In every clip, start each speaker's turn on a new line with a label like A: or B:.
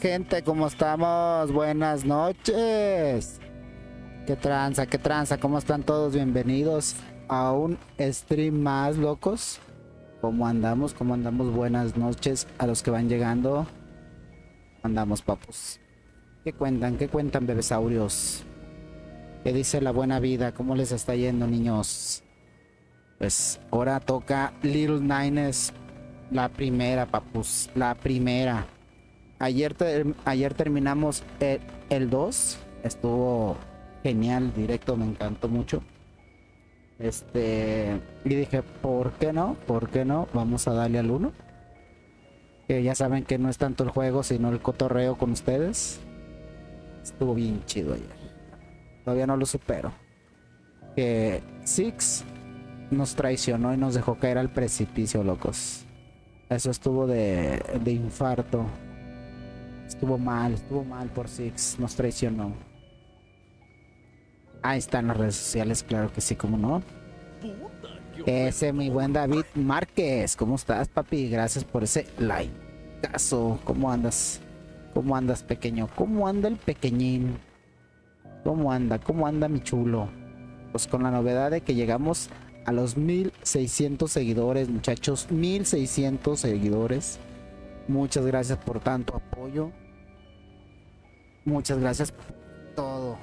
A: gente, ¿cómo estamos? Buenas noches. ¿Qué tranza, qué tranza? ¿Cómo están todos? Bienvenidos a un stream más, locos. ¿Cómo andamos? ¿Cómo andamos? Buenas noches a los que van llegando. Andamos, papus. ¿Qué cuentan? ¿Qué cuentan, bebesaurios? ¿Qué dice la buena vida? ¿Cómo les está yendo, niños? Pues ahora toca Little Nines. La primera, papus. La primera. Ayer, ayer terminamos el, el 2. Estuvo genial, directo, me encantó mucho. Este. Y dije, ¿por qué no? ¿Por qué no? Vamos a darle al 1. Que ya saben que no es tanto el juego, sino el cotorreo con ustedes. Estuvo bien chido ayer. Todavía no lo supero. Que Six nos traicionó y nos dejó caer al precipicio, locos. Eso estuvo de, de infarto. Estuvo mal, estuvo mal por Six, nos traicionó. Ahí están las redes sociales, claro que sí, como no. Ese mi buen David Márquez, ¿cómo estás, papi? Gracias por ese like. Caso, ¿cómo andas? ¿Cómo andas, pequeño? ¿Cómo anda el pequeñín? ¿Cómo anda? ¿Cómo anda mi chulo? Pues con la novedad de que llegamos a los 1600 seguidores, muchachos, 1600 seguidores. Muchas gracias por tanto apoyo. Muchas gracias por todo.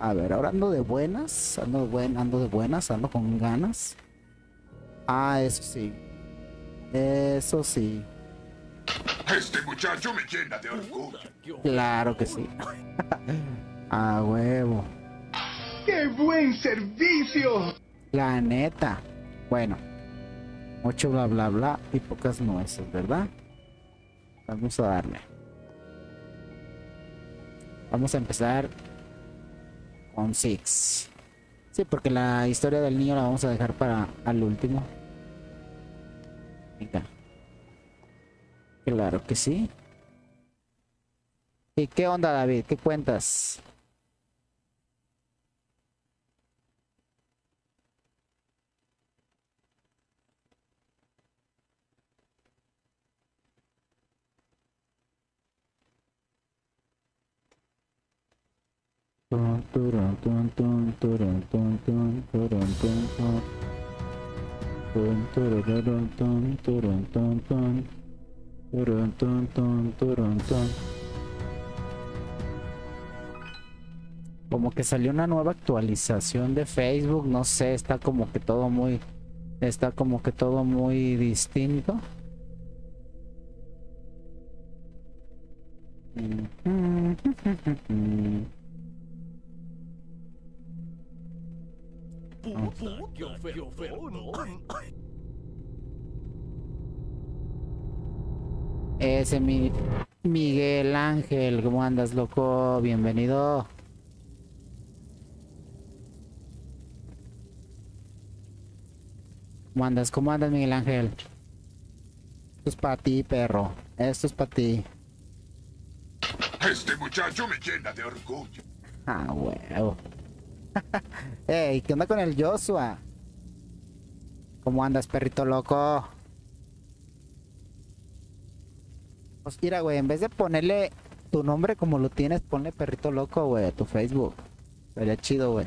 A: A ver, ahora ando de buenas, ando de, buen, ando de buenas, ando con ganas. Ah, eso sí. Eso sí.
B: Este muchacho me llena de orgullo.
A: Claro que sí. A huevo.
B: ¡Qué buen servicio!
A: La neta. Bueno. Mucho bla bla bla y pocas nueces, ¿verdad? Vamos a darle. Vamos a empezar con Six. Sí, porque la historia del niño la vamos a dejar para al último. Claro que sí. ¿Y qué onda, David? ¿Qué cuentas? Como que salió una nueva actualización de Facebook, no sé, está como que todo muy está como que todo muy distinto. Ese mi Miguel Ángel, ¿cómo andas, loco? Bienvenido. ¿Cómo andas? ¿Cómo andas, Miguel Ángel? Esto es para ti, perro. Esto es para ti.
B: Este muchacho me llena de orgullo.
A: Ah, huevo. Ey, ¿qué onda con el Joshua? ¿Cómo andas, perrito loco? Pues mira, güey, en vez de ponerle tu nombre como lo tienes, ponle perrito loco, güey, a tu Facebook. Sería chido, güey.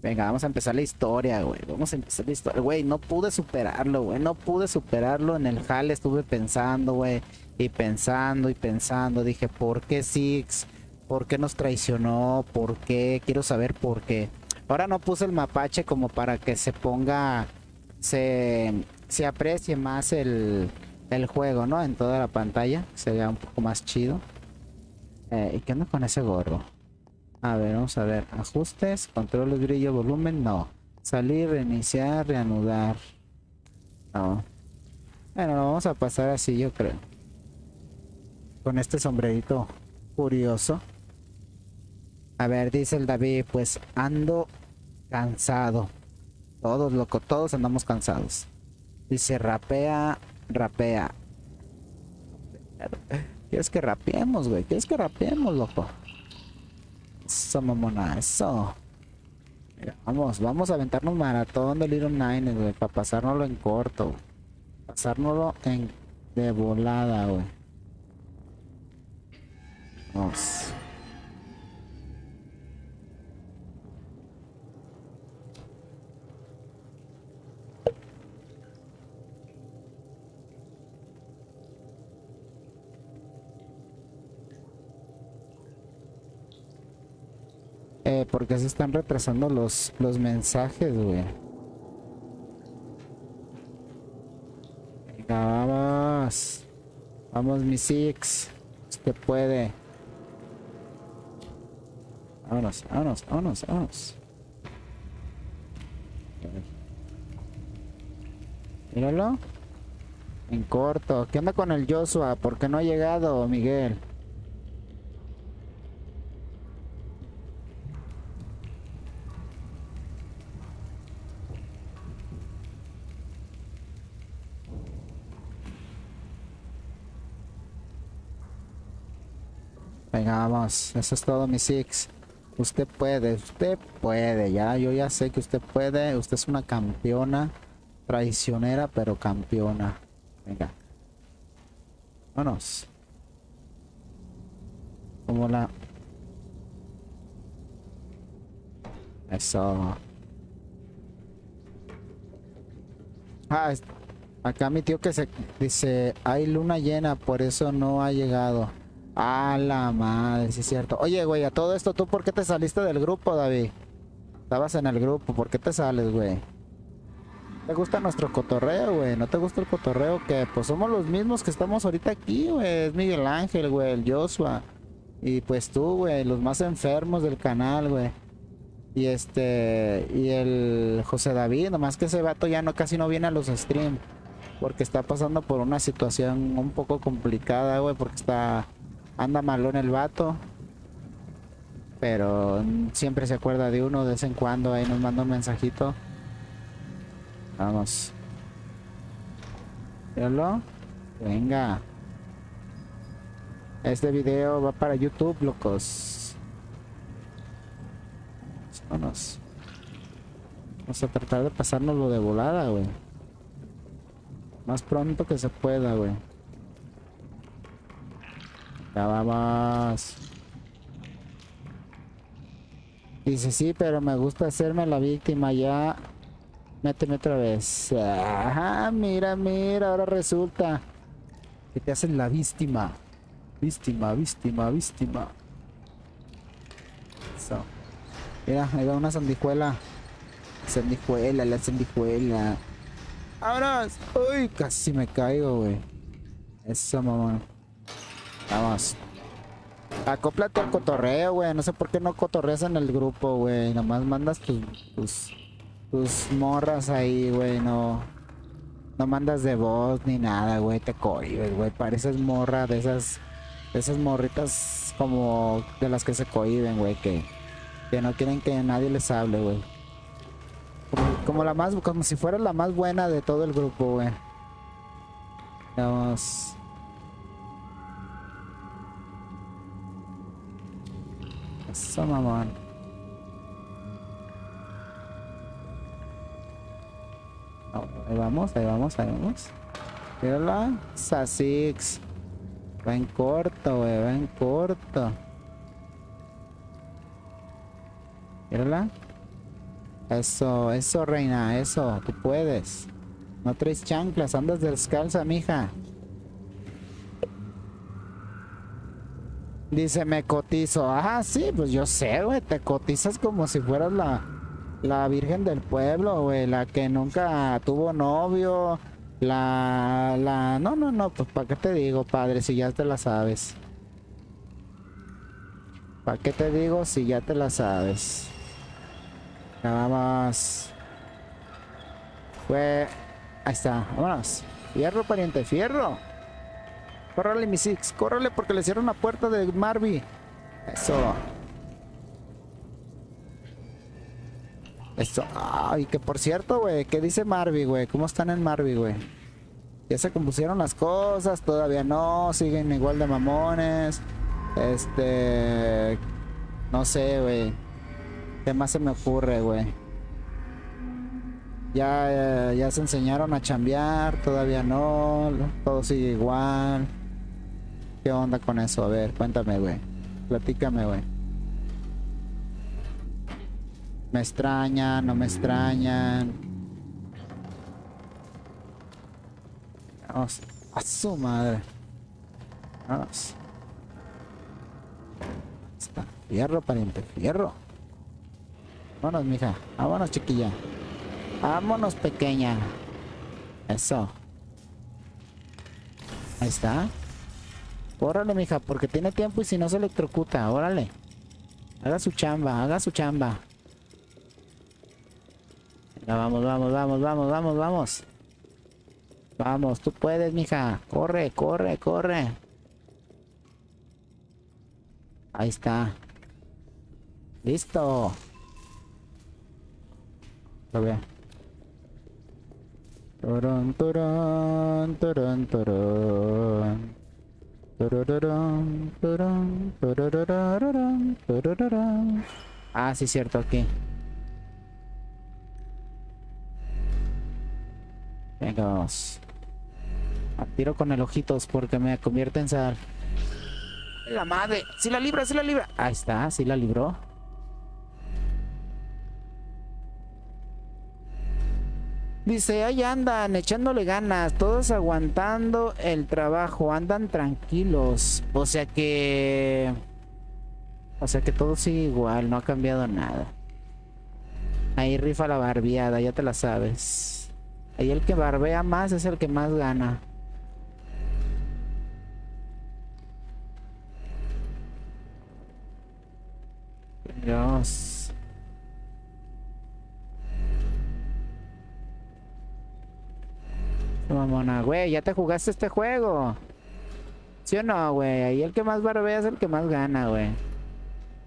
A: Venga, vamos a empezar la historia, güey. Vamos a empezar la historia. Güey, no pude superarlo, güey. No pude superarlo. En el jale estuve pensando, güey. Y pensando y pensando. Dije, ¿por qué Six? ¿Por qué nos traicionó? ¿Por qué? Quiero saber por qué. Ahora no puse el mapache como para que se ponga... Se, se aprecie más el, el juego, ¿no? En toda la pantalla. Se vea un poco más chido. Eh, ¿Y qué onda con ese gorro? A ver, vamos a ver. Ajustes, controles, brillo, volumen, no. Salir, reiniciar, reanudar. No. Bueno, lo vamos a pasar así, yo creo. Con este sombrerito curioso. A ver, dice el David, pues ando cansado. Todos, loco, todos andamos cansados. Dice, rapea, rapea. ¿Quieres que rapeemos, güey? ¿Quieres que rapeemos, loco? Eso, mamona, eso. Vamos, vamos a aventarnos maratón de Little Nine, güey, para pasárnoslo en corto. Pasárnoslo en de volada, güey. Vamos. Eh, porque se están retrasando los, los mensajes, güey. Venga, vamos. Vamos, mi Six. Usted puede. Vámonos, vámonos, vámonos, vámonos. Míralo. En corto. ¿Qué onda con el Joshua? ¿Por qué no ha llegado, Miguel? Eso es todo, mi Six. Usted puede, usted puede. Ya, yo ya sé que usted puede. Usted es una campeona. Traicionera, pero campeona. Venga. Vámonos. Como la... Eso. Ah, acá mi tío que se dice, hay luna llena, por eso no ha llegado. A la madre, sí es cierto. Oye, güey, a todo esto, ¿tú por qué te saliste del grupo, David? Estabas en el grupo, ¿por qué te sales, güey? ¿Te gusta nuestro cotorreo, güey? ¿No te gusta el cotorreo? Que pues somos los mismos que estamos ahorita aquí, güey. Es Miguel Ángel, güey, el Joshua. Y pues tú, güey, los más enfermos del canal, güey. Y este, y el José David, nomás que ese vato ya no casi no viene a los streams. Porque está pasando por una situación un poco complicada, güey, porque está anda malón el vato. Pero siempre se acuerda de uno de vez en cuando, ahí nos manda un mensajito. Vamos. Míralo. Venga. Este video va para YouTube, locos. Vámonos. Vamos a tratar de pasárnoslo de volada, güey. Más pronto que se pueda, güey. Ya vamos. Dice, sí, pero me gusta hacerme la víctima ya. Méteme otra vez. Ajá, mira, mira, ahora resulta que te hacen la víctima. Víctima, víctima, víctima. Eso. Mira, ahí va una sandijuela. Sandijuela, la sandijuela. ¡Vámonos! ¡Uy! Casi me caigo, güey. Eso, mamá. Vamos. Acóplate al cotorreo, güey. No sé por qué no cotorreas en el grupo, güey. Nomás mandas tus, tus, morras ahí, güey. No, no mandas de voz ni nada, güey. Te cohibes, güey. Pareces morra de esas, de esas morritas como de las que se cohiben, güey. Que, que no quieren que nadie les hable, güey. Como, la más, como si fueras la más buena de todo el grupo, güey. Vamos. Eso, mamón. No, ahí vamos, ahí vamos, ahí vamos. Mírala. Sasix. Va en corto, güey, va en corto. Mírala. Eso, eso, reina, eso. Tú puedes. No traes chanclas, andas descalza, mija. Dice, me cotizo. Ah, sí, pues yo sé, güey. Te cotizas como si fueras la, la virgen del pueblo, güey. La que nunca tuvo novio. La, la... No, no, no. Pues, ¿para qué te digo, padre? Si ya te la sabes. ¿Para qué te digo si ya te la sabes? Ya vamos. Güey. Ahí está. Vámonos. Fierro, pariente. Fierro. Córrele, mi Six. Córrele porque le cierran la puerta de Marby. Eso. Eso. Ay, que por cierto, güey. ¿Qué dice Marby, güey? ¿Cómo están en Marby, güey? Ya se compusieron las cosas. Todavía no. Siguen igual de mamones. Este. No sé, güey. ¿Qué más se me ocurre, güey? Ya, ya se enseñaron a chambear, todavía no, todo sigue igual. ¿Qué onda con eso? A ver, cuéntame, güey. Platícame, güey. ¿Me extrañan? ¿No me extrañan? Vamos. A su madre. Vamos. Está. Fierro, pariente. Fierro. Vámonos, mija. Vámonos, chiquilla. Vámonos, pequeña. Eso. Ahí está. Órale, mija, porque tiene tiempo y si no se electrocuta. Órale. Haga su chamba, haga su chamba. Venga, vamos, vamos, vamos, vamos, vamos, vamos. Vamos, tú puedes, mija. Corre, corre, corre. Ahí está. Listo. Lo veo. Turun, turun, turun, turun. Ah, sí, cierto, aquí. Venga, vamos. A tiro con el ojitos porque me convierte en sal. La madre. Sí la libra, sí la libra. Ahí está, sí la libró. Dice, ahí andan, echándole ganas, todos aguantando el trabajo, andan tranquilos. O sea que... O sea que todo sigue igual, no ha cambiado nada. Ahí rifa la barbeada, ya te la sabes. Ahí el que barbea más es el que más gana. Dios. Mamona, güey, ya te jugaste este juego. ¿Sí o no, güey? Ahí el que más barbea es el que más gana, güey.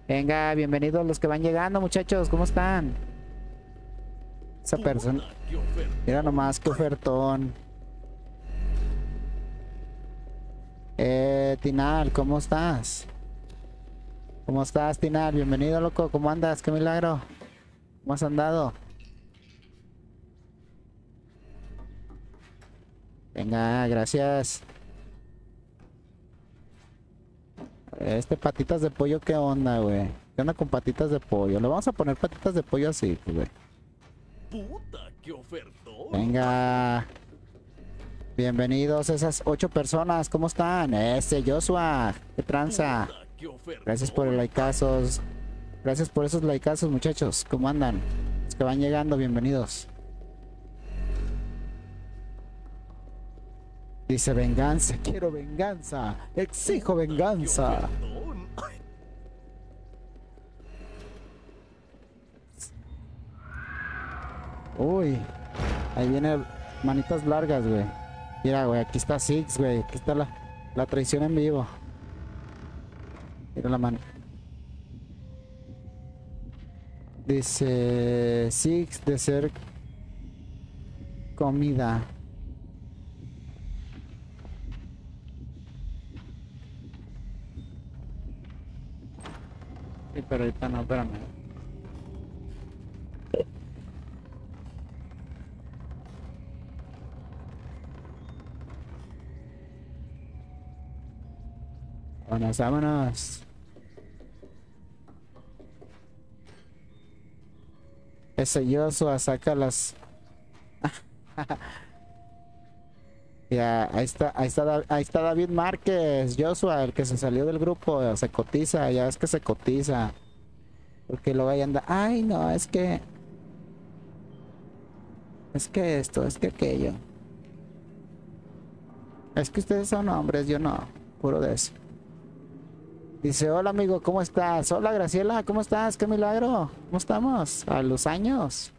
A: Venga, bienvenidos los que van llegando, muchachos. ¿Cómo están? Esa persona. Mira nomás qué ofertón. Eh, Tinal, ¿cómo estás? ¿Cómo estás, Tinal? Bienvenido, loco. ¿Cómo andas? Qué milagro. ¿Cómo has andado? Venga, gracias. Este patitas de pollo, ¿qué onda, güey? ¿Qué onda con patitas de pollo? Le vamos a poner patitas de pollo así, pues, güey.
C: Puta, qué ofertón.
A: Venga. Bienvenidos esas ocho personas. ¿Cómo están? Ese Joshua. ¿Qué tranza?
C: Puta.
A: Gracias por el likeazos. Gracias por esos likeazos, muchachos. ¿Cómo andan? Los que van llegando, bienvenidos. Dice venganza, quiero venganza, exijo venganza. Uy, ahí viene manitas largas, güey. Mira, güey, aquí está Six, güey. Aquí está la, la traición en vivo. Mira la mano. Dice Six de ser comida. Sí, pero ahorita no, espérame. Vámonos, vámonos. Ese Joshua saca las. ahí está, ahí está David Márquez, Joshua, el que se salió del grupo, se cotiza, ya es que se cotiza. Porque luego ahí anda, ay no, es que. Es que esto, es que aquello. Es que ustedes son hombres, yo no, puro de eso. Dice, hola amigo, ¿cómo estás? Hola Graciela, ¿cómo estás? ¡Qué milagro! ¿Cómo estamos? A los años.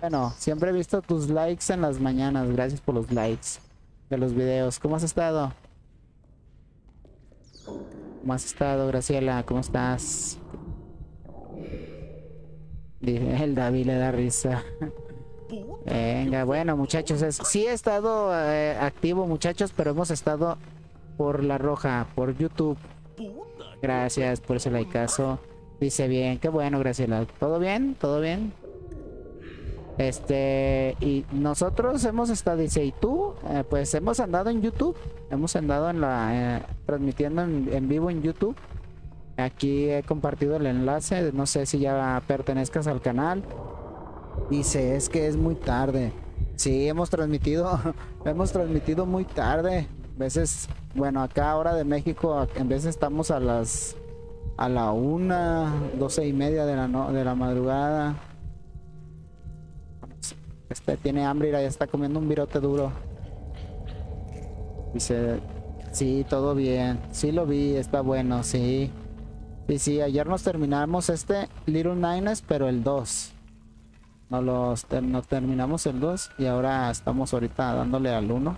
A: Bueno, siempre he visto tus likes en las mañanas. Gracias por los likes de los videos. ¿Cómo has estado? ¿Cómo has estado, Graciela? ¿Cómo estás? El David le da risa. Venga, bueno muchachos, es- sí he estado eh, activo muchachos, pero hemos estado por la roja, por YouTube. Gracias por ese likeazo. Dice bien, qué bueno, Graciela. ¿Todo bien? ¿Todo bien? Este, y nosotros hemos estado, dice, ¿y tú? Eh, pues hemos andado en YouTube. Hemos andado en la, eh, transmitiendo en, vivo en YouTube. Aquí he compartido el enlace. No sé si ya pertenezcas al canal. Dice, es que es muy tarde. Sí, hemos transmitido, hemos transmitido muy tarde. A veces, bueno, acá hora de México, en veces estamos a las a la una, doce y media de la no- de la madrugada. Este tiene hambre y ya está comiendo un virote duro. Dice, sí, todo bien. Sí lo vi, está bueno, sí. Y sí, ayer nos terminamos este Little Nines, pero el 2. No los ter- no terminamos el 2 y ahora estamos ahorita dándole al 1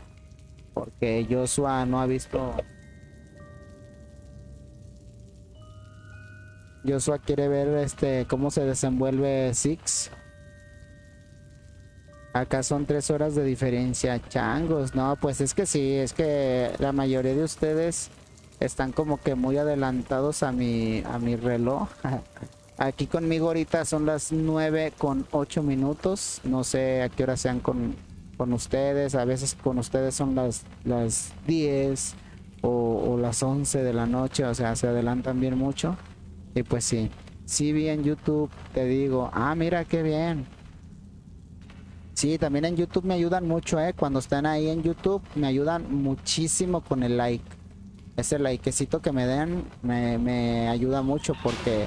A: porque Joshua no ha visto Joshua quiere ver este cómo se desenvuelve Six. Acá son tres horas de diferencia, changos. No, pues es que sí, es que la mayoría de ustedes están como que muy adelantados a mi a mi reloj. Aquí conmigo ahorita son las 9 con 8 minutos. No sé a qué hora sean con, con ustedes. A veces con ustedes son las, las 10 o, o las 11 de la noche. O sea, se adelantan bien mucho. Y pues sí, sí vi en YouTube, te digo, ah, mira qué bien. Sí, también en YouTube me ayudan mucho, ¿eh? Cuando están ahí en YouTube me ayudan muchísimo con el like. Ese likecito que me den me, ayuda mucho porque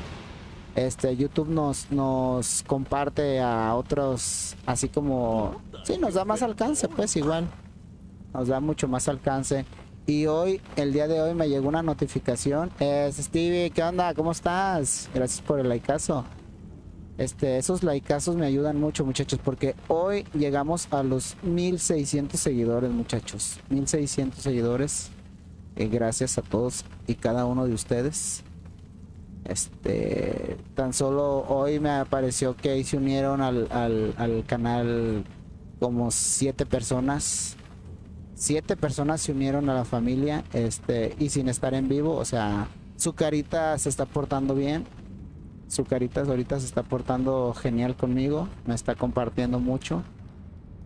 A: este YouTube nos, nos comparte a otros, así como, sí, nos da más alcance, pues igual, nos da mucho más alcance. Y hoy, el día de hoy, me llegó una notificación. Es Stevie, ¿qué onda? ¿Cómo estás? Gracias por el likeazo. Este, esos likeazos me ayudan mucho, muchachos, porque hoy llegamos a los 1600 seguidores, muchachos. 1600 seguidores. Eh, gracias a todos y cada uno de ustedes. Este, tan solo hoy me apareció que ahí se unieron al, al, al canal como siete personas. Siete personas se unieron a la familia, este, y sin estar en vivo, o sea, su carita se está portando bien. Su carita ahorita se está portando genial conmigo, me está compartiendo mucho.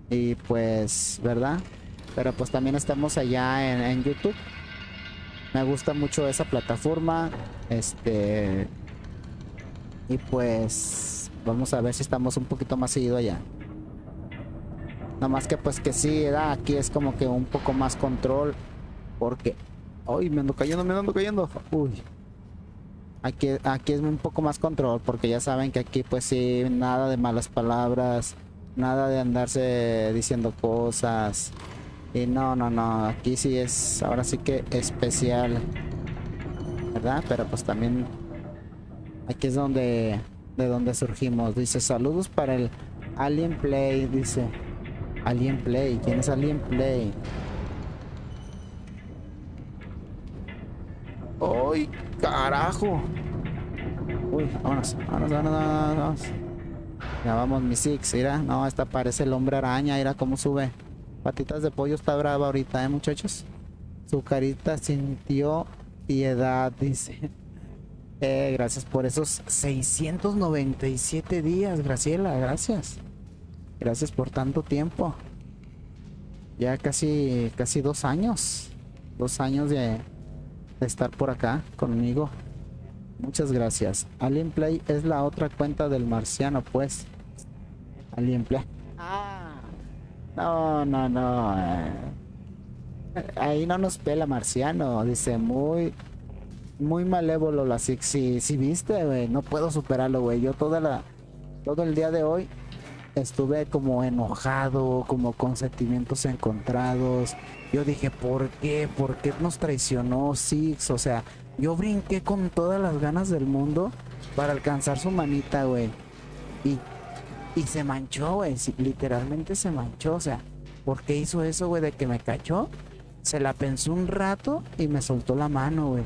A: Y pues, ¿verdad? Pero pues también estamos allá en, YouTube. Me gusta mucho esa plataforma. Este. Y pues. Vamos a ver si estamos un poquito más seguido allá. Nada más que pues que sí, ¿verdad? aquí es como que un poco más control. Porque. Ay, me ando cayendo, me ando cayendo. Uy. Aquí, aquí es un poco más control. Porque ya saben que aquí pues sí, nada de malas palabras. Nada de andarse diciendo cosas. Y no, no, no, aquí sí es, ahora sí que especial, ¿verdad? Pero pues también aquí es donde, de donde surgimos. Dice saludos para el Alien Play, dice. Alien Play, ¿quién es Alien Play? ¡Ay, carajo! Uy, vámonos, vámonos, vámonos, vámonos. Ya vamos, mi Six, mira. No, esta parece el hombre araña, mira cómo sube. Patitas de pollo está brava ahorita, ¿eh, muchachos? Su carita sintió piedad, dice. Eh, gracias por esos 697 días, Graciela, gracias. Gracias por tanto tiempo. Ya casi, casi dos años. Dos años de estar por acá conmigo. Muchas gracias. Alien Play es la otra cuenta del marciano, pues. Alien Play. Ah. No, no, no. Ahí no nos pela marciano. Dice muy, muy malévolo la Six. Si, si viste, güey. No puedo superarlo, güey. Yo toda la, todo el día de hoy estuve como enojado, como con sentimientos encontrados. Yo dije, ¿por qué? ¿Por qué nos traicionó Six? O sea, yo brinqué con todas las ganas del mundo para alcanzar su manita, güey. Y, y se manchó, güey. literalmente se manchó. O sea, ¿por qué hizo eso, güey? De que me cachó. Se la pensó un rato y me soltó la mano, güey.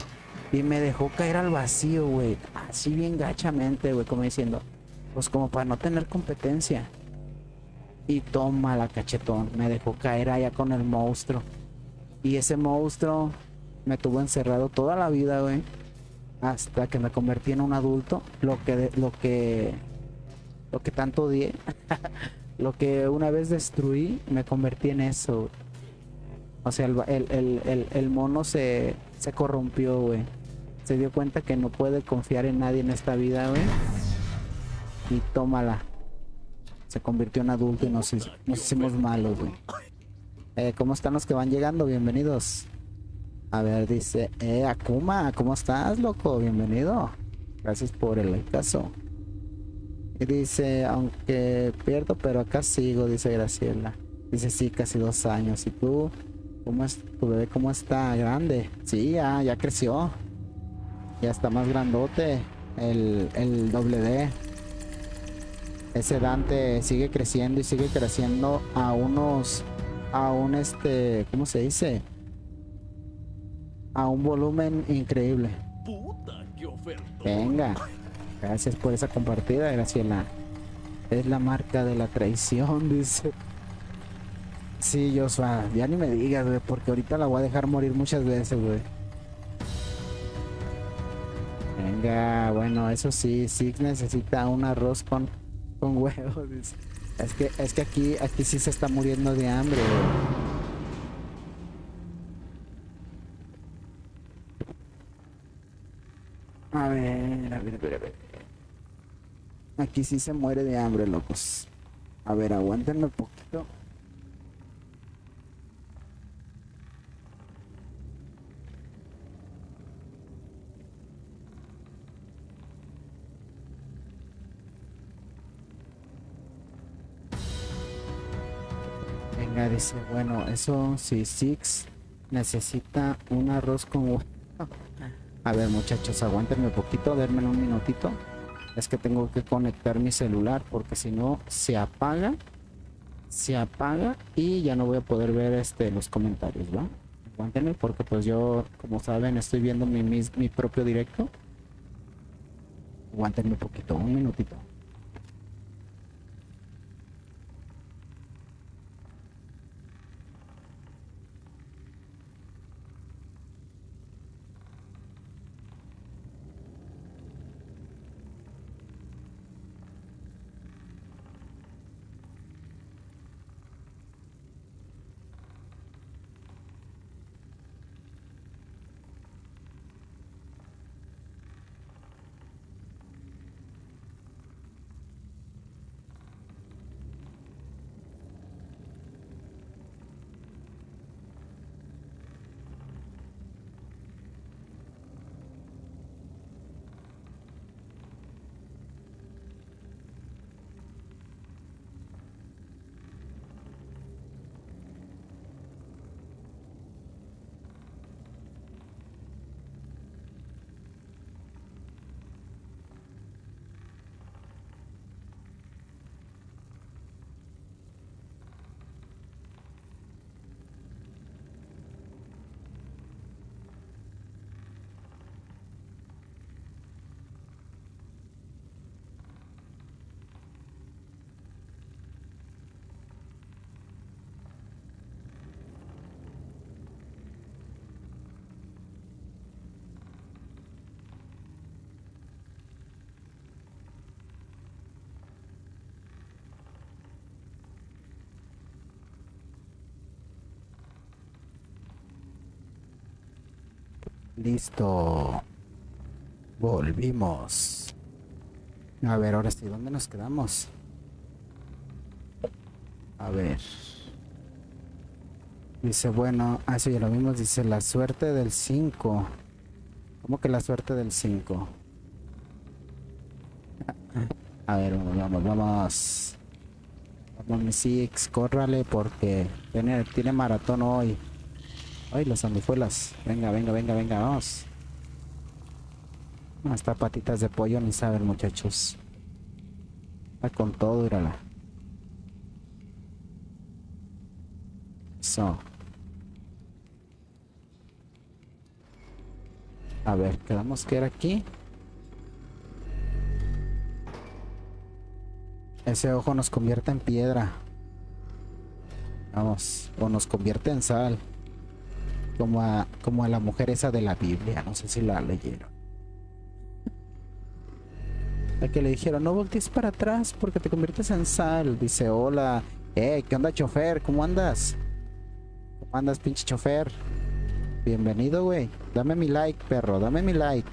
A: Y me dejó caer al vacío, güey. Así bien gachamente, güey. Como diciendo, pues como para no tener competencia. Y toma la cachetón. Me dejó caer allá con el monstruo. Y ese monstruo me tuvo encerrado toda la vida, güey. Hasta que me convertí en un adulto. Lo que, lo que, lo que tanto odié. lo que una vez destruí, me convertí en eso. güey. O sea, el, el, el, el mono se, se corrompió, güey. Se dio cuenta que no puede confiar en nadie en esta vida, güey. Y tómala. Se convirtió en adulto y nos, nos hicimos malos, güey. Eh, ¿Cómo están los que van llegando? Bienvenidos. A ver, dice, eh, Akuma, ¿cómo estás, loco? Bienvenido. Gracias por el caso. Y dice, aunque pierdo, pero acá sigo, dice Graciela. Dice, sí, casi dos años. ¿Y tú? ¿Cómo es tu bebé? ¿Cómo está? ¿Grande? Sí, ya, ya creció. Ya está más grandote. El, el doble D. Ese Dante sigue creciendo y sigue creciendo a unos. A un este. ¿Cómo se dice? A un volumen increíble.
C: Puta, qué.
A: Venga. Gracias por esa compartida, Graciela. Es la marca de la traición, dice. Sí, Joshua, ya ni me digas, güey, porque ahorita la voy a dejar morir muchas veces, güey. Venga, bueno, eso sí, sí necesita un arroz con, con huevos. Es que, es que aquí, aquí sí se está muriendo de hambre. A ver, a ver, a ver, a ver. Aquí sí se muere de hambre, locos. A ver, aguántenme un poquito. Dice, bueno, eso sí, Six necesita un arroz con huevo. A ver, muchachos, aguántenme un poquito, denme un minutito. Es que tengo que conectar mi celular porque si no se apaga. Se apaga y ya no voy a poder ver este los comentarios, ¿va? Aguántenme porque pues yo, como saben, estoy viendo mi, mis- mi propio directo. Aguántenme un poquito, un minutito. Listo. Volvimos. A ver, ahora sí, ¿dónde nos quedamos? A ver. Dice, bueno, ah, ya lo vimos. Dice, la suerte del 5. ¿Cómo que la suerte del 5? A ver, vamos, vamos, vamos. Vamos, mi Six, córrale porque tiene, tiene maratón hoy. Ay, las sanguijuelas. Venga, venga, venga, venga, vamos. Hasta patitas de pollo ni saben, muchachos. Está con todo, írala. Eso. A ver, quedamos que era aquí. Ese ojo nos convierte en piedra. Vamos, o nos convierte en sal. Como a, como a la mujer esa de la Biblia, no sé si la leyeron. La que le dijeron, no voltees para atrás porque te conviertes en sal. Dice, hola. Eh, ¿qué onda, chofer? ¿Cómo andas? ¿Cómo andas, pinche chofer? Bienvenido, güey. Dame mi like, perro. Dame mi like.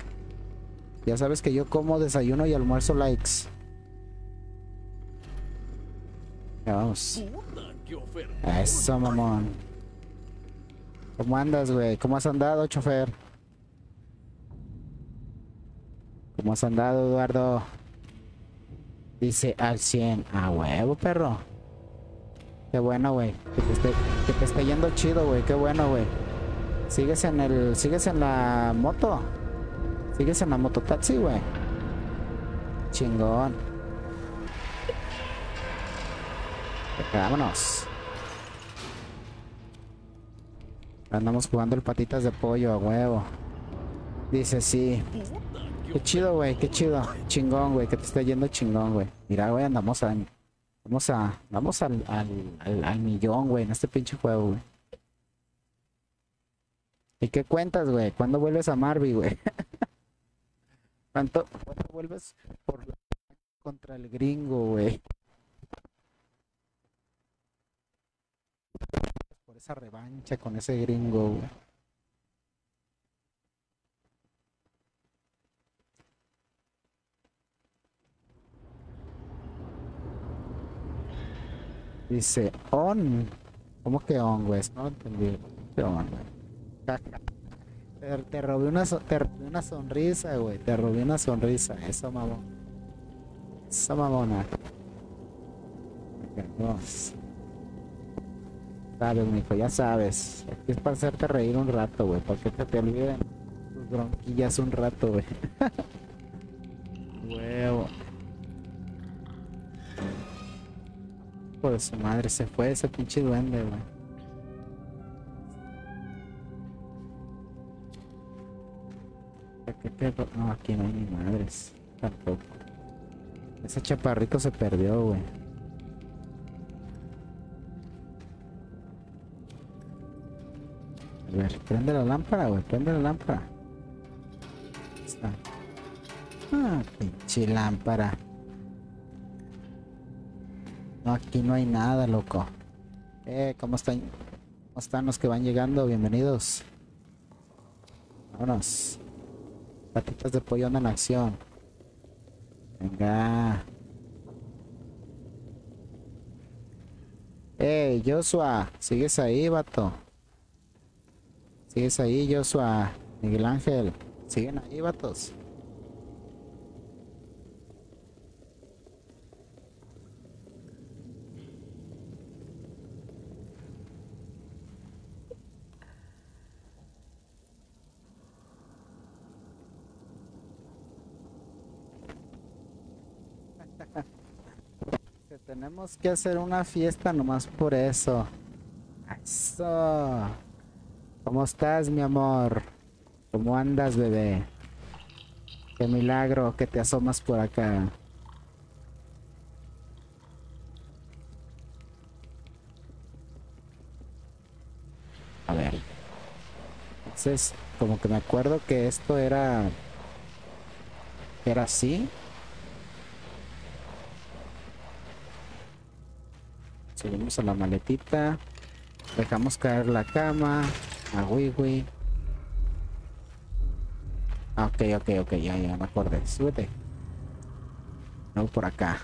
A: Ya sabes que yo como desayuno y almuerzo likes. Vamos. Eso, mamón. ¿Cómo andas, güey? ¿Cómo has andado, chofer? ¿Cómo has andado, Eduardo? Dice al 100. A huevo, perro. Qué bueno, güey. Que, te esté- que te esté yendo chido, güey. Qué bueno, güey. ¿Sigues en el... ¿Sigues en la moto? ¿Sigues en la mototaxi, güey? Chingón. Vámonos. Andamos jugando el patitas de pollo a huevo. Dice sí.
C: Qué
A: chido, güey, qué chido. Chingón, güey, que te esté yendo chingón, güey. Mira, güey, andamos a. Vamos a. Vamos al, al, al, millón, güey, en este pinche juego, güey. ¿Y qué cuentas, güey? ¿Cuándo vuelves a Marby, güey? ¿Cuánto, ¿Cuándo vuelves por la- contra el gringo, güey? Esa revancha con ese gringo. Dice on. ¿Cómo que on, güey? No entendí. ¿Qué on, güey? Te, te robé una, so- te robé una sonrisa, güey. Te robé una sonrisa. Eso, mamón. Eso, mamona. Sabes, mijo, ya sabes. Aquí es para hacerte reír un rato, güey. Para que te, te olviden tus bronquillas un rato, güey. Huevo. Hijo de su madre, se fue ese pinche duende, güey. No, aquí no hay ni madres. Tampoco. Ese chaparrito se perdió, güey. Ver, prende la lámpara, güey. Prende la lámpara. Ah, pinche lámpara. No, aquí no hay nada, loco. Eh, ¿cómo están? ¿Cómo están los que van llegando? Bienvenidos. Vámonos. Patitas de pollo en acción. Venga. Hey, Joshua, ¿sigues ahí, vato? ¿Sigues ahí, Joshua? Miguel Ángel, ¿siguen ahí, vatos? Tenemos que hacer una fiesta nomás por eso. Eso. ¿Cómo estás, mi amor? ¿Cómo andas, bebé? Qué milagro que te asomas por acá. A ver. Entonces, como que me acuerdo que esto era... Era así. Subimos a la maletita. Dejamos caer la cama. A Wiwi. Ah, Ok, ok, ok, ya, ya me acordé. Súbete. No, por acá.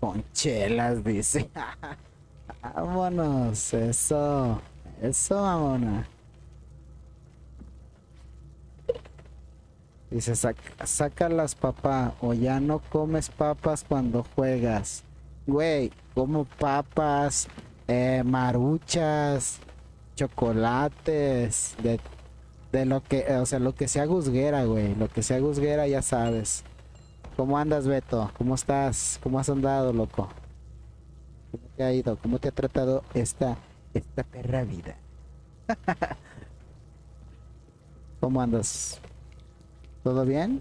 A: Con chelas, dice. vámonos, eso. Eso, vámonos. Dice, "Sac- sácalas, papá, o ya no comes papas cuando juegas. Güey, como papas, eh, maruchas, chocolates, de, de lo que, o sea, lo que sea guzguera, güey. Lo que sea guzguera, ya sabes. ¿Cómo andas, Beto? ¿Cómo estás? ¿Cómo has andado, loco? ¿Cómo te ha ido? ¿Cómo te ha tratado esta, esta perra vida? ¿Cómo andas? ¿Todo bien?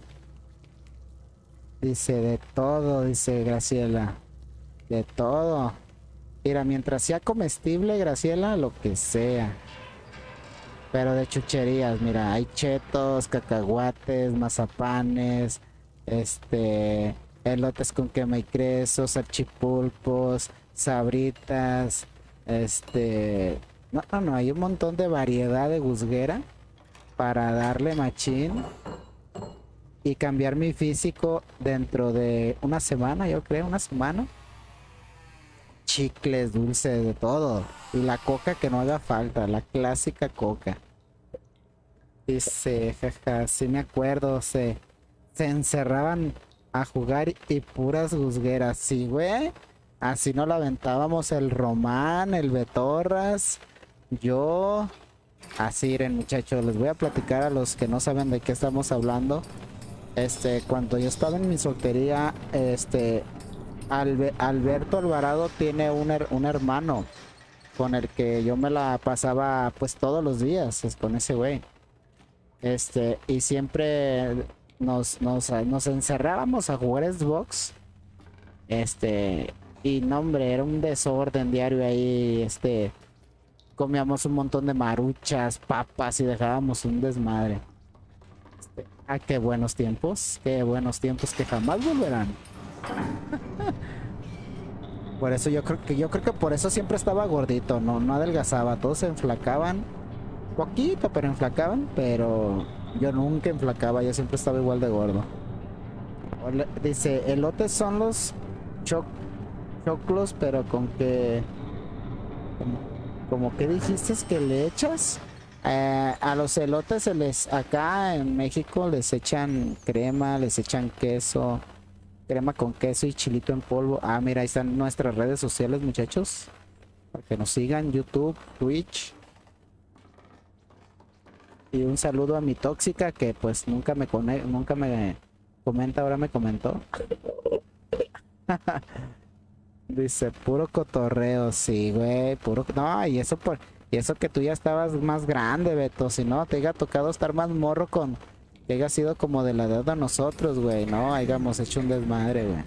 A: Dice, de todo, dice Graciela. De todo. Mira, mientras sea comestible, Graciela, lo que sea. Pero de chucherías, mira, hay chetos, cacahuates, mazapanes, este, elotes con quema y queso, salchipulpos, sabritas, este, no, no, no, hay un montón de variedad de guzguera para darle machín y cambiar mi físico dentro de una semana, yo creo, una semana. Chicles, dulces, de todo. Y la coca que no haga falta, la clásica coca. Dice, jaja, sí me acuerdo, se, se encerraban a jugar y puras guzgueras, sí, güey. Así no la aventábamos el Román, el Betorras, yo. Así, miren, muchachos, les voy a platicar a los que no saben de qué estamos hablando. Este, cuando yo estaba en mi soltería, este, Alberto Alvarado tiene un, her- un hermano con el que yo me la pasaba pues todos los días, con ese güey. Este, y siempre nos, nos, nos encerrábamos a jugar Xbox. Este, y no, hombre, era un desorden diario ahí, este, comíamos un montón de maruchas, papas y dejábamos un desmadre. Este, ah, qué buenos tiempos, qué buenos tiempos que jamás volverán. Por eso yo creo que yo creo que por eso siempre estaba gordito, no, no adelgazaba, todos se enflacaban poquito, pero enflacaban, pero yo nunca enflacaba, yo siempre estaba igual de gordo. Dice, elotes son los choc choclos, pero con que como, como que dijiste que le echas Eh, a los elotes se les acá en México les echan crema, les echan queso, crema con queso y chilito en polvo. Ah, mira, ahí están nuestras redes sociales, muchachos. Para que nos sigan, YouTube, Twitch. Y un saludo a mi tóxica que pues nunca me nunca me comenta, ahora me comentó. Dice, puro cotorreo, sí, güey, puro... No, y eso por... Y eso que tú ya estabas más grande, Beto, si no, te haya tocado estar más morro con... Que haya sido como de la edad de nosotros, güey, no, hayamos hecho un desmadre, güey.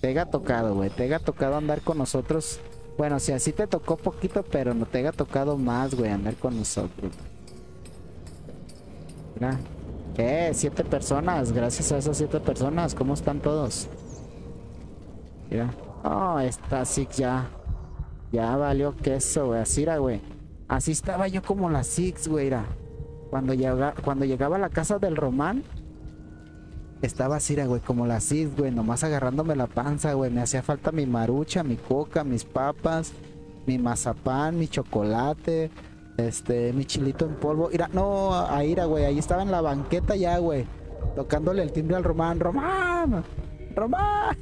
A: Te haya tocado, güey, te haya tocado andar con nosotros. Bueno, si así te tocó poquito, pero no te haya tocado más, güey, andar con nosotros. Mira. Eh, siete personas, gracias a esas siete personas, ¿cómo están todos? Mira. Oh, esta Six ya. Ya valió queso, güey. Así era, güey. Así estaba yo como la Six, güey. era. Cuando, llega, cuando llegaba a la casa del Román, estaba era, güey, como la Six, güey. Nomás agarrándome la panza, güey. Me hacía falta mi marucha, mi coca, mis papas, mi mazapán, mi chocolate, este, mi chilito en polvo. Mira, no, ahí era, güey. Ahí estaba en la banqueta ya, güey. Tocándole el timbre al Román. ¡Román! ¡Román!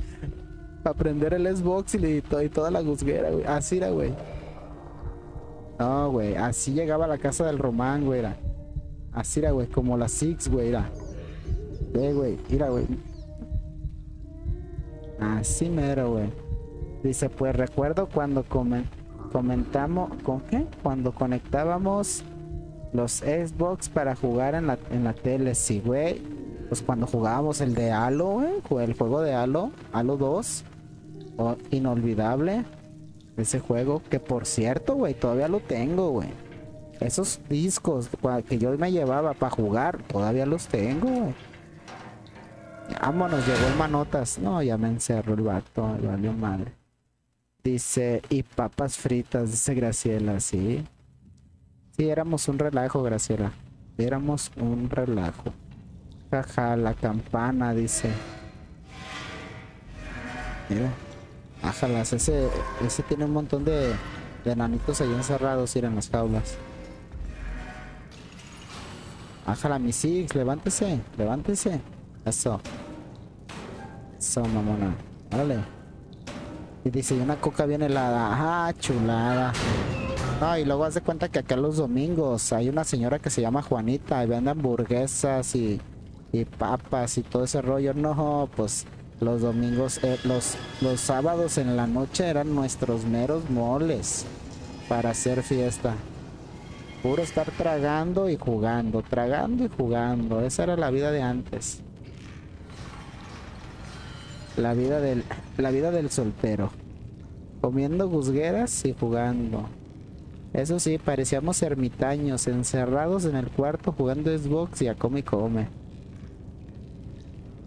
A: Para prender el Xbox y, y to- y toda la guzguera, güey. Era, güey. No, güey. Así llegaba a la casa del Román, güey. Era. Así era, güey. Como la Six, güey. Era. Ve, güey. Mira, güey. Así mero, güey. Dice, pues recuerdo cuando comen- comentamos... ¿Con qué? Cuando conectábamos los Xbox para jugar en la, en la tele. Sí, güey. Pues cuando jugábamos el de Halo, güey. El juego de Halo. Halo 2. Oh, inolvidable. Ese juego. Que por cierto, güey. Todavía lo tengo, güey. Esos discos que yo me llevaba para jugar. Todavía los tengo, güey. Vámonos, llegó el manotas. No, ya me encerró el vato. Valió madre. Dice, y papas fritas, dice Graciela, sí. Sí, éramos un relajo, Graciela. Éramos un relajo. Jaja, la campana, dice. Mira. Ájalas, ese, ese tiene un montón de, de enanitos ahí encerrados, ir en las jaulas. Ájala, mi Six, levántese, levántese. Eso. Eso, mamona. Órale. Y dice, y una coca bien helada. Ah, chulada. No, y luego haz de cuenta que acá los domingos hay una señora que se llama Juanita y vende hamburguesas y, y papas y todo ese rollo. No, pues los domingos, eh, los, los sábados en la noche eran nuestros meros moles para hacer fiesta. Puro estar tragando y jugando, tragando y jugando. Esa era la vida de antes. La vida del, la vida del soltero. Comiendo guzgueras y jugando. Eso sí, parecíamos ermitaños, encerrados en el cuarto jugando Xbox y a come y come.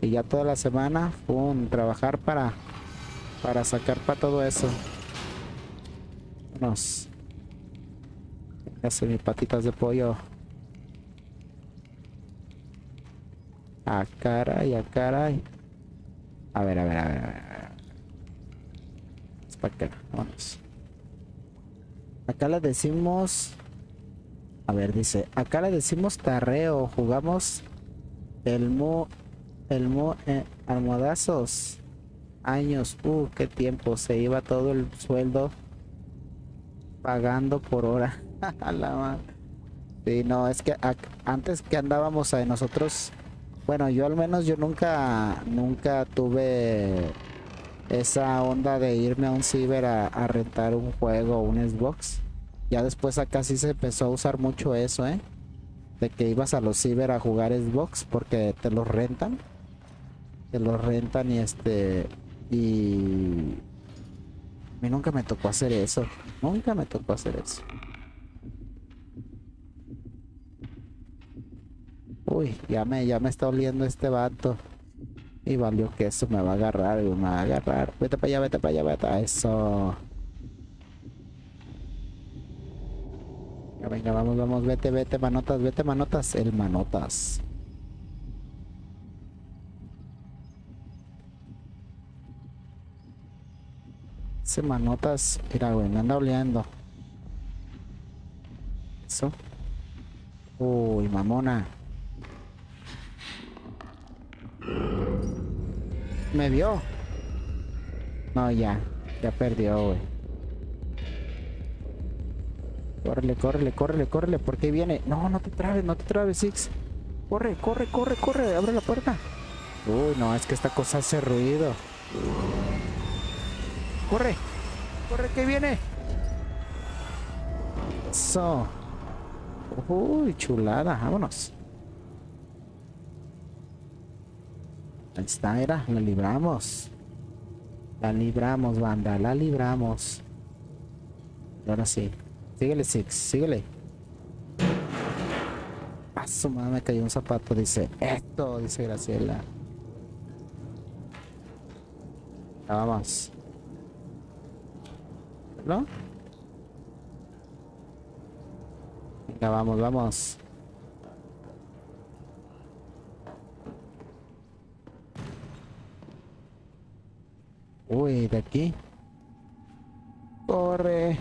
A: Y ya toda la semana, pum, trabajar para, para sacar para todo eso. Vámonos. Hace mis patitas de pollo. A caray, a caray. A ver, a ver, a ver, a ver. Es para acá, vámonos. Acá le decimos. A ver, dice. Acá le decimos tarreo. Jugamos el mu. El eh, almohadazos. Años. Uh, qué tiempo. Se iba todo el sueldo pagando por hora. La. Sí, no, es que antes que andábamos a nosotros. Bueno, yo al menos yo nunca. Nunca tuve esa onda de irme a un ciber a, a rentar un juego o un Xbox. Ya después acá sí se empezó a usar mucho eso, ¿eh? De que ibas a los ciber a jugar Xbox porque te los rentan. Te los rentan y este... Y... A mí nunca me tocó hacer eso. Nunca me tocó hacer eso. Uy, ya me, ya me está oliendo este vato. Y valió que eso me va a agarrar, me va a agarrar. Vete para allá, vete para allá, vete. a Eso. Venga, vamos, vamos, vete, vete, manotas, vete, manotas. El manotas. Ese manotas, mira, güey, me anda oleando. Eso. Uy, mamona. Me vio. No, ya. Ya perdió, güey. Córrele, córrele, córrele, córrele. ¿Por qué viene? No, no te trabes, no te trabes, Six. Corre, corre, corre, corre. Abre la puerta. Uy, no, es que esta cosa hace ruido. Corre. Corre, que viene. Eso. Uy, chulada. Vámonos. Ahí está, era, la libramos. La libramos, banda, la libramos. Ahora sí. Síguele, Six, síguele. A su madre me cayó un zapato, dice. Esto, dice Graciela. Ya vamos. ¿No? Venga, vamos, vamos. Uy, de aquí. Corre.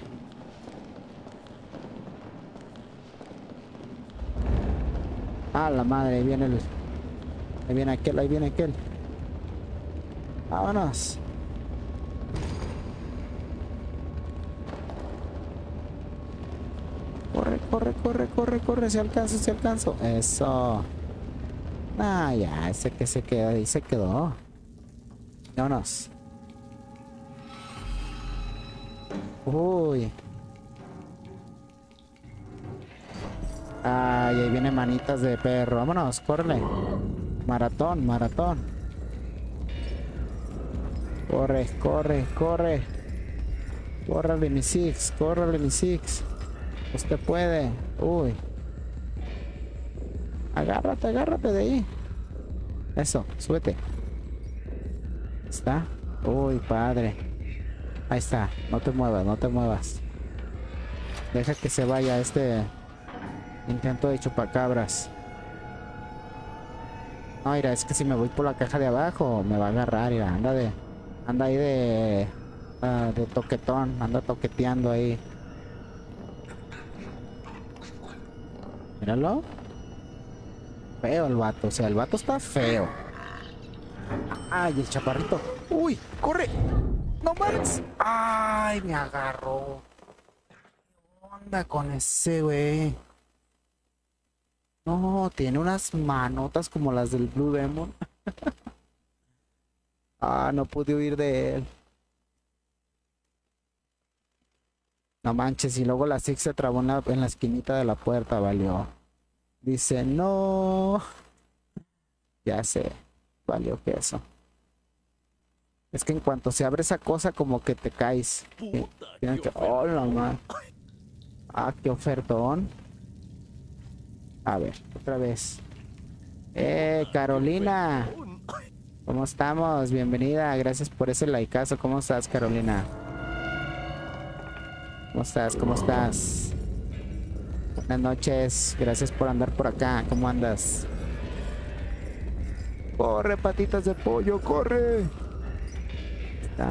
A: A la madre, viene el. Ahí viene aquel, ahí viene aquel. Vámonos. Corre, corre, corre, corre, si alcanzo, si alcanzo. Eso. Ah, ya, ese que se quedó ahí se quedó. Vámonos. Uy. Ay, ahí viene manitas de perro. Vámonos, córrele. Maratón, maratón. Corre, corre, corre. Córrele, mi six, córrele, mi six. Usted puede. Uy. Agárrate, agárrate de ahí. Eso, súbete. ¿Está? Uy, padre. Ahí está. No te muevas, no te muevas. Deja que se vaya este. Intento de chupacabras. No, mira, es que si me voy por la caja de abajo, me va a agarrar, mira, anda de... Anda ahí de... ah, de toquetón, anda toqueteando ahí. Míralo. Feo el vato, o sea, el vato está feo. Ay, el chaparrito. Uy, corre. No mames. Ay, me agarró. ¿Qué onda con ese, güey? No, tiene unas manotas como las del Blue Demon. ah, no pude huir de él. No manches, y luego la Six se trabó en la, en la esquinita de la puerta, valió. Dice, no. Ya sé, valió que eso. Es que en cuanto se abre esa cosa, como que te caes.
C: Puta,
A: tienes que... ¡Oh, madre! Ah, qué ofertón. A ver, otra vez. Eh, Carolina. ¿Cómo estamos? Bienvenida. Gracias por ese likeazo. ¿Cómo estás, Carolina? ¿Cómo estás? ¿Cómo estás? Buenas noches. Gracias por andar por acá. ¿Cómo andas? Corre, patitas de pollo, corre. Está.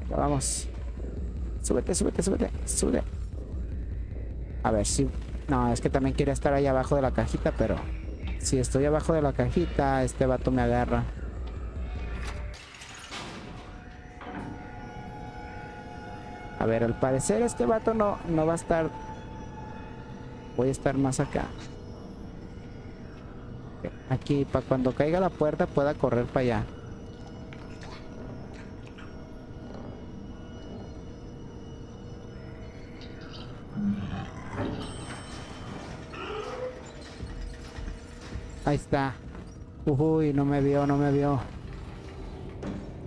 A: Venga, vamos. Súbete, súbete, súbete. Sube. A ver si. No, es que también quería estar ahí abajo de la cajita, pero. Si estoy abajo de la cajita, este vato me agarra. A ver, al parecer este vato no, no va a estar. Voy a estar más acá. Aquí, para cuando caiga la puerta pueda correr para allá. Ahí está. Uy, no me vio, no me vio.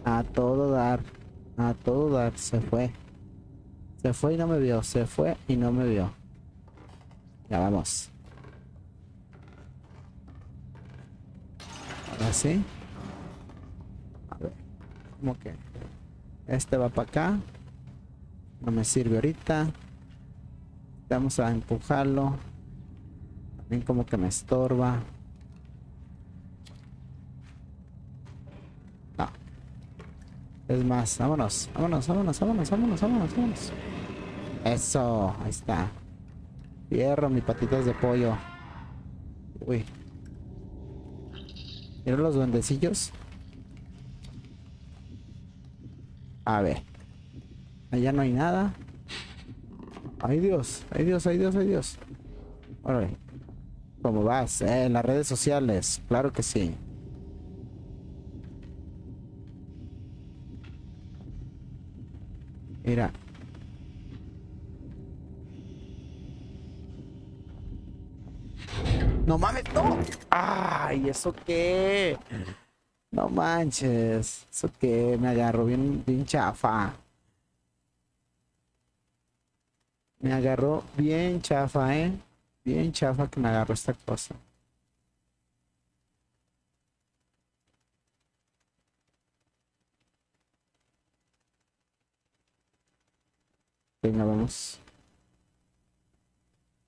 A: A todo dar. A todo dar. Se fue. Se fue y no me vio. Se fue y no me vio. Ya vamos. Ahora sí. A ver. ¿Cómo que? Este va para acá. No me sirve ahorita. Vamos a empujarlo. También como que me estorba. No. Es más, vámonos, vámonos, vámonos, vámonos, vámonos, vámonos, vámonos. Eso, ahí está. Fierro, mis patitas de pollo. Uy. Mira los duendecillos. A ver. Allá no hay nada. Ay Dios, ay Dios, ay Dios, ay Dios. ¿Cómo vas? Eh, en las redes sociales, claro que sí. Mira. No mames, no. ¿Eso qué? No manches. ¿Eso qué? Me agarró bien, bien chafa. Me agarró bien chafa, ¿eh? Bien chafa que me agarró esta cosa. Venga, vamos.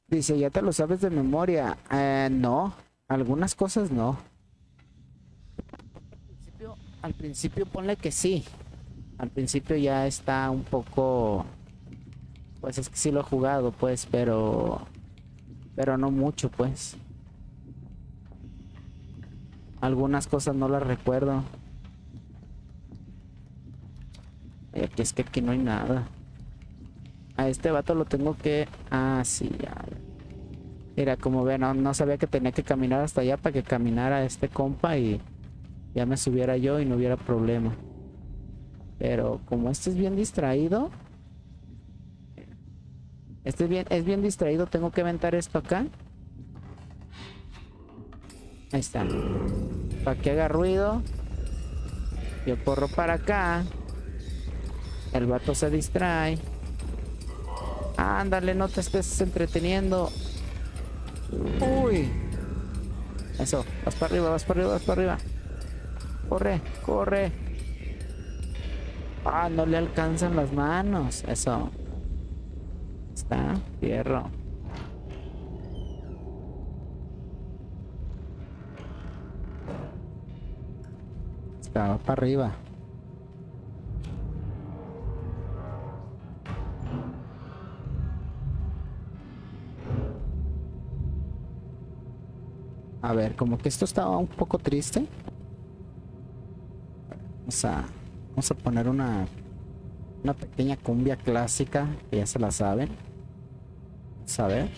A: Dice, ¿ya te lo sabes de memoria? Eh, no, algunas cosas no. Al principio, ponle que sí. Al principio ya está un poco... Pues es que sí lo he jugado, pues, pero... Pero no mucho, pues. Algunas cosas no las recuerdo. Aquí es que aquí no hay nada. A este vato lo tengo que... Ah, sí, ya. Mira, como ven, no, no sabía que tenía que caminar hasta allá para que caminara este compa y ya me subiera yo y no hubiera problema. Pero como este es bien distraído... Este es bien, es bien distraído, tengo que aventar esto acá. Ahí está. Para que haga ruido. Yo corro para acá. El vato se distrae. Ándale, no te estés entreteniendo. Uy. Eso, vas para arriba, vas para arriba, vas para arriba. Corre, corre. Ah, no le alcanzan las manos. Eso. Está, fierro. Está, para arriba. A ver, como que esto estaba un poco triste. Vamos a, vamos a poner una, una pequeña cumbia clásica, que ya se la saben. Vamos a ver.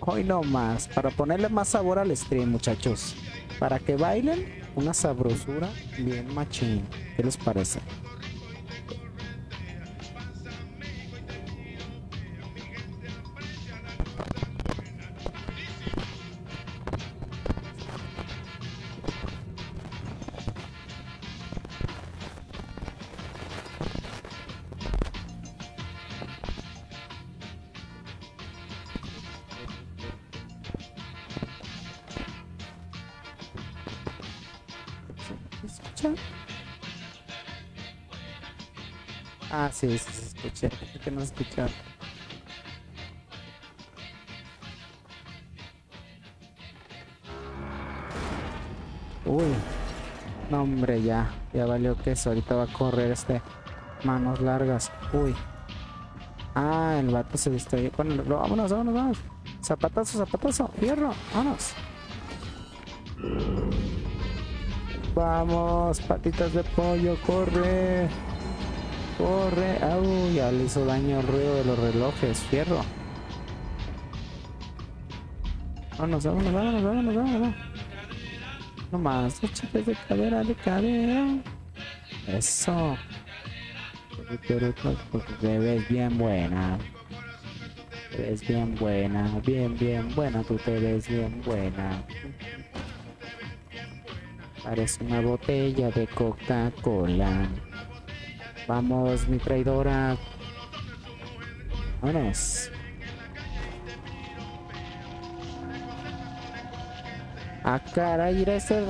A: Hoy no más, para ponerle más sabor al stream, muchachos. Para que bailen una sabrosura bien machín. ¿Qué les parece? Sí, sí, no. Uy, no hombre, ya, ya valió que eso. Ahorita va a correr este manos largas. Uy. Ah, el vato se distrae. Bueno, lo- vámonos, vámonos, vámonos. Zapatazo, zapatazo, fierro, vámonos. Vamos, patitas de pollo, corre. Corre. Au, ya le hizo daño el ruido de los relojes, fierro. Vámonos, vámonos, vámonos, vámonos, vámonos. No más, chicas de cadera, de cadera. Eso. Te ves bien buena. Te ves bien buena, bien, bien buena, tú te ves bien buena. Parece una botella de Coca-Cola. Vamos, mi traidora. Vámonos. Ah, caray, mira este.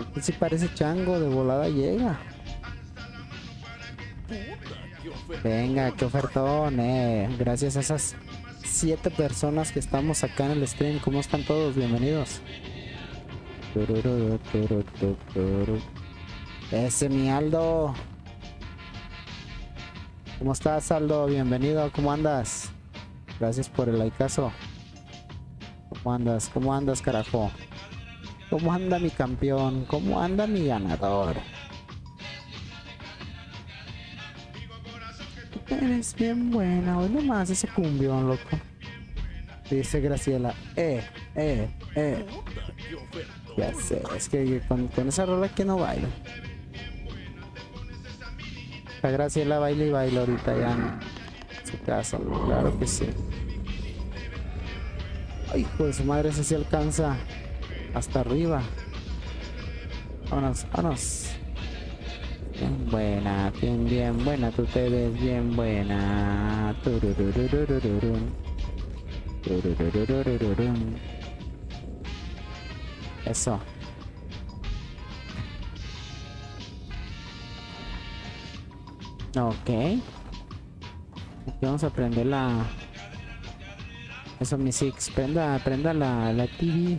A: Este sí parece chango, de volada llega. Venga, qué ofertón, eh. Gracias a esas siete personas que estamos acá en el stream. ¿Cómo están todos? Bienvenidos. Ese mi Aldo. ¿Cómo estás, Aldo? Bienvenido. ¿Cómo andas? Gracias por el likeazo. ¿Cómo andas? ¿Cómo andas, carajo? ¿Cómo anda mi campeón? ¿Cómo anda mi ganador? Eres bien buena, hoy nomás ese cumbión, loco. Dice Graciela, eh, eh, eh. Ya sé, es que con, con esa rola que no baila. La Graciela baila y baila ahorita ya en su casa, claro que sí. Ay, de su madre, ese sí alcanza hasta arriba. Vámonos, vámonos. Bien buena, bien, bien buena, tú te ves bien buena. Eso. Ok. Aquí vamos a prender la... Eso, mi Six. Prenda, prenda la, la TV.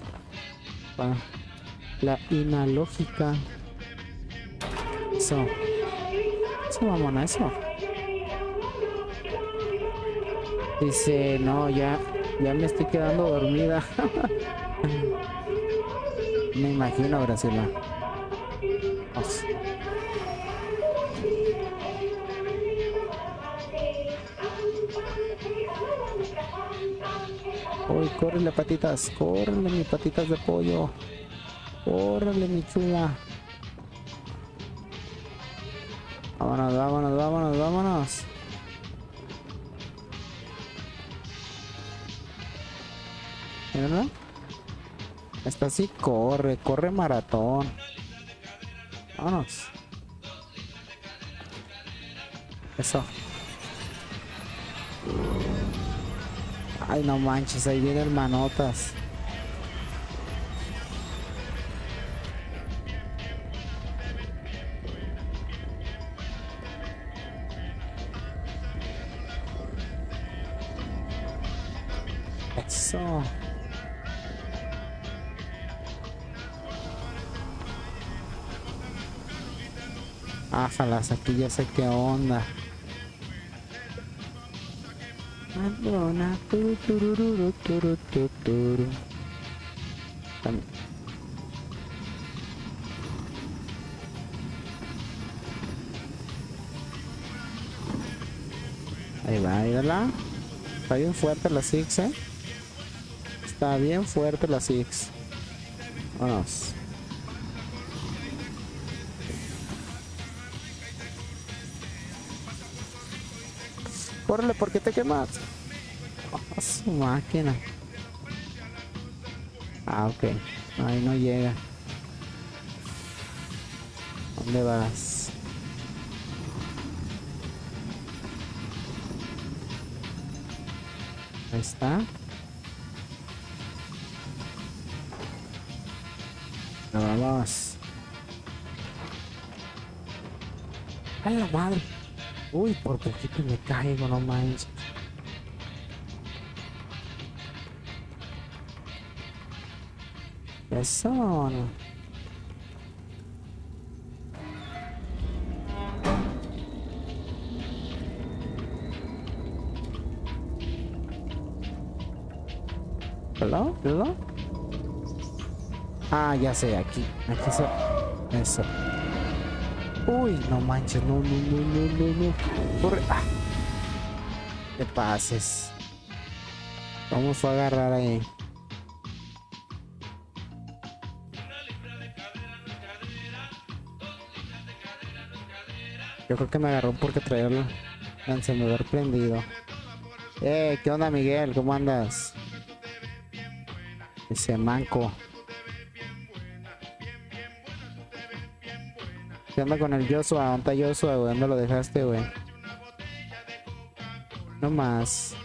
A: La inalógica. Eso. Eso, mamona, eso. Dice, no, ya, ya me estoy quedando dormida. me imagino, Graciela. Vamos. Uy, córrele patitas, córrele mi patitas de pollo. Córrele mi chula. Vámonos, vámonos, vámonos, vámonos. ¿Verdad? Esta sí corre, corre maratón. Vámonos. Eso. Ay, no manches, ahí vienen manotas. Eso. Ájalas, aquí ya sé qué onda. Madonna, tu, turururu, turu, tu, turu. Tam- Ahí va. Está bien fuerte la Six, eh. Está bien fuerte la Six. Vámonos. Córrele porque te quemas. Oh, su máquina. Ah, ok. Ahí no llega. ¿Dónde vas? Ahí está. Ya Vamos. A la madre. Uy, por poquito me caigo, no manches. Eso. no. ¿Hello? ¿Hello? Ah, ya sé, aquí. Aquí se... Eso. Uy, no manches, no, no, no, no, no, no. Corre. Ah. Te pases. Vamos a agarrar ahí. Yo creo que me agarró porque traía el encendedor prendido. Eh, ¿qué onda Miguel? ¿Cómo andas? Ese manco. ¿Qué onda con el Joshua? ¿Dónde está Joshua, güey? ¿Dónde lo dejaste, güey? No más.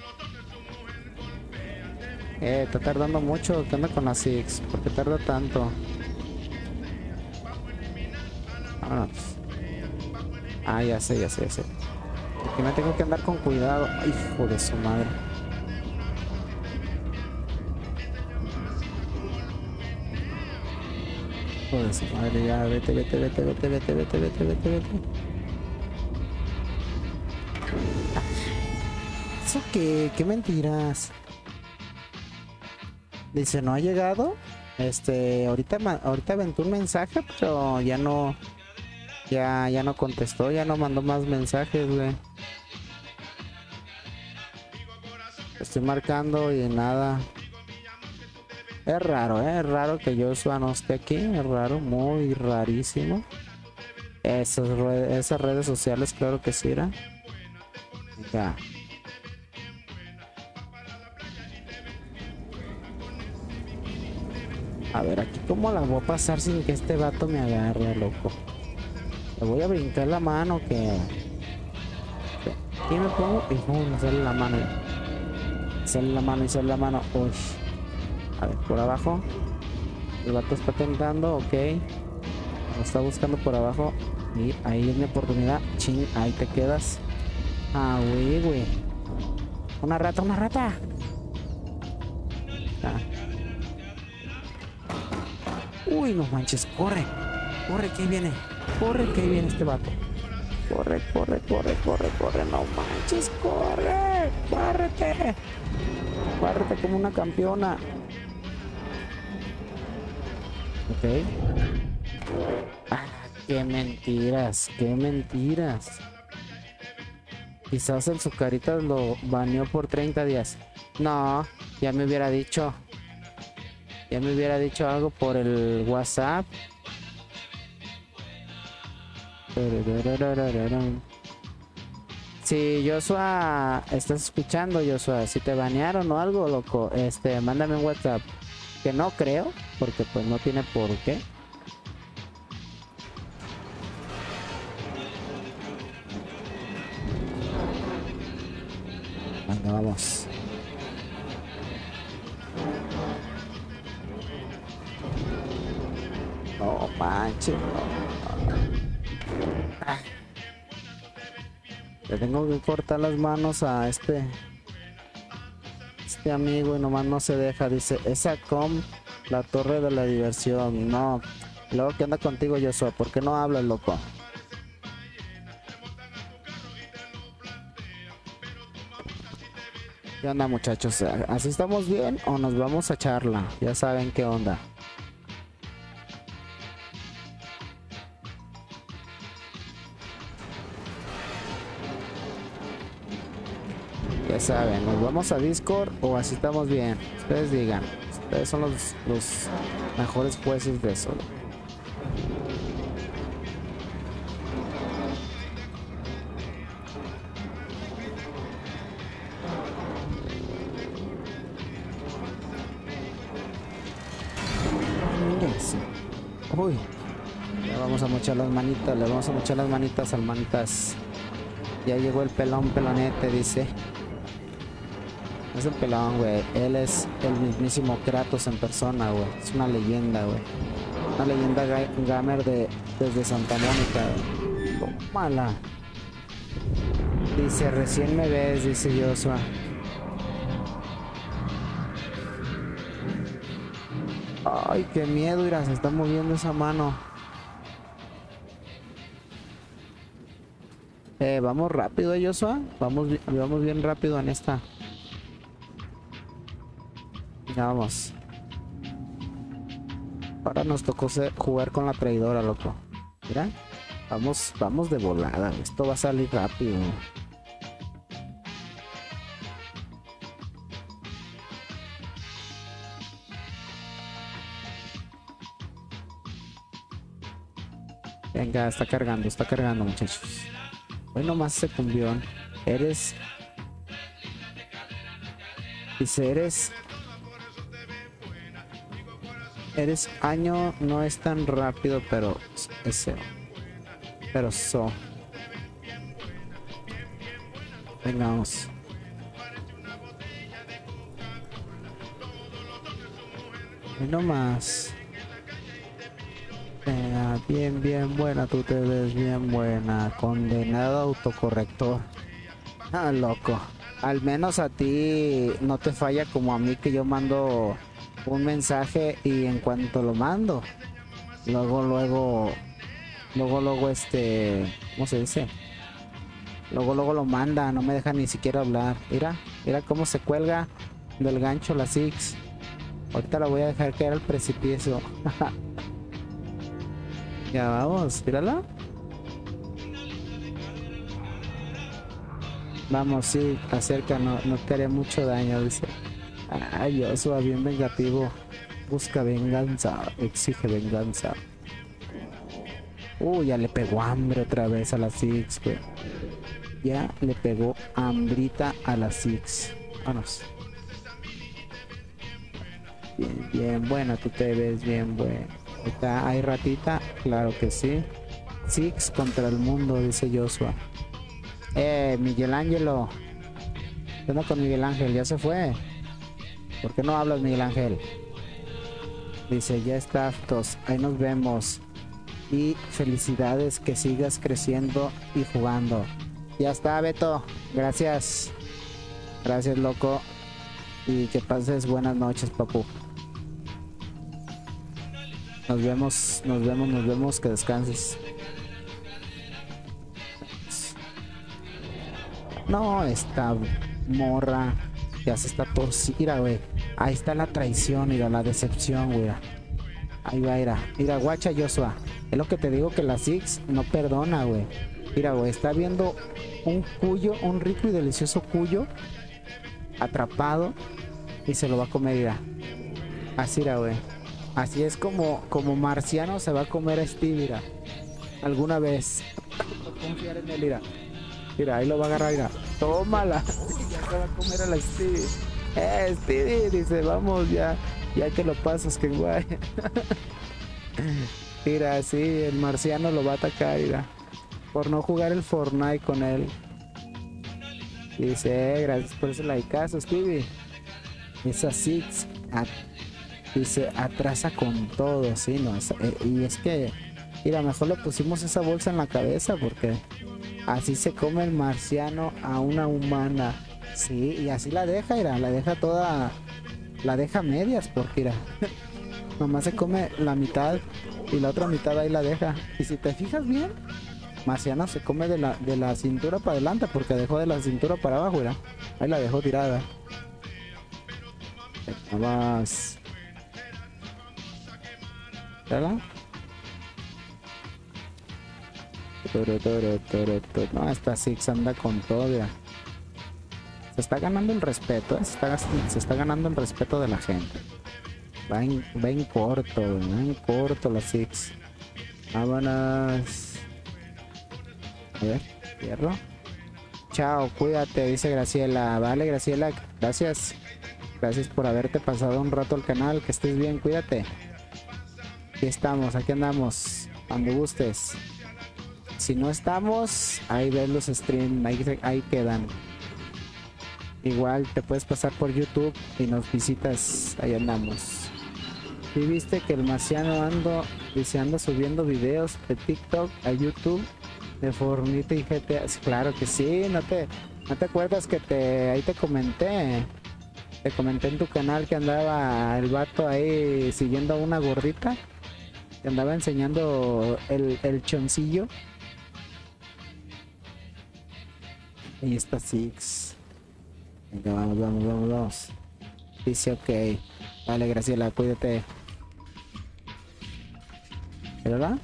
A: Eh, está tardando mucho. ¿Qué onda con la Six? ¿Por qué tarda tanto? Vámonos. Ah, ya sé, ya sé, ya sé. Aquí me tengo que andar con cuidado. Hijo de su madre. Madre, ya, vete, vete, vete, vete, vete, vete, vete, vete. ¿Eso qué? ¿Qué mentiras? Dice, no ha llegado. Este, ahorita, ahorita aventó un mensaje, pero ya no, ya, ya no contestó, ya no mandó más mensajes, güey. Estoy marcando y nada. Es raro, ¿eh? es raro que Joshua no esté aquí, es raro, muy rarísimo. Esas, re- esas redes sociales, claro que sí, era. Ya. A ver, aquí cómo la voy a pasar sin que este vato me agarre, loco. Le voy a brincar la mano que... Aquí me pongo y no, me sale la mano. Sale la mano y sale la mano. Uy. A ver, por abajo. El vato está tentando, ok. Está buscando por abajo. Y ahí es mi oportunidad. Ching, ahí te quedas. Ah, güey, güey. Una rata, una rata. Ah. Uy, no manches, corre. Corre, que viene. Corre, que viene este vato. Corre, corre, corre, corre, corre. No manches, corre. Bárrete. Bárrete como una campeona. Ok. Ah, qué mentiras, qué mentiras. Quizás el Zucaritas lo baneó por 30 días. No, ya me hubiera dicho. Ya me hubiera dicho algo por el WhatsApp. Si Joshua estás escuchando, Joshua, si te banearon o algo, loco, este, mándame un WhatsApp. Que no creo, porque pues no tiene por qué. Vamos. No manches, no. Ah. Le tengo que cortar las manos a este este amigo y nomás no se deja. Dice, esa com, la torre de la diversión. No. Luego que anda contigo, Joshua. ¿Por qué no hablas, loco? ¿Qué onda, muchachos? ¿Así estamos bien o nos vamos a charla? Ya saben qué onda. Saben, ¿nos vamos a Discord o así estamos bien? Ustedes digan. Ustedes son los, los mejores jueces de eso. Uy. Le vamos a mochar las manitas, le vamos a mochar las manitas al manitas. Ya llegó el pelón pelonete, dice. Es el pelón, güey. Él es el mismísimo Kratos en persona, güey. Es una leyenda, güey. Una leyenda ga- gamer de, desde Santa Mónica, güey. Tómala. Dice, recién me ves, dice Joshua. Ay, qué miedo, mira, se está moviendo esa mano. Eh, vamos rápido, eh, Joshua. Vamos, vamos bien rápido en esta. Ya vamos. Ahora nos tocó jugar con la traidora, loco. Mira, vamos, vamos de volada. Esto va a salir rápido. Venga, está cargando, está cargando, muchachos. Hoy nomás ese cumbión. Eres. Dice, eres. Eres año, no es tan rápido, pero es. Pero so. Venga, vamos. Hoy nomás. Venga, bien, bien buena, tú te ves bien buena. Condenado autocorrector. Ah, loco. Al menos a ti no te falla como a mí que yo mando un mensaje y en cuanto lo mando, luego, luego, luego, luego, este, ¿cómo se dice? Luego, luego lo manda, no me deja ni siquiera hablar. Mira, mira cómo se cuelga del gancho la Six. Ahorita la voy a dejar caer al precipicio. ya vamos, mírala. Vamos, sí, acerca, no, no te haré mucho daño, dice. Ay, Joshua, bien vengativo. Busca venganza, exige venganza. Uy, ya le pegó hambre otra vez a la Six, güey. Ya le pegó hambrita a la Six. Vamos. Bien, bien, bueno, tú te ves bien, bueno. Está, ¿Hay ratita? Claro que sí. Six contra el mundo, dice Joshua. Eh, Miguel Ángelo. ¿Qué onda con Miguel Ángel? ¿Ya se fue? ¿Por qué no hablas, Miguel Ángel? Dice, ya está, Aftos. Ahí nos vemos. Y felicidades que sigas creciendo y jugando. Ya está, Beto. Gracias. Gracias, loco. Y que pases buenas noches, papu. Nos vemos, nos vemos, nos vemos. Que descanses. No, esta morra se está torcida, güey. Ahí está la traición, mira, la decepción, güey. Ahí va, mira. Mira, guacha Joshua. Es lo que te digo que la Six no perdona, güey. Mira, güey, está viendo un cuyo, un rico y delicioso cuyo atrapado y se lo va a comer, mira. Así era, güey. Así es como, como Marciano se va a comer a Steve, mira. Alguna vez. Confiar en él, mira. Mira, ahí lo va a agarrar, mira. Tómala. ya se va a comer a la Stevie. Eh, Stevie, dice, vamos ya. Ya que lo pasas, que guay. mira, sí, el marciano lo va a atacar, mira. Por no jugar el Fortnite con él. Dice, eh, gracias por ese likeazo, Stevie. Esa Six dice, atrasa con todo, sí, no. Eh, y es que, mira, mejor le pusimos esa bolsa en la cabeza porque Así se come el marciano a una humana. Sí, y así la deja, mira, la deja toda, la deja medias, porque mira, nomás se come la mitad y la otra mitad ahí la deja. Y si te fijas bien, marciano se come de la, de la cintura para adelante, porque dejó de la cintura para abajo, mira. Ahí la dejó tirada. Vamos. ¿Verdad? No, esta Six anda con todo. ya. Se está ganando el respeto, ¿eh? se, está, ganando el respeto de la gente. Va en, va en corto, va en corto la Six. Vámonos. A ver, cierro. Chao, cuídate, dice Graciela. Vale, Graciela, gracias. Gracias por haberte pasado un rato al canal. Que estés bien, cuídate. Aquí estamos, aquí andamos. Cuando gustes. Si no estamos, ahí ves los streams, ahí, ahí quedan. Igual te puedes pasar por YouTube y nos visitas, ahí andamos. Si viste que el marciano ando, dice anda subiendo videos de TikTok a YouTube de Fornite y GTA. Claro que sí, no te, no te acuerdas que te ahí te comenté. Te comenté en tu canal que andaba el vato ahí siguiendo a una gordita. Que andaba enseñando el, el choncillo. Ahí está Six. Venga, vamos, vamos, vamos, vamos. Dice ok. Vale, Graciela, cuídate. ¿Verdad?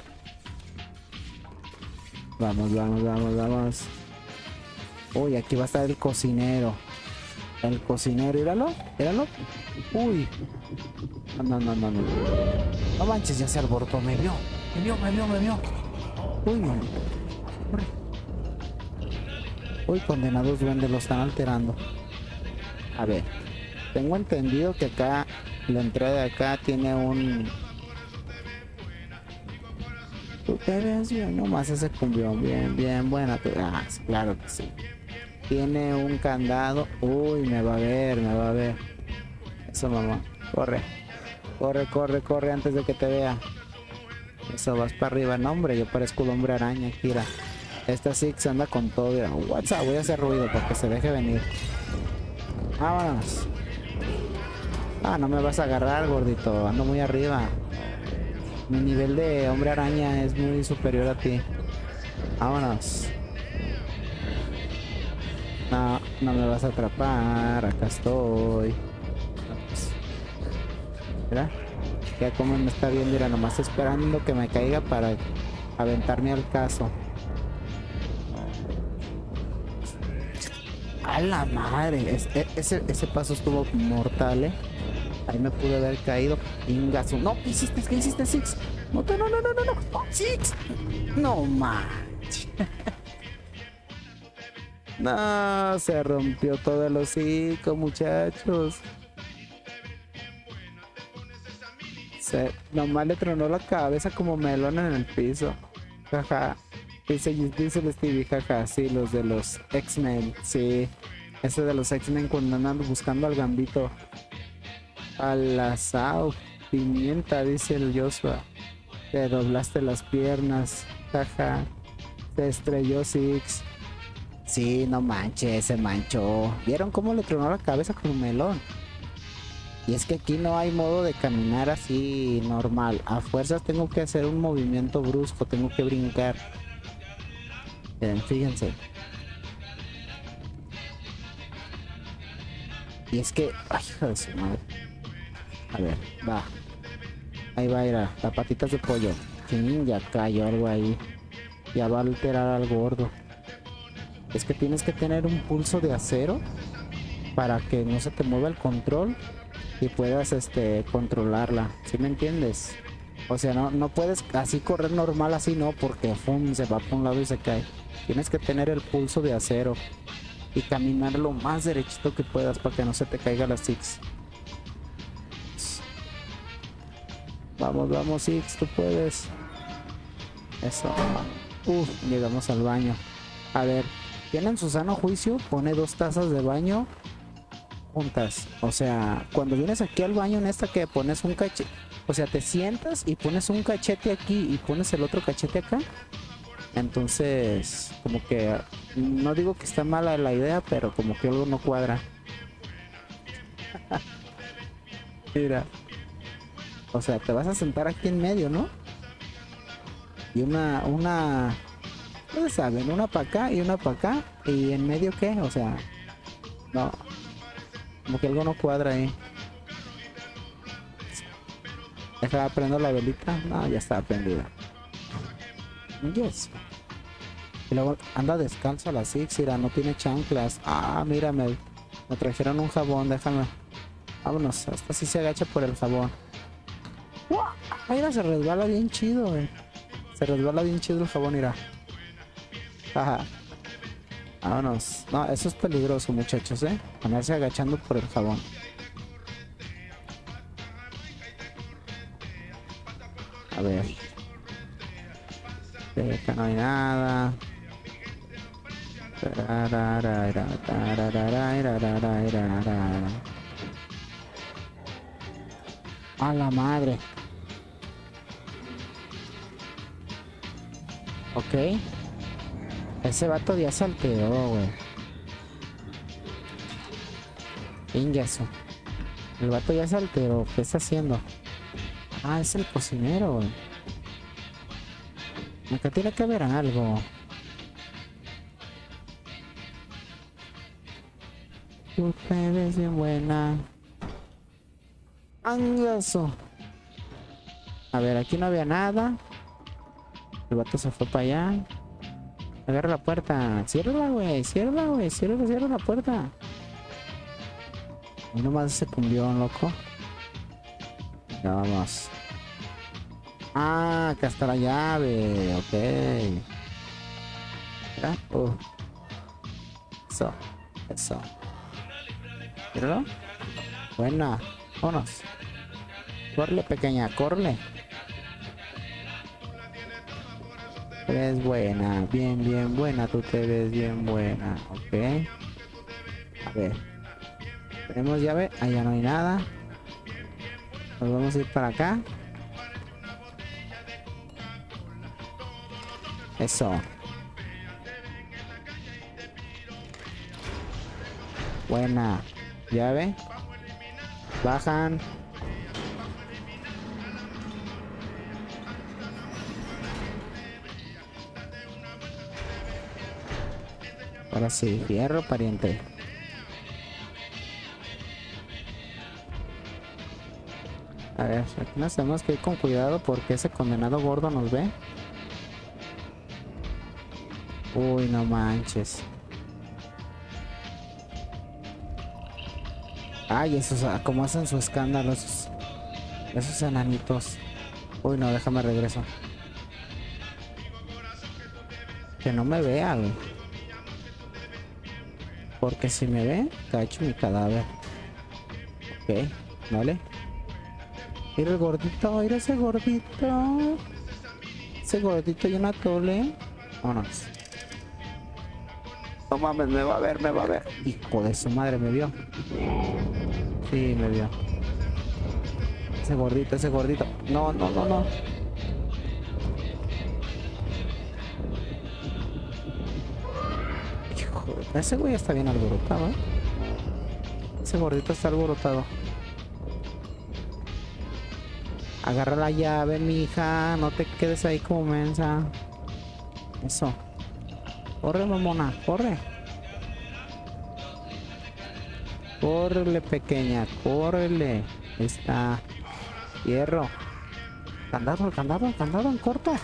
A: Vamos, vamos, vamos, vamos. Uy, aquí va a estar el cocinero. El cocinero, míralo, míralo. Uy. No, no, no, no, no. Manches, ya se alborotó. Me vio, me vio, me vio, me vio. Uy. Uy, condenados duendes, lo están alterando. A ver, tengo entendido que acá, la entrada de acá tiene un... ¿Tú ves? Bien, nomás ese cumbión, bien, bien, buena. te- Ah, claro que sí. Tiene un candado. Uy, me va a ver, me va a ver. Eso, mamá. Corre. Corre, corre, corre antes de que te vea. Eso, vas para arriba. No, hombre, yo parezco el hombre araña, Kira. Esta Six anda con todo. WhatsApp, voy a hacer ruido para que se deje venir. Vámonos. Ah, no me vas a agarrar, gordito. Ando muy arriba. Mi nivel de hombre araña es muy superior a ti. Vámonos. No, no me vas a atrapar. Acá estoy. Mira. Ya como me está viendo, mira, nomás esperando que me caiga para aventarme al caso. A la madre, e- ese, ese paso estuvo mortal, eh. Ahí me pude haber caído. Ingazo. No, ¿qué hiciste? ¿Qué hiciste, Six? No, no, no, no, no, no, no. Six. No manches. No, se rompió todo el hocico, muchachos. Se, nomás le tronó la cabeza como melón en el piso. Jaja. Dice, dice el Stevie, jaja. Sí, los de los X-Men. Sí. Ese de los X-Men cuando andan buscando al gambito. Al asado. Pimienta, dice el Joshua. Te doblaste las piernas. Jaja. Se estrelló Six. Sí, no manches, se manchó. ¿Vieron cómo le tronó la cabeza como melón? Y es que aquí no hay modo de caminar así normal. A fuerzas tengo que hacer un movimiento brusco, tengo que brincar. Miren, fíjense. Y es que, ay, hija de su madre. A ver, va. Ahí va a ir a las patitas de pollo. Chin, ya cayó algo ahí. Ya va a alterar al gordo. Es que tienes que tener un pulso de acero para que no se te mueva el control y puedas este controlarla. ¿Sí me entiendes? O sea, no, no puedes así correr normal así no, porque se va por un lado y se cae. Tienes que tener el pulso de acero y caminar lo más derechito que puedas para que no se te caiga la Six. Vamos, vamos, Six, tú puedes. Eso. Uf, llegamos al baño. A ver, tienen su sano juicio, pone dos tazas de baño juntas. O sea, cuando vienes aquí al baño en esta que pones un cachete, o sea, te sientas y pones un cachete aquí y pones el otro cachete acá. Entonces, como que no digo que está mala la idea, pero como que algo no cuadra. Mira. O sea, te vas a sentar aquí en medio, ¿no? Y una, una, ustedes saben, una para acá y una para acá. ¿Y en medio qué? O sea, no. Como que algo no cuadra ahí. Deja prendo la velita. No, ya está prendida. Yes. Y luego anda descalzo la Sixira, no tiene chanclas. Ah, mira, me, trajeron un jabón, déjame. Vámonos, hasta sí se agacha por el jabón. ¡Guau! Mira, se resbala bien chido, güey. Se resbala bien chido el jabón, mira. Ajá. Vámonos. No, eso es peligroso, muchachos, ¿eh? Ponerse agachando por el jabón. A ver. De acá no hay nada. A la madre. Ok. Ese vato ya se alteró, güey. Ingaso. El vato ya se alteró. ¿Qué está haciendo? Ah, es el cocinero, güey. Acá tiene que haber algo. Tú te ves bien buena. Angazo. A ver, aquí no había nada. El vato se fue para allá. Agarra la puerta. Ciérrala, güey. Ciérrala, güey. Ciérrala, cierra la puerta. Y nomás se cumplió, loco. Ya vamos. Ah, acá está la llave. Ok. Mira. Uh. Eso. Eso. Míralo. Buena. Vámonos. Corre, pequeña. Corre. Eres buena, bien, bien buena, tú te ves bien buena, ok. A ver. Tenemos llave, allá no hay nada. Nos vamos a ir para acá. Eso. Buena. Llave. Bajan. Ahora sí, fierro pariente. A ver, aquí nos tenemos que ir con cuidado porque ese condenado gordo nos ve. Uy, no manches. Ay, esos, ah, como hacen su escándalo, esos, esos enanitos. Uy, no, déjame regreso. Que no me vea, güey. Porque si me ve, cacho mi cadáver. Ok, vale. Mira el gordito, mira ese gordito. Ese gordito y una tole. Vámonos. No mames, me va a ver, me va a ver. Hijo de su madre, me vio. Sí, me vio. Ese gordito, ese gordito. No, no, no, no. Hijo, ese güey está bien alborotado. ¿eh? Ese gordito está alborotado. Agarra la llave, mija. No te quedes ahí como mensa. Eso. Corre, mamona, corre. Córrele, pequeña, córrele. Está. Hierro. Candado, candado, candado en corto.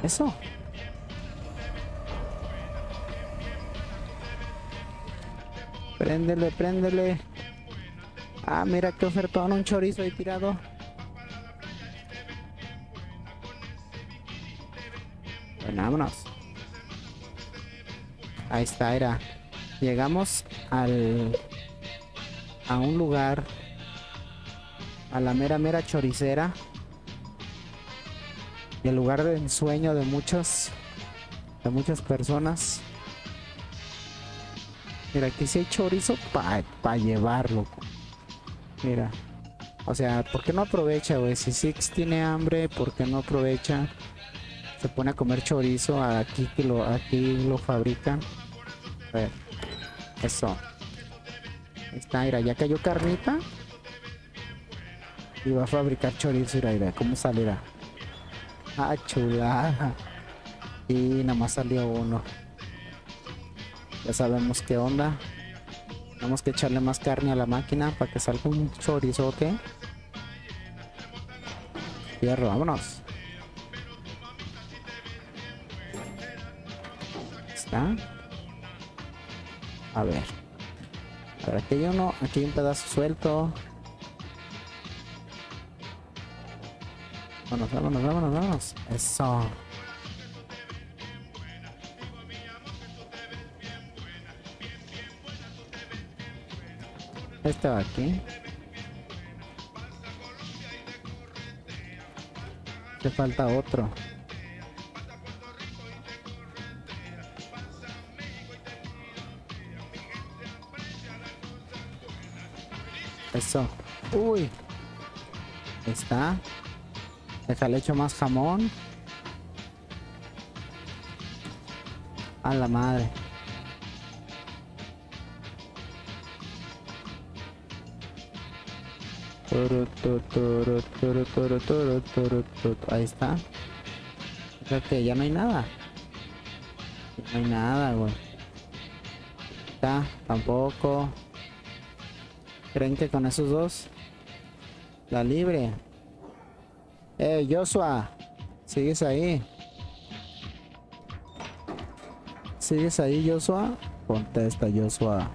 A: Eso. Préndele, préndele. Ah, mira qué ofertón, un chorizo ahí tirado. Bueno, vámonos. Ahí está, era. Llegamos al a un lugar a la mera mera choricera. El lugar de ensueño de muchas de muchas personas. Mira, aquí sí hay chorizo para llevarlo. Mira. O sea, ¿por qué no aprovecha, güey? Si Six tiene hambre, ¿por qué no aprovecha? Se pone a comer chorizo aquí que lo aquí lo fabrican. A ver. Eso. Ahí está, mira, ya cayó carnita. Y va a fabricar chorizo, mira, cómo saldrá. Ah, chulada. Y nada más salió uno. Ya sabemos qué onda. Tenemos que echarle más carne a la máquina para que salga un chorizote. Fierro, vámonos. ¿Está? A ver. A ver, aquí hay uno, aquí hay un pedazo suelto. Vámonos, vámonos, vámonos, vámonos. Eso. Este va aquí. Te falta otro. Uy. Está. Déjale hecho más jamón. A la madre. Ahí está. Ya no hay nada. No hay nada, güey. Tampoco. ¿Creen que con esos dos? La libre. Eh, Joshua. ¿Sigues ahí? ¿Sigues ahí, Joshua? Contesta, Joshua.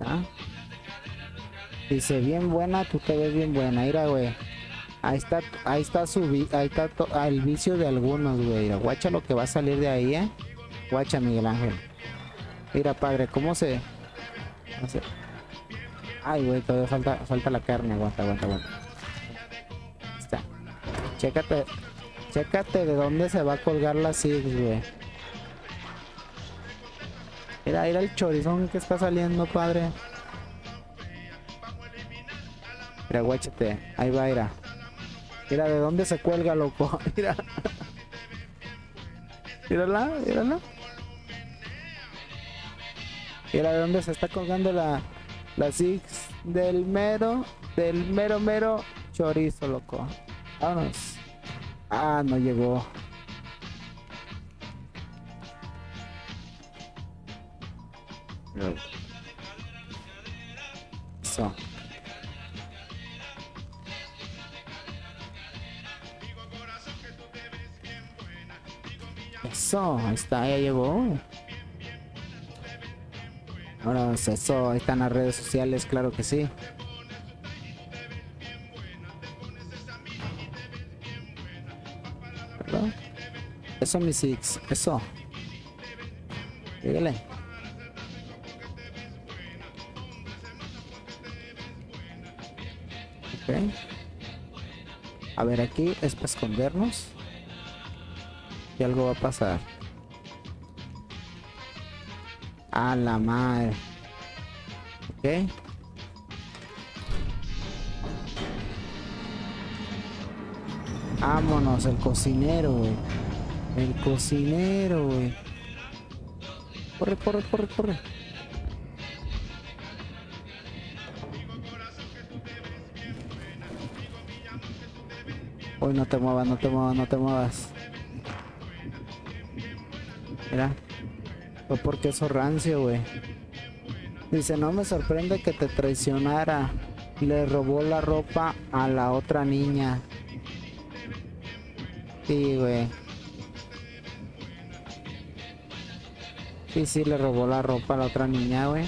A: ¿Ah? Dice, bien buena, tú te bien buena, mira, güey. Ahí está, ahí está su ahí está ah, el vicio de algunos, güey. Guacha lo que va a salir de ahí, eh. Guacha, Miguel Ángel. Mira, padre, ¿cómo se...? Ay, güey, todavía falta, falta la carne. Aguanta, aguanta, aguanta. Ahí Está. Chécate, chécate de dónde se va a colgar la Six, güey. Mira, mira el chorizón que está saliendo, padre. Mira, guáchate. Ahí va, mira. Mira de dónde se cuelga, loco. Mira. Mírala, mírala. Mira de dónde se está colgando la, la Six del mero, del mero, mero chorizo, loco. Vámonos. Ah, no llegó. Eso. Eso, ahí está, ya llegó. Ahora eso, ahí están las redes sociales, claro que sí. Eso, mi Six, eso. Dígale. Ok. A ver, aquí es para escondernos. Y algo va a pasar. A la madre. Ok. Vámonos, el cocinero, güey. El cocinero, güey. Corre, corre, corre, corre. Uy, no te muevas, no te muevas, no te muevas. Mira. Fue porque eso rancio, güey. Dice, no me sorprende que te traicionara. Le robó la ropa a la otra niña. Sí, güey. Sí, sí, le robó la ropa a la otra niña, güey.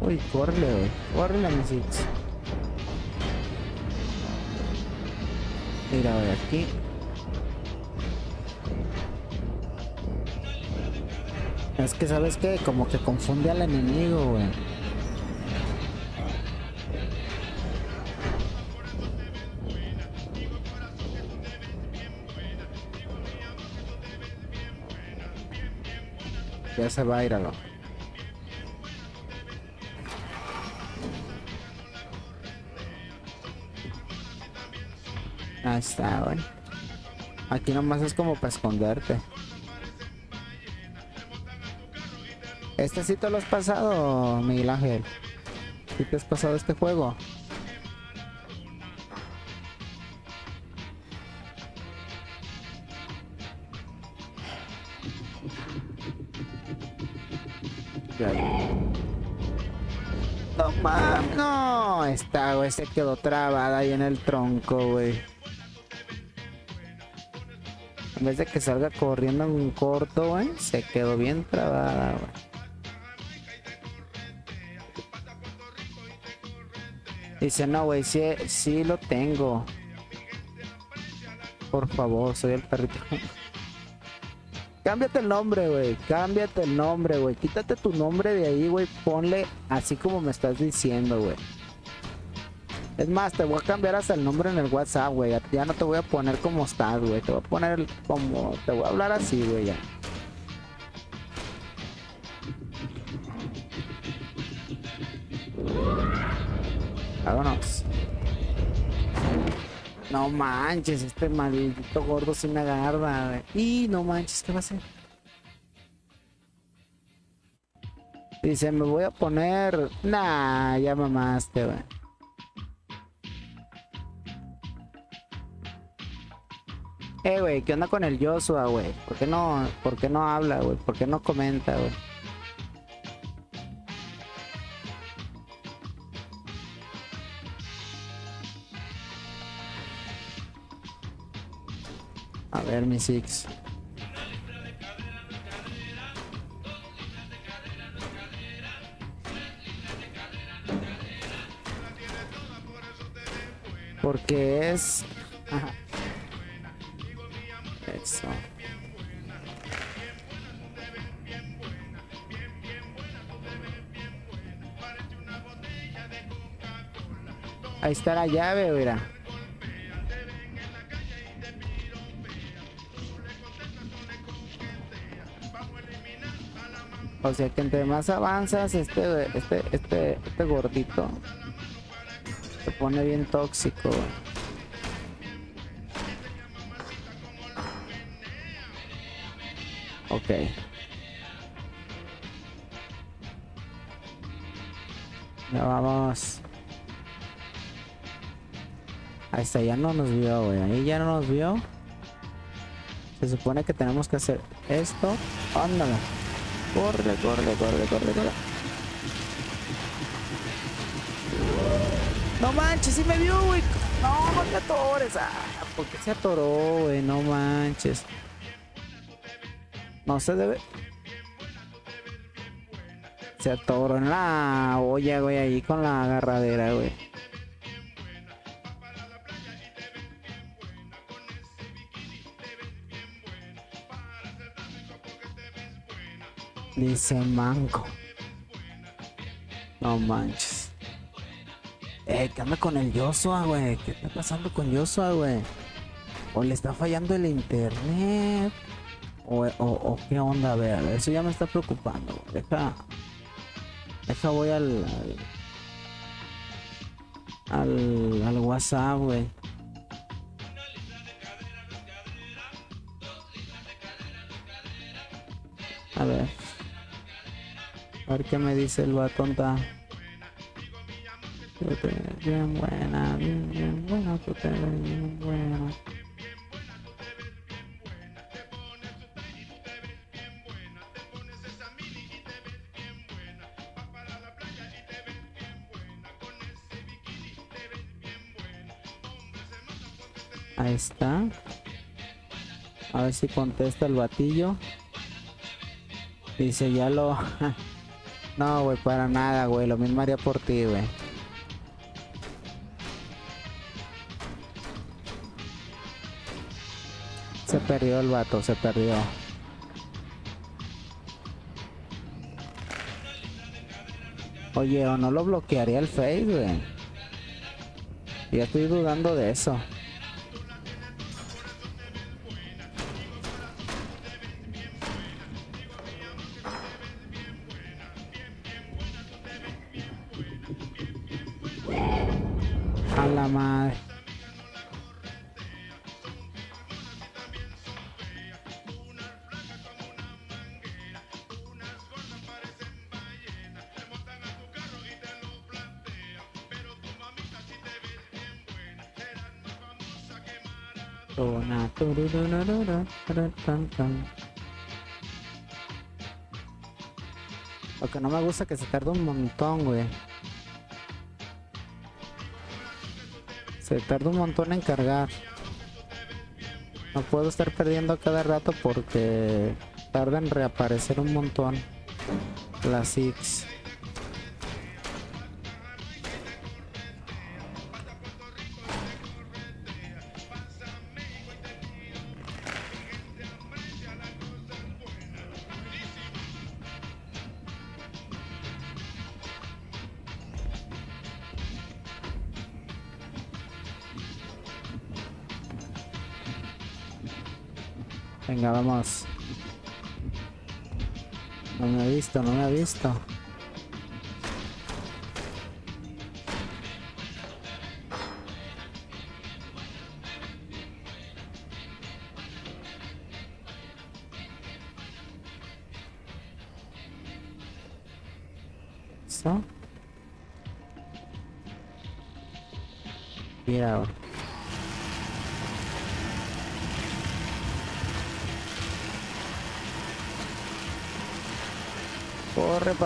A: Uy, córrele, güey. Córrele, mis hijos. Mira, güey, aquí. Es que, ¿sabes qué? Como que confunde al enemigo, güey. se va a ir a lo. Ahí está, bueno. Aquí nomás es como para esconderte. Este sí te lo has pasado, Miguel Ángel. ¿Sí te has pasado este juego? Se quedó trabada ahí en el tronco, güey. En vez de que salga corriendo en un corto, güey, se quedó bien trabada, güey. Dice, no, güey, sí, sí lo tengo. Por favor, soy el perrito. Cámbiate el nombre, güey. Cámbiate el nombre, güey. Quítate tu nombre de ahí, güey. Ponle así como me estás diciendo, güey. Es más, te voy a cambiar hasta el nombre en el WhatsApp, güey. Ya no te voy a poner como estás, güey. Te voy a poner como... Te voy a hablar así, güey, ya. Vámonos. No manches, este maldito gordo sí me agarra, güey. Y no manches, ¿qué va a hacer? Dice, me voy a poner... Nah, ya mamaste, güey. Eh, güey, ¿qué onda con el Joshua, güey? ¿Por qué no, por qué no habla, güey? ¿Por qué no comenta, güey? A ver, mi Six. Porque es... Ajá. Ahí está la llave, mira. O sea que entre más avanzas, este, este, este, este gordito se pone bien tóxico. Ok. Ya vamos. Ahí está, ya no nos vio, güey. Ahí ya no nos vio. Se supone que tenemos que hacer esto. Ándale. Corre, corre, corre, corre, corre. No manches, sí me vio, güey. No, no te atores. Ah, ¿por qué se atoró, güey? No manches. No se debe. Se atoró en la olla, güey, ahí con la agarradera, güey. Dice manco. No manches. Eh, ¿qué anda con el Joshua, güey? ¿Qué está pasando con Joshua, güey? O le está fallando el internet. O, o, o qué onda, a ver, eso ya me está preocupando. Deja. Deja, voy al. Al, al, al WhatsApp, güey. A ver. A ver qué me dice el batonta. Bien buena, bien, bien buena, tú te ves bien buena. Ahí está. A ver si contesta el batillo. Dice, ya lo... no, güey, para nada, güey. Lo mismo haría por ti, güey. Se perdió el vato, se perdió. Oye, o no lo bloquearía el Face, güey. Ya estoy dudando de eso. Tan. Lo que no me gusta que se tarda un montón, güey. Se tarda un montón en cargar. No puedo estar perdiendo cada rato porque tarda en reaparecer un montón. Las Six. Vamos. No me ha visto, no me ha visto.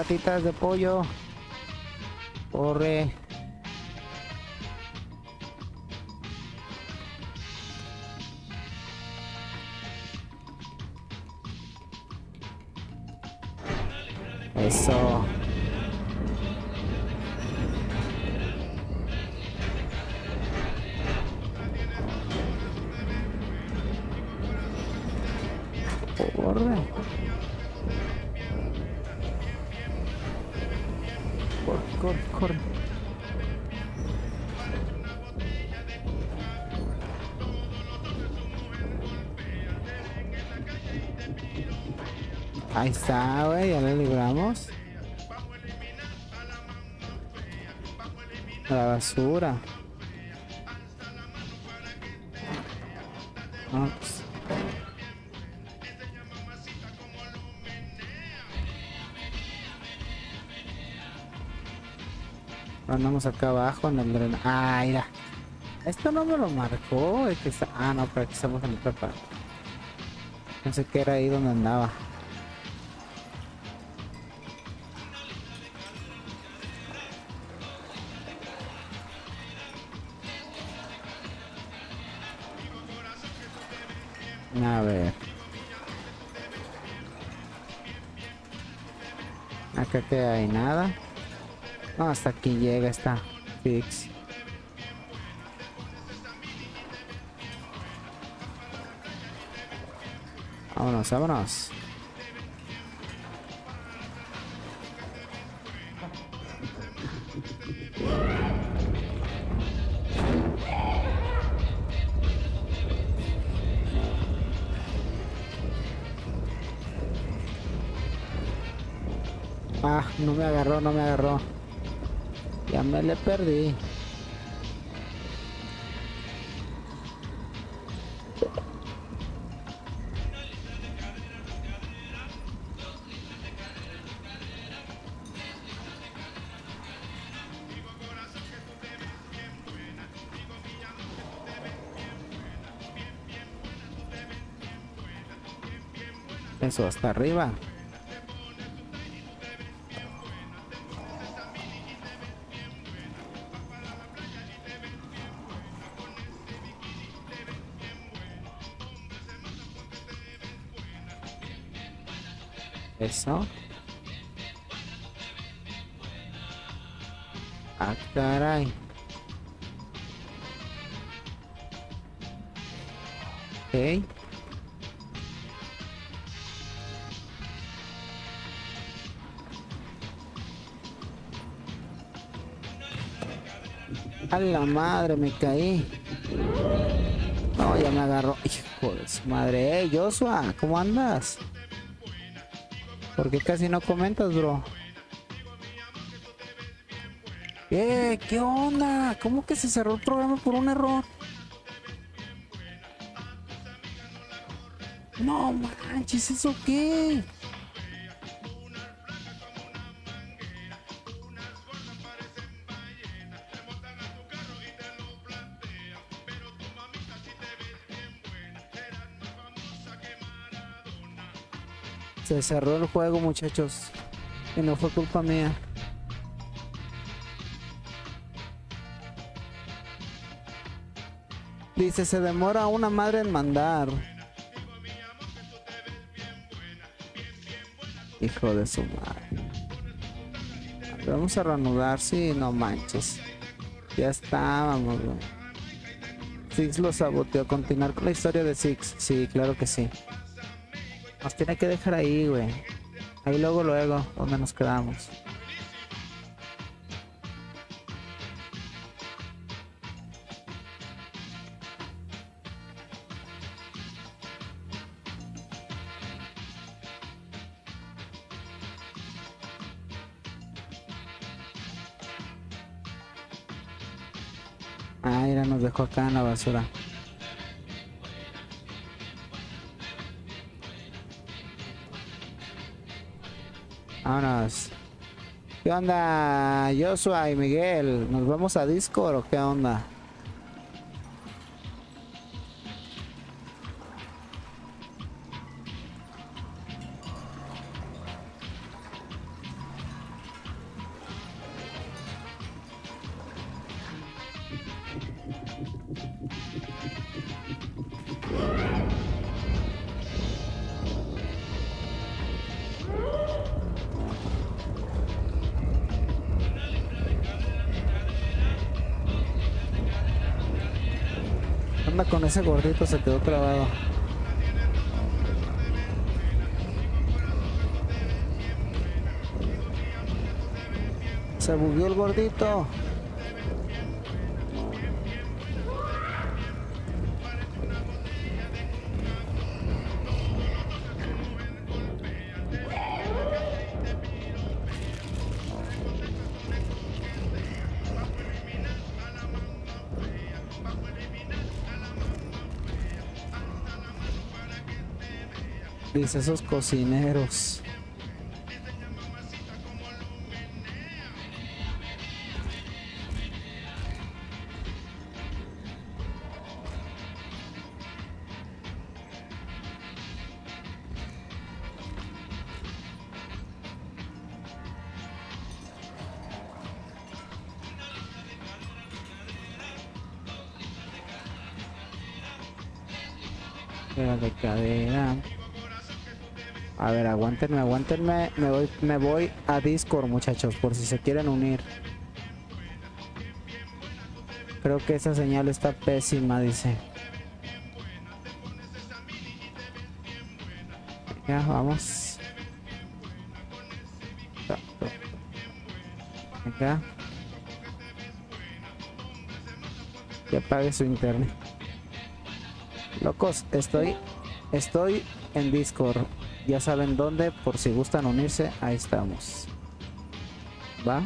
A: Patitas de pollo. Corre. Eso. Ahí está, güey, ya lo libramos. La basura. Pues. Andamos acá abajo en el dren. Ah, mira. Esto no me lo marcó. es que está- Ah, no, pero aquí estamos en otra parte. Pensé que era ahí donde andaba. Hasta aquí llega esta fix. Vámonos, vámonos. Ah, no me agarró, no me agarró. Perdí. Eso, hasta arriba. La madre, me caí. No, ya me agarró. Hijo de su madre. Hey, Joshua, ¿cómo andas? ¿Por qué casi no comentas, bro? Eh, ¿qué onda? ¿Cómo que se cerró el programa por un error? No manches, ¿eso qué? Se cerró el juego, muchachos. Y no fue culpa mía. Dice, se demora una madre en mandar. Hijo de su madre. Vamos a reanudar, sí, no manches. Ya estábamos. Six lo saboteó. Continuar con la historia de Six. Sí, claro que sí. Nos tiene que dejar ahí, güey. Ahí luego, luego, donde nos quedamos. Ah, mira, nos dejó acá en la basura. ¿Qué onda, Joshua y Miguel? ¿Nos vamos a Discord o qué onda? Con ese gordito, se quedó trabado. Se bugueó el gordito. Esos cocineros. Me voy, me voy a Discord, muchachos, por si se quieren unir. Creo que esa señal está pésima, dice. Ya, vamos. Acá. Que apague su internet. Locos, estoy, estoy en Discord. Ya saben dónde, por si gustan unirse, ahí estamos. ¿Va?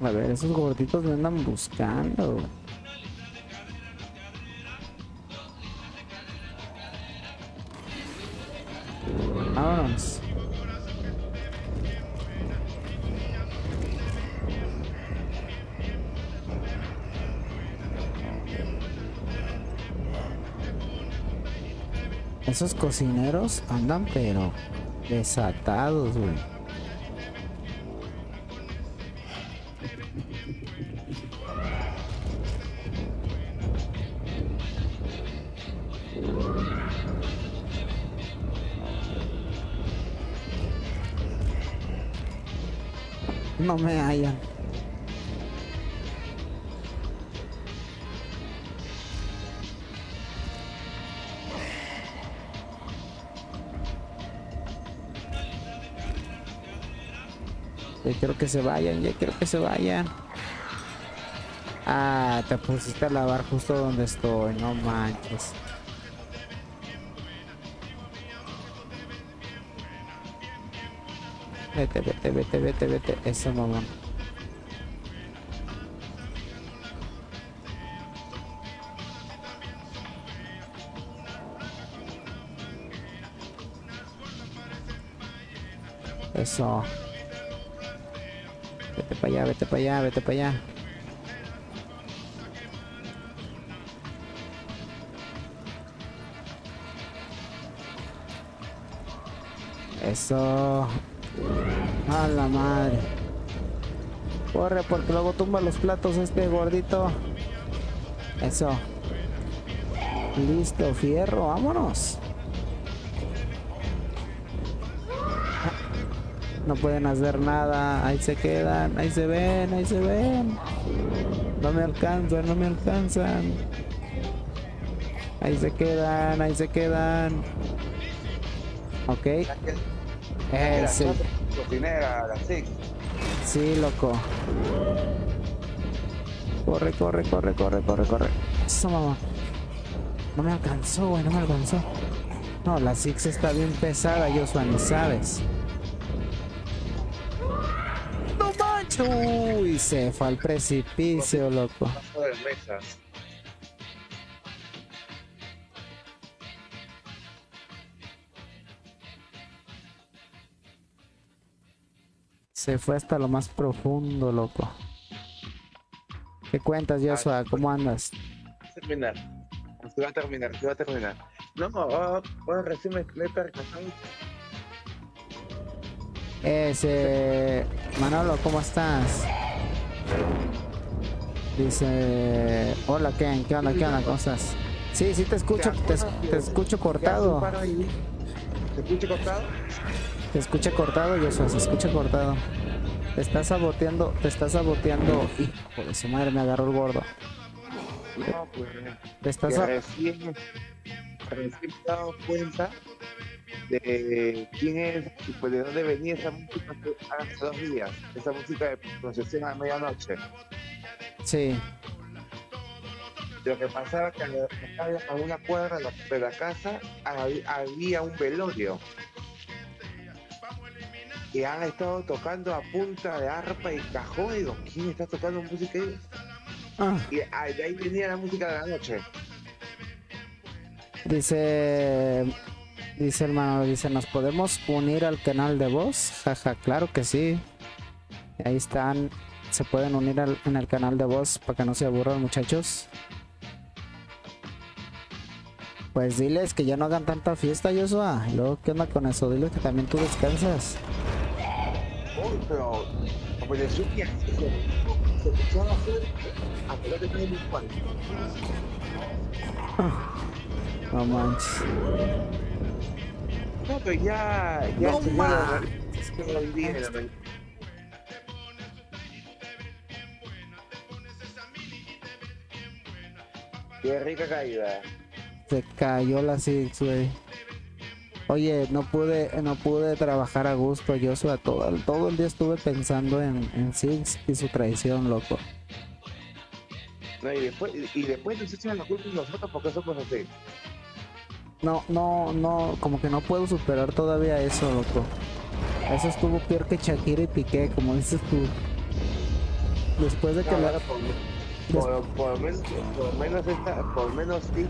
A: A ver, esos gorditos me andan buscando. Esos cocineros andan pero desatados, güey. No me hallan. Que se vayan, ya quiero que se vayan. Ah, te pusiste a lavar justo donde estoy, no manches. Vete, vete, vete, vete, vete. Eso, mamá. Eso allá, vete para allá, vete para allá. Eso. A la madre. Corre porque luego tumba los platos este gordito. Eso. Listo, fierro, vámonos. No pueden hacer nada. Ahí se quedan, ahí se ven, ahí se ven. No me alcanzan, no me alcanzan. Ahí se quedan, ahí se quedan. Ok.
D: La six.
A: Sí, loco. Corre, corre, corre, corre, corre, corre. Eso, mamá. No me alcanzó, güey, no me alcanzó. No, la Six está bien pesada, Joshua, ni sabes. ¡No manches! Uy, se fue al precipicio, loco. Se fue hasta lo más profundo, loco. ¿Qué cuentas, Joshua? ¿Cómo andas?
D: terminar. Se va a terminar, se va a terminar. No, ahora ahora recién me, me he percatado.
A: Ese. Manolo, ¿cómo estás? Dice. Hola, Ken, ¿qué onda? ¿Qué onda? ¿Cómo estás? Sí, sí, te escucho, te, te escucho cortado.
D: ¿Se escucha cortado?
A: Te escucha cortado, Joshua, se escucha cortado. Te estás saboteando, te estás saboteando. Hijo de su madre, me agarró el gordo.
D: No, pues.
A: Te estás
D: que
A: a-
D: recién, dado cuenta de quién es y pues de dónde venía esa música hace- dos días. Esa música de procesión a medianoche.
A: Sí,
D: Lo que pasaba que a una cuadra de la, casa hab- había un velorio. Y han estado tocando a punta de arpa y cajón. Y digo, ¿quién está tocando música ahí?
A: Ah,
D: Y de ahí venía la música de la noche.
A: dice. Dice hermano, dice, ¿nos podemos unir al canal de voz? Jaja, claro que sí. Ahí están, se pueden unir al- en el canal de voz para que no se aburran muchachos. Pues diles que ya no hagan tanta fiesta, Joshua. Y luego, ¿qué onda con eso? Diles que también tú descansas.
D: Uy, pero como se, a de.
A: No manches.
D: No, pero ya, ya
A: No
D: dio el día de la mañana. Qué rica caída.
A: Se cayó la Six, güey. Oye, no pude, no pude trabajar a gusto, Joshua. Todo, el- todo el día estuve pensando en, en Six y su traición, loco.
D: No, y después, y después nos echan la culpa a nosotros porque somos así.
A: No, no, no, como que no puedo superar todavía eso, loco. Eso estuvo peor que Shakira y Piqué, como dices tú. Después de que
D: No,
A: la...
D: por, por, menos, por menos esta, por menos Six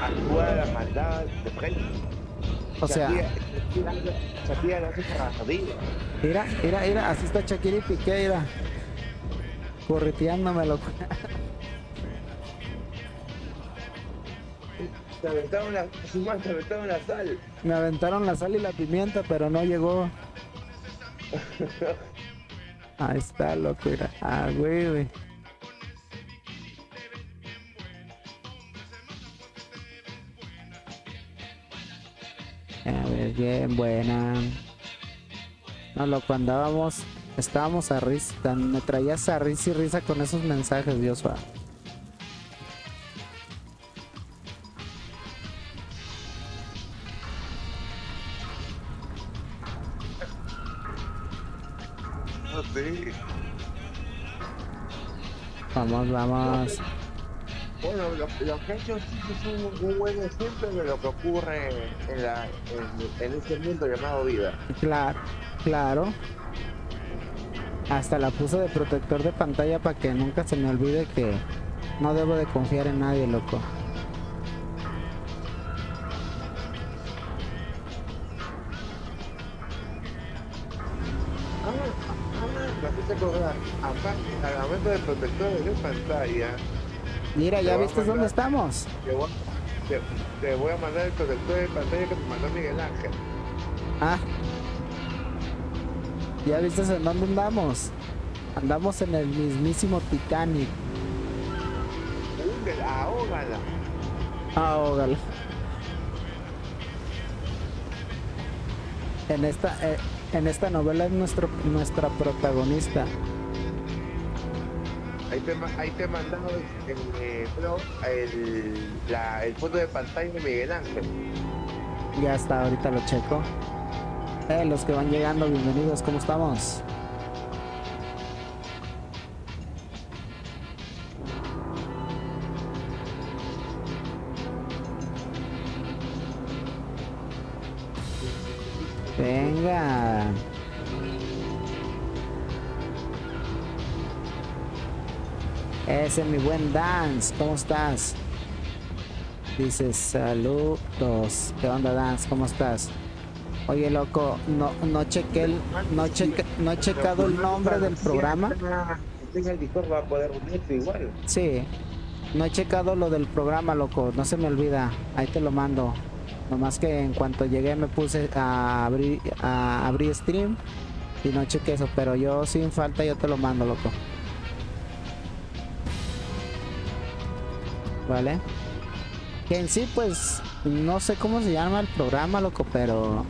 D: actúa de la maldad de frente.
A: O sea,
D: Shakira, lo hace
A: mira, mira, mira, así está Shakira y Piqué, mira. Correteándome, loco.
D: Te aventaron la, su madre, te aventaron la sal.
A: Me aventaron la sal y la pimienta, pero no llegó. Ahí está, loco, mira. Ah, güey, güey. A ver, bien, buena. No, loco, andábamos, estábamos a risa, me traías a risa y risa con esos mensajes, Joshua.
D: No
A: Vamos, vamos.
D: Bueno, lo, lo que ha hecho sí es un, un buen ejemplo de lo que ocurre en, la, en, en este mundo llamado vida.
A: Claro, claro. Hasta la puse de protector de pantalla para que nunca se me olvide que no debo de confiar en nadie, loco.
D: Aparte, al momento de protectores de pantalla,
A: Mira, ¿ya viste dónde estamos?
D: te voy, te, te voy a mandar el protector de pantalla que me mandó Miguel Ángel.
A: Ah. ¿Ya viste en dónde andamos? Andamos en el mismísimo Titanic.
D: Húndela, ahógala.
A: Ahógala. En esta, eh, en esta novela es nuestro, nuestra protagonista.
D: Ahí te, ahí te he mandado el, eh, bro, el, la, el foto de pantalla de Miguel Ángel.
A: Ya está, ahorita lo checo. Eh, los que van llegando, bienvenidos, ¿cómo estamos? Ese mi buen Dance, ¿cómo estás? Dice saludos. ¿Qué onda Dance? ¿Cómo estás? Oye loco, no, no chequé el, no cheque- no he checado el nombre del programa.
D: En el Discord va a poder unirse igual.
A: Sí. No he checado lo del programa, loco. No se me olvida. Ahí te lo mando. Nomás que en cuanto llegué me puse a abrir, a abrir stream y no chequé eso. Pero yo sin falta yo te lo mando, loco. Vale. Que en sí, pues, no sé cómo se llama el programa, loco, pero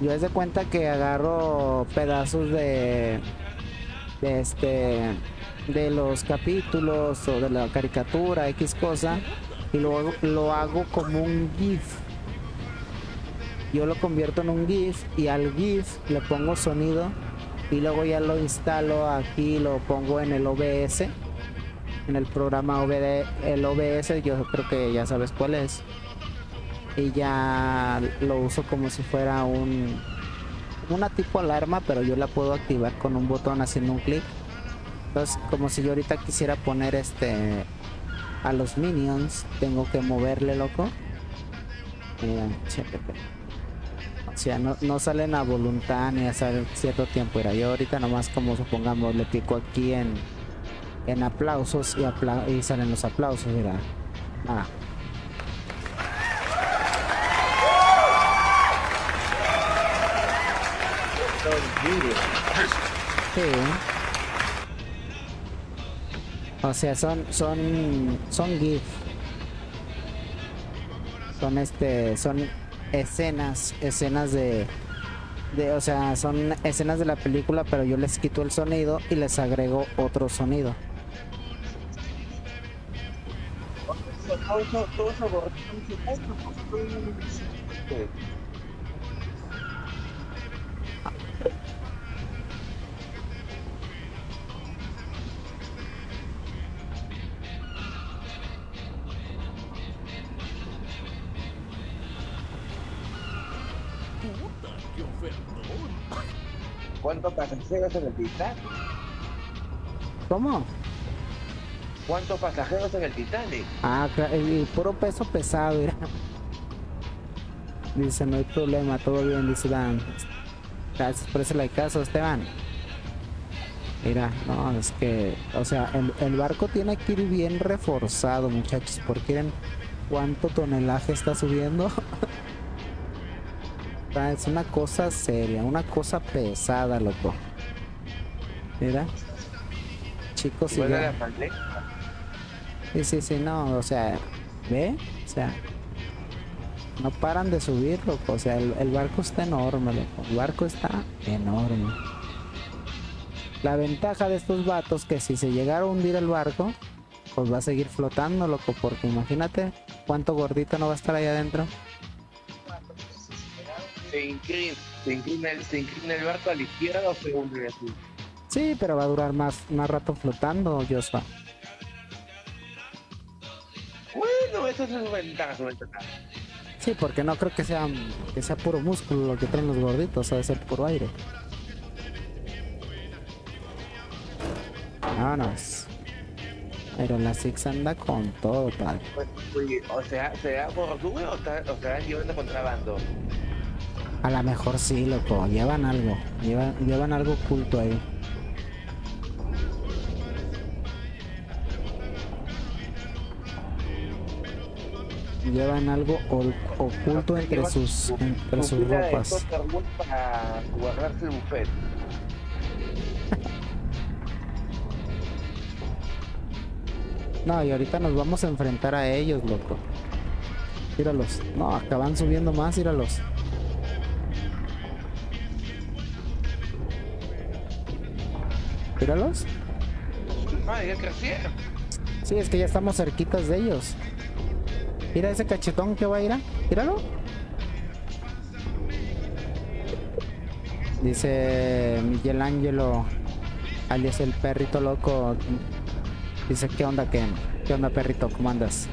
A: yo es de cuenta que agarro pedazos de, de este, de los capítulos o de la caricatura, X cosa, y luego lo hago como un GIF. Yo lo convierto en un GIF y al GIF le pongo sonido y luego ya lo instalo aquí, lo pongo en el OBS en el programa el OBS, yo creo que ya sabes cuál es. Y ya lo uso como si fuera un una tipo alarma, pero yo la puedo activar con un botón haciendo un clic. Entonces, como si yo ahorita quisiera poner este a los minions, tengo que moverle loco. Mira. O sea, no, no salen a voluntad ni a cierto tiempo. Era yo ahorita nomás como supongamos le pico aquí en en aplausos y, apla- y salen los aplausos, mira. Ah. Sí. O sea, son son son GIF. Son este son escenas, escenas de de, o sea, son escenas de la película, pero yo les quito el sonido y les agrego otro sonido.
D: Borrado, todo eso, todo
C: Puta, qué ofertón.
D: ¿Cuántos pasajeros en el?
A: ¿Cómo?
D: ¿Cuántos pasajeros en el Titanic?
A: Ah, y, y puro peso pesado, mira. Dice, no hay problema, todo bien, dice Dan. Gracias por ese likeazo, Esteban. Mira, no, es que, o sea, el, el barco tiene que ir bien reforzado, muchachos, porque miren cuánto tonelaje está subiendo. Ah, es una cosa seria, una cosa pesada, loco. Mira. Chicos, y ya-
D: la pandemia.
A: Sí, sí, sí, no, o sea, ¿ve? O sea, no paran de subir, loco. O sea, el, el barco está enorme, loco. El barco está enorme. La ventaja de estos vatos que si se llegara a hundir el barco, pues va a seguir flotando, loco. Porque imagínate cuánto gordito no va a estar ahí adentro.
D: Se inclina, se, inclina el, se inclina el barco a la izquierda o se hunde así.
A: Sí, pero va a durar más, más rato flotando, Joshua.
D: Bueno, eso es su ventaja, su ventaja.
A: Sí, porque no creo que sea, que sea puro músculo lo que traen los gorditos, o ser puro aire. Vámonos. Pero la Six anda con todo, padre.
D: Pues, o sea, ¿será o, está- o serán llevando contrabando?
A: A lo mejor sí, loco. Llevan algo. Llevan, llevan algo oculto ahí. Llevan algo oculto entre sus,
D: su-
A: entre
D: su
A: sus ropas.
D: Tupperware para guardarse el buffet.
A: No, y ahorita nos vamos a enfrentar a ellos, loco. Míralos. No, acaban subiendo más, míralos. Míralos.
D: Madre, ya crecieron.
A: Sí, es que ya estamos cerquitas de ellos. Mira ese cachetón que va a ir a. Míralo. Dice Miguel Ángelo, alias el perrito loco. Dice, ¿qué onda, Ken? ¿Qué onda, perrito? ¿Cómo andas?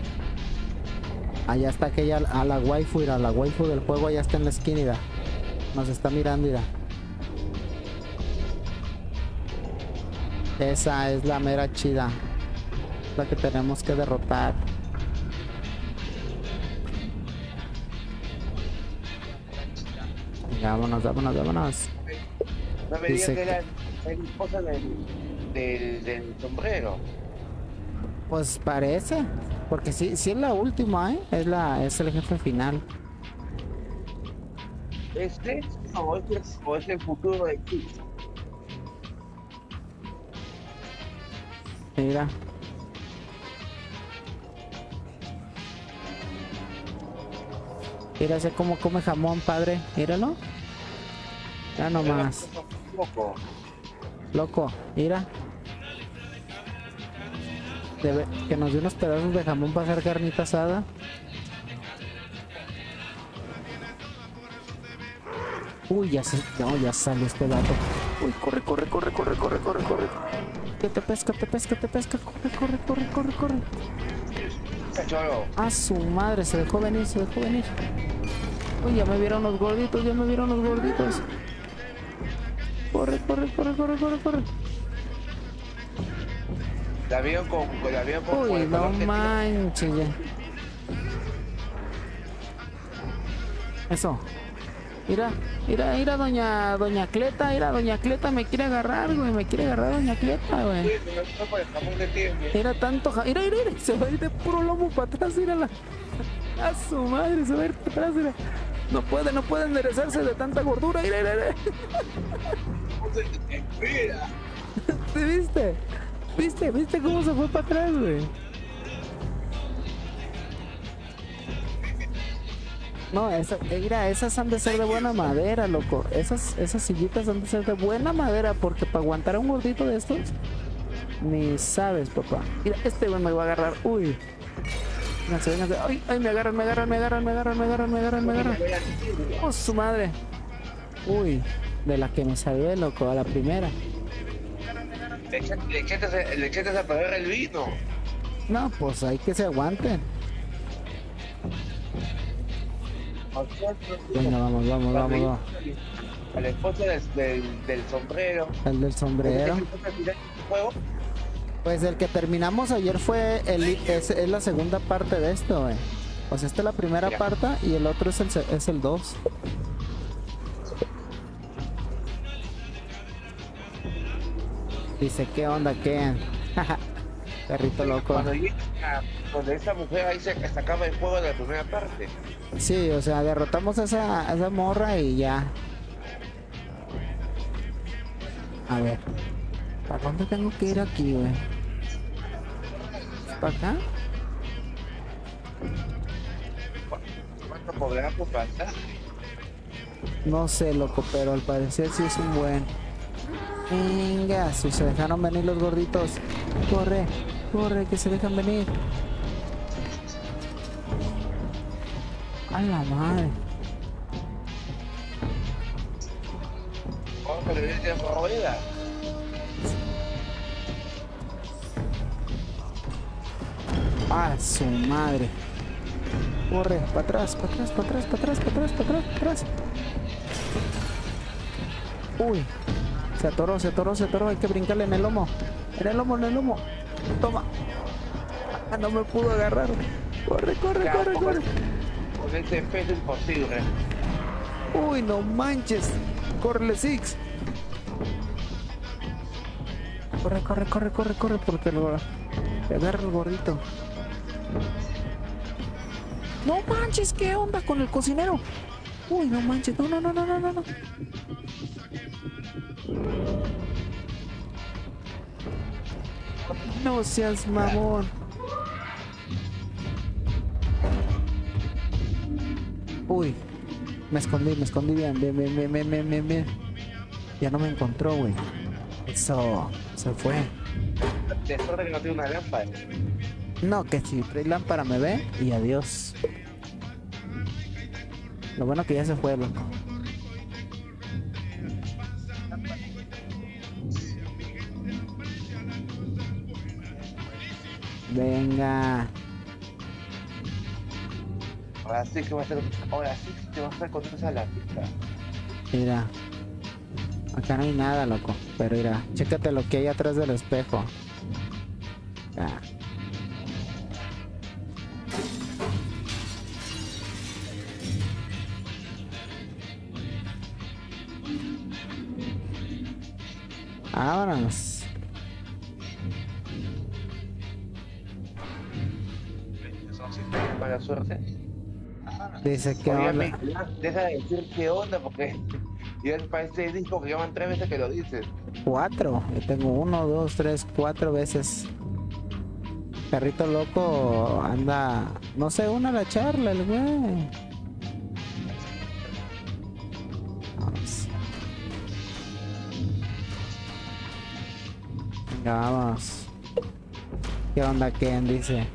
A: Allá está aquella, a la waifu, mira, la waifu del juego allá está en la esquina, mira. Nos está mirando, mira. Esa es la mera chida. La que tenemos que derrotar. Vámonos, vámonos, vámonos.
D: No me digas que era la esposa del, del, del sombrero.
A: Pues parece. Porque sí, sí es la última, ¿eh? Es, la, es el jefe final.
D: ¿Este? O este o es el futuro de Chris.
A: Mira. Mira ese cómo come jamón, padre. Míralo. Ya nomás.
D: Poco.
A: Loco, mira. Debe- que nos dio unos pedazos de jamón para hacer carnita asada. Uy, ya se, no, ya salió este vato. Uy, corre, corre, corre, corre, corre, corre, corre. Que te pesca, te pesca, te pesca. Corre, corre, corre, corre, corre. A su madre, se dejó venir, se dejó venir. Uy, ya me vieron los gorditos, ya me vieron los gorditos. Corre, corre, corre, corre, corre, corre.
D: La con, la vieron con,
A: Uy, no manches ya. Eso. Mira, mira, mira doña doña Cleta, mira doña Cleta me quiere agarrar, güey, me quiere agarrar doña Cleta, güey.
D: Tiene.
A: Mira tanto, ja- mira, mira, mira, se va a ir de puro lomo para atrás, mírala. A su madre, se va a ir para atrás, mira. No puede, no puede enderezarse de tanta gordura, mira, mira, mira. ¿Sí viste? ¿Viste? ¿Viste cómo se fue para atrás, güey? No, esa, mira, esas han de ser de buena madera, loco. Esas, esas sillitas han de ser de buena madera, porque para aguantar un gordito de estos, ni sabes, papá. Mira, este güey me va a agarrar. Uy. Ay, ay, me agarran, me agarran, me agarran, me agarran, me agarran, me agarran, me agarran. Oh, su madre. Uy, de la que me salvé, loco, a la primera.
D: Le echaste, le a perder el vino.
A: No, pues hay que se aguanten. Venga, vamos, vamos, vamos, vamos.
D: A la esposa del, del, del sombrero.
A: El del sombrero. Pues el que terminamos ayer fue el, es, es la segunda parte de esto, güey. O sea, esta es la primera parte y el otro es el se- es el 2. Dice, ¿qué onda, qué? Perrito loco.
D: Cuando cuando esa mujer ahí se sacaba el juego de la primera parte.
A: Sí, o sea, derrotamos a esa, a esa morra y ya. A ver. ¿Para dónde tengo que ir aquí, güey? ¿Para acá?
D: ¿Cuánto podremos pasar?
A: No sé, loco, pero al parecer sí es un buen. Venga, su- se dejaron venir los gorditos. Corre, corre, que se dejan venir. A la madre.
D: Vamos a rueda.
A: A su madre. Corre, para atrás, para atrás, para atrás, para atrás, para atrás, para atrás, para atrás. Uy, se atoró, se atoró, se atoró. Hay que brincarle en el lomo. En el lomo, en el lomo. Toma. Ah, no me pudo agarrar. Corre, corre,
D: Ya,
A: corre,
D: poco-
A: corre.
D: Con ese peso imposible.
A: Uy, no manches. Córrele, Six. Corre, corre, corre, corre, corre, porque lo agarra el gordito. No manches, ¿qué onda con el cocinero? Uy, no manches, no, no, no, no, no, no. No. Seas mamón. Uy, me escondí, me escondí bien, bien, bien, bien, bien, bien, bien, bien. Ya no me encontró, güey. Eso, se fue.
D: De suerte que no tiene una lámpara.
A: No, que si trae lámpara me ve y adiós. Lo bueno que ya se fue, loco. Venga.
D: Ahora sí que va a ser. Ahora sí que te vas a estar con esa lámpara.
A: Mira. Acá no hay nada, loco. Pero mira, chécate lo que hay atrás del espejo. Ah. Vámonos.
D: Suerte.
A: Dice que
D: Oye,
A: onda.
D: deja de decir qué onda porque. Ya parece disco que llevan tres veces que lo dices.
A: Cuatro. Yo tengo uno, dos, tres, cuatro veces. Perrito loco anda. No sé, una la charla, el güey. Vamos. Venga, vamos. ¿Qué onda, Ken? Dice.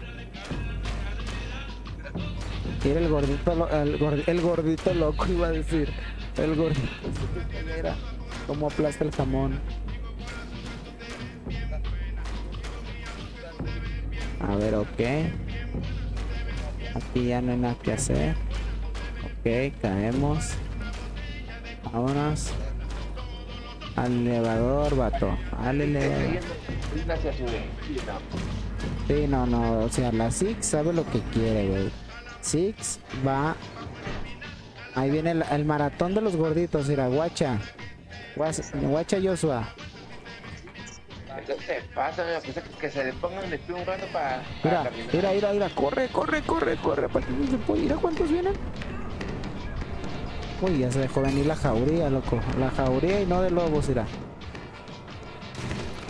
A: Mira el gordito, el, gordi- el gordito loco iba a decir. El gordito. Mira cómo aplasta el jamón. A ver, ok. Aquí ya no hay nada que hacer. Ok, caemos. Vámonos. Al elevador, vato. Al elevador. Sí, no, no. O sea, la Six sabe lo que quiere, güey. Six va. Ahí viene el, el maratón de los gorditos, mira, guacha. Guacha Joshua.
D: Entonces pasa, amigo, que, se, se le pongan de pie un rato para. para
A: Mira,
D: caminar.
A: mira, mira, mira. Corre, corre, corre, corre. Para no se pueda. Mira cuántos vienen. Uy, ya se dejó venir la jauría, loco. La jauría y no de lobos, mira.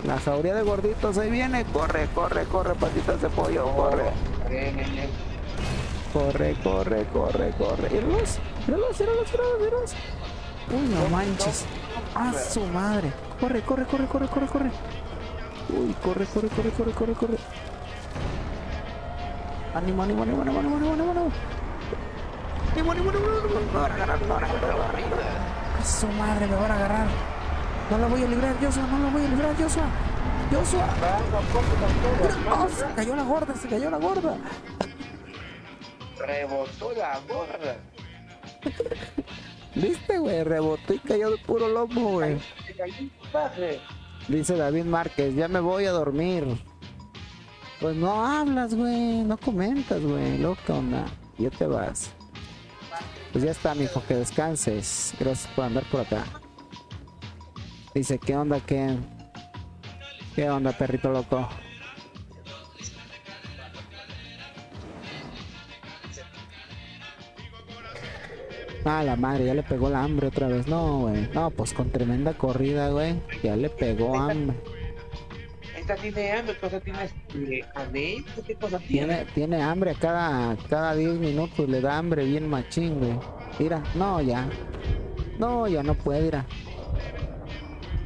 A: La jauría de gorditos, ahí viene. Corre, corre, corre, patitas de pollo, corre.
D: Eh,
A: Corre, corre, corre, corre. Míralos, míralos, míralos, míralos, míralos. Uy, no manches. A su madre. Corre, corre, corre, corre, corre, corre. Uy, corre, corre, corre, corre, corre, corre. Ánimo, ánimo, ánimo, ánimo, ánimo, ánimo, ánimo, ánimo. Ánimo, ánimo, ánimo, a su madre, me van a agarrar. No la voy a librar, Joshua, no la voy a librar, Joshua. Joshua. Mira, oh, se cayó la gorda, se cayó la gorda.
D: Rebotó la gorda.
A: ¿Viste, güey? Rebotó y cayó de puro lomo, güey. Dice David Márquez, ya me voy a dormir. Pues no hablas, güey, no comentas, güey. Luego, ¿qué onda? Ya te vas. Pues ya está, mijo, que descanses. Gracias por andar por acá. Dice, ¿qué onda, qué? ¿Qué onda, perrito loco? Ah, la madre, ya le pegó la hambre otra vez. No, güey. No, pues con tremenda corrida, güey. Ya le pegó hambre.
D: Esta tiene hambre, ¿qué cosa tiene este? ¿Qué cosa
A: Tiene,
D: tiene?
A: tiene hambre a cada, cada 10 minutos, le da hambre bien machín, güey. Mira, no, ya. No, ya no puede, mira.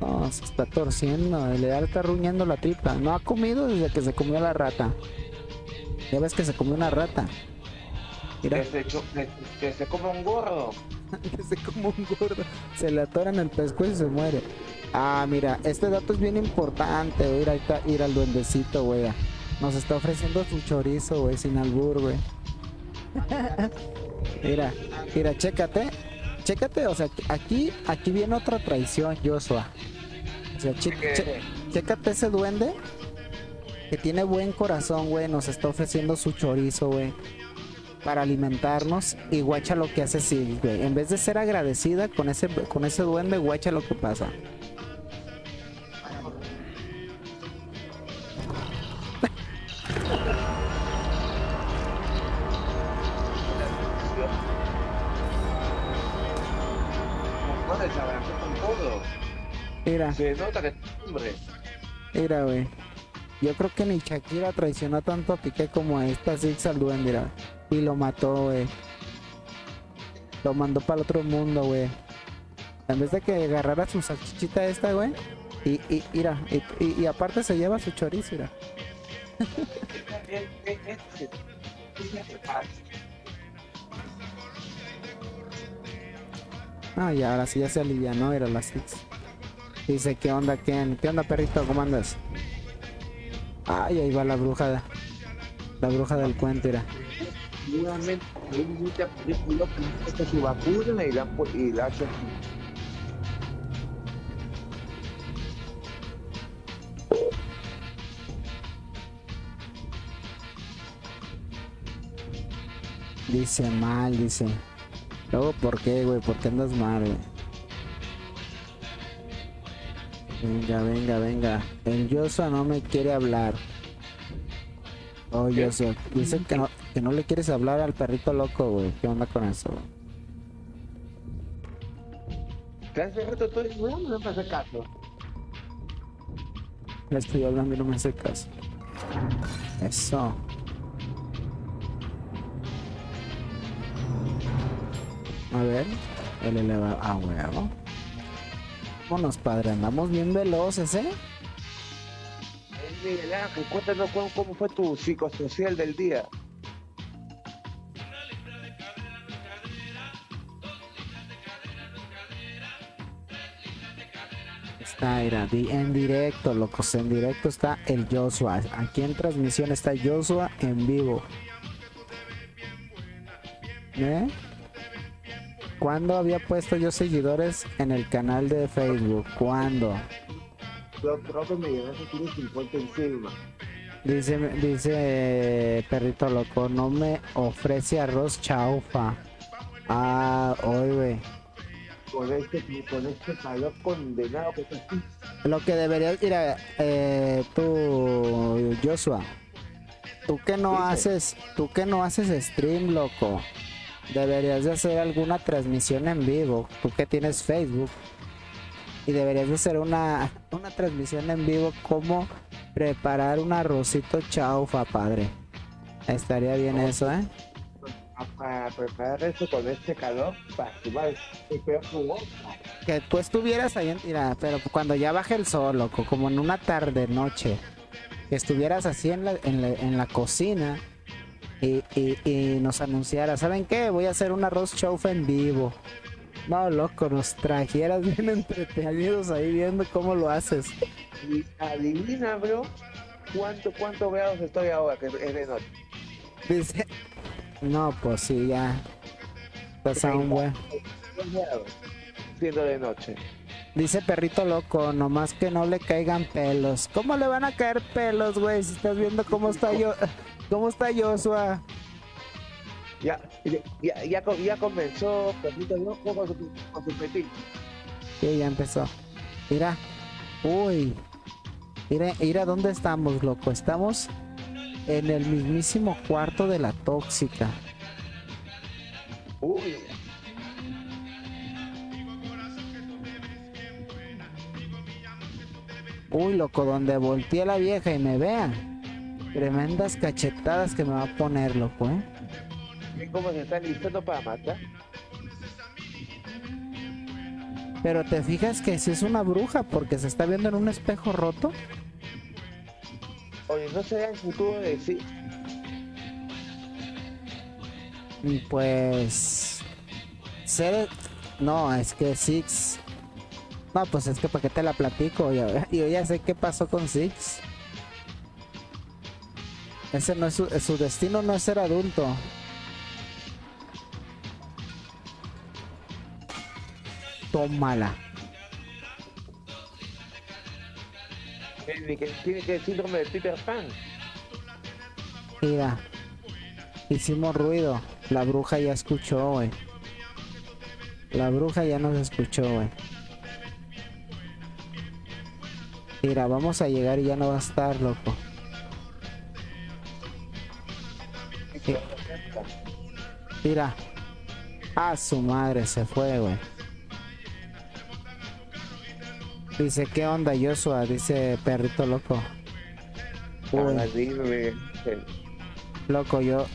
A: No, se está torciendo, le da está ruñendo la tripa. No ha comido desde que se comió la rata. Ya ves que se comió una rata. Mira,
D: Que se, que, que se come un gordo.
A: que se come un gordo. Se le atoran el pescuezo y se muere. Ah, mira, este dato es bien importante, güey. Ir, al ca- ir al duendecito, güey. Nos está ofreciendo su chorizo, güey, sin albur, güey. mira, mira, chécate. Chécate, o sea, aquí, aquí viene otra traición, Joshua. O sea, che-
D: Que-
A: che- chécate ese duende que tiene buen corazón, güey. Nos está ofreciendo su chorizo, güey para alimentarnos y guacha lo que hace Sil, güey. En vez de ser agradecida con ese, con ese duende, guacha lo que pasa. Mira.
D: Se nota que.
A: Mira, güey. Yo creo que ni Shakira traicionó tanto a Piqué como a esta Six al duende, mira. Y lo mató, güey. Lo mandó para el otro mundo, güey. En vez de que agarrara su salchichita esta, güey. Y, y, mira, y, y- aparte se lleva su chorizo, mira. Ah, y ahora sí ya se alivianó, era la Six. Dice, ¿qué onda, Ken? ¿Qué onda, perrito? ¿Cómo andas? Ay, ahí va la bruja. La bruja del cuento, mira.
D: Seguramente él pidió que su vacuna y la, y la.
A: Dice mal, dice. Luego, ¿por qué, güey? ¿Por qué andas mal, güey? Venga, venga, venga. El Joshua no me quiere hablar. Oh, Joshua. Dice que no, que no le quieres hablar al perrito loco, güey. ¿Qué onda con eso? güey?
D: ¿Te hace rato estoy jugando? No me hace caso.
A: Le estoy hablando y no me hace caso. Eso. A ver. El elevador. Ah, huevo. Vámonos, padre. Andamos bien veloces, ¿eh?
D: Miguel Ángel, cuéntanos cómo fue tu psicosocial del día.
A: Está, en directo, locos. En directo está el Joshua. Aquí en transmisión está Joshua en vivo. ¿Eh? ¿Cuándo había puesto yo seguidores en el canal de Facebook? ¿Cuándo?
D: Yo creo que Miguel Ángel tiene 50 encima.
A: Dice, dice Perrito Loco, no me ofrece arroz chaufa. Ah, hoy, güey.
D: Con este, con este calor condenado que está aquí.
A: Lo que deberías, mira, eh, tú, Joshua, tú que no
D: Dime.
A: haces, tú que no haces stream, loco, deberías de hacer alguna transmisión en vivo, tú que tienes Facebook, y deberías de hacer una, una transmisión en vivo como preparar un arrocito chaufa, padre. Estaría bien eso, ¿eh?
D: A- Para preparar eso con este calor, para sumar el peor.
A: Que tú estuvieras ahí, en- mira, pero cuando ya baje el sol, loco, como en una tarde, noche, que estuvieras así en la, en la, en la cocina y, y, y nos anunciaras, ¿saben qué? Voy a hacer un arroz chaufa en vivo. No, loco, nos trajeras bien entretenidos ahí viendo cómo lo haces.
D: Y adivina, bro, cuánto, cuántos grados estoy ahora, que es de noche.
A: Dice, no, pues sí, ya. Estás a un buen.
D: Siendo de noche.
A: Dice perrito loco, nomás que no le caigan pelos. ¿Cómo le van a caer pelos, güey? Si estás viendo cómo está yo, cómo está Joshua.
D: Ya, ya, ya, ya comenzó Perrito Loco con su, con su petit.
A: Sí, ya empezó. Mira. Uy. Mira, mira dónde estamos, loco. Estamos en el mismísimo cuarto de la tóxica.
D: Uy,
A: Uy, loco, donde volteé la vieja y me vean. Tremendas cachetadas que me va a poner, loco, ¿eh?
D: ¿y cómo se está listando para matar?
A: Pero te fijas que si es una bruja porque se está viendo en un espejo roto.
D: Oye, ¿no será el futuro de sí?
A: Pues. Ser. No, es que Six. No, pues es que para qué te la platico. Ya, yo ya sé qué pasó con Six. Ese no es su, su destino no es ser adulto. Tómala.
D: Tiene que, tiene que síndrome de Peter Pan.
A: Mira. Hicimos ruido. La bruja ya escuchó, güey. La bruja ya nos escuchó, güey. Mira, vamos a llegar y ya no va a estar, loco. Mira. A su madre se fue, güey. Dice, ¿qué onda, Joshua? Dice perrito loco. Uy,
D: Ah, dime,
A: loco, yo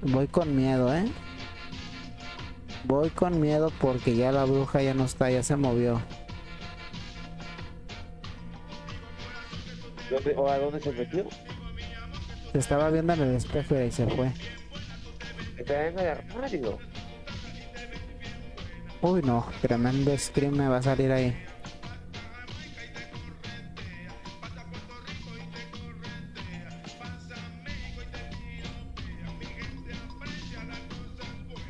A: voy con miedo, ¿eh? Voy con miedo porque ya la bruja ya no está, ya se movió.
D: ¿dónde, o a dónde se metió?
A: Se estaba viendo en el espejo y se fue.
D: Está en el armario.
A: Uy, no, tremendo scream me va a salir ahí.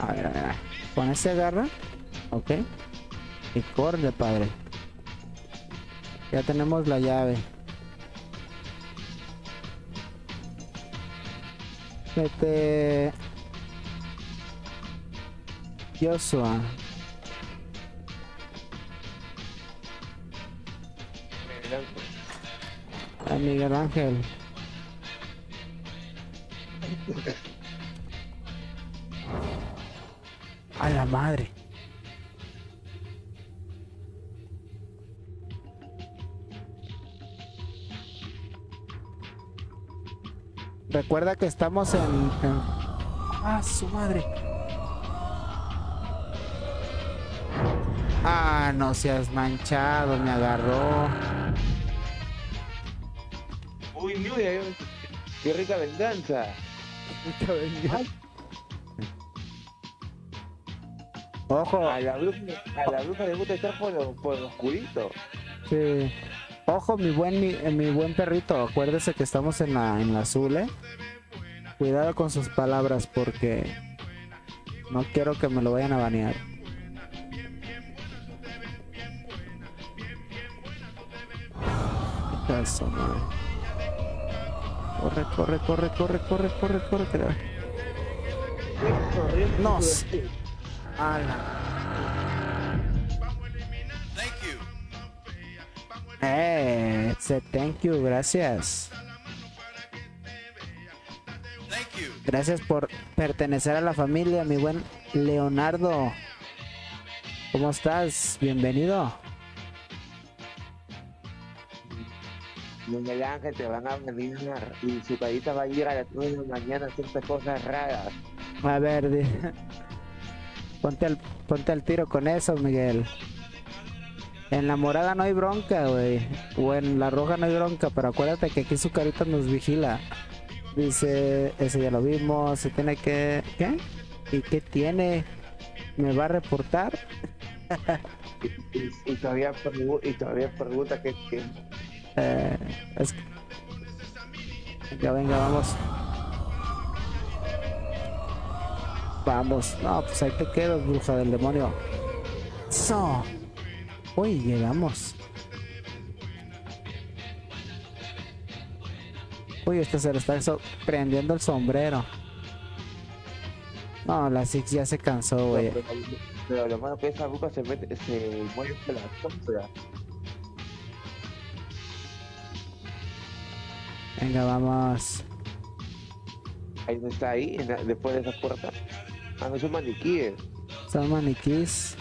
A: A ver, a a ver. Con ese agarra. Ok. Y corre, padre. Ya tenemos la llave. Vete. Joshua. Miguel Ángel. A la madre. Recuerda que estamos en, en- Ah, su madre. Ah, no seas manchado, me agarró.
D: Uy, mira, qué rica venganza.
A: Ojo,
D: A la bruja, a la bruja le gusta estar por lo, por lo oscurito.
A: sí. Ojo, mi buen, mi, eh, mi buen perrito. Acuérdese que estamos en la, en la azul, ¿eh? Cuidado con sus palabras porque no quiero que me lo vayan a banear. Su madre. Corre, corre, corre, corre, corre, corre, corre, corre. No. Ala. Eh, se thank you, gracias. Gracias por pertenecer a la familia, mi buen Leonardo. ¿Cómo estás? Bienvenido.
D: Miguel Ángel te van a venir y su carita va a ir a las 9 de la mañana a hacer cosas raras.
A: A ver, di- ponte al, ponte al tiro con eso, Miguel. En la morada no hay bronca, güey. O en la roja no hay bronca, pero acuérdate que aquí su carita nos vigila. Dice, ese ya lo vimos, se tiene que... ¿Qué? ¿Y qué tiene? ¿Me va a reportar?
D: Y, y todavía, pregu- y todavía pregunta que, que
A: Eh, es que- Venga, venga, vamos. Vamos. No, pues ahí te quedas, bruja del demonio. Eso. Uy, llegamos. Uy, este se le está so- prendiendo el sombrero. No, la Six ya se cansó, güey.
D: pero, pero lo malo que esa bruja se mete, se mueve por la sombra.
A: Venga, vamos.
D: Ahí no está ahí, después de esa puerta. Ah, no son maniquíes.
A: Son maniquís.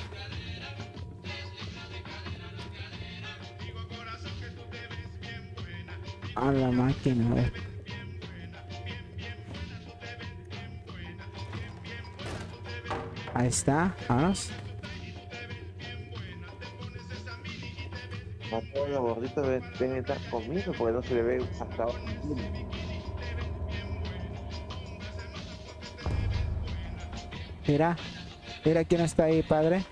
A: A la máquina, a ver. Ahí está, vámonos.
D: Gorditos deben, deben estar comiendo porque no se le ve hasta ahora.
A: Mira, mira quién está ahí, padre.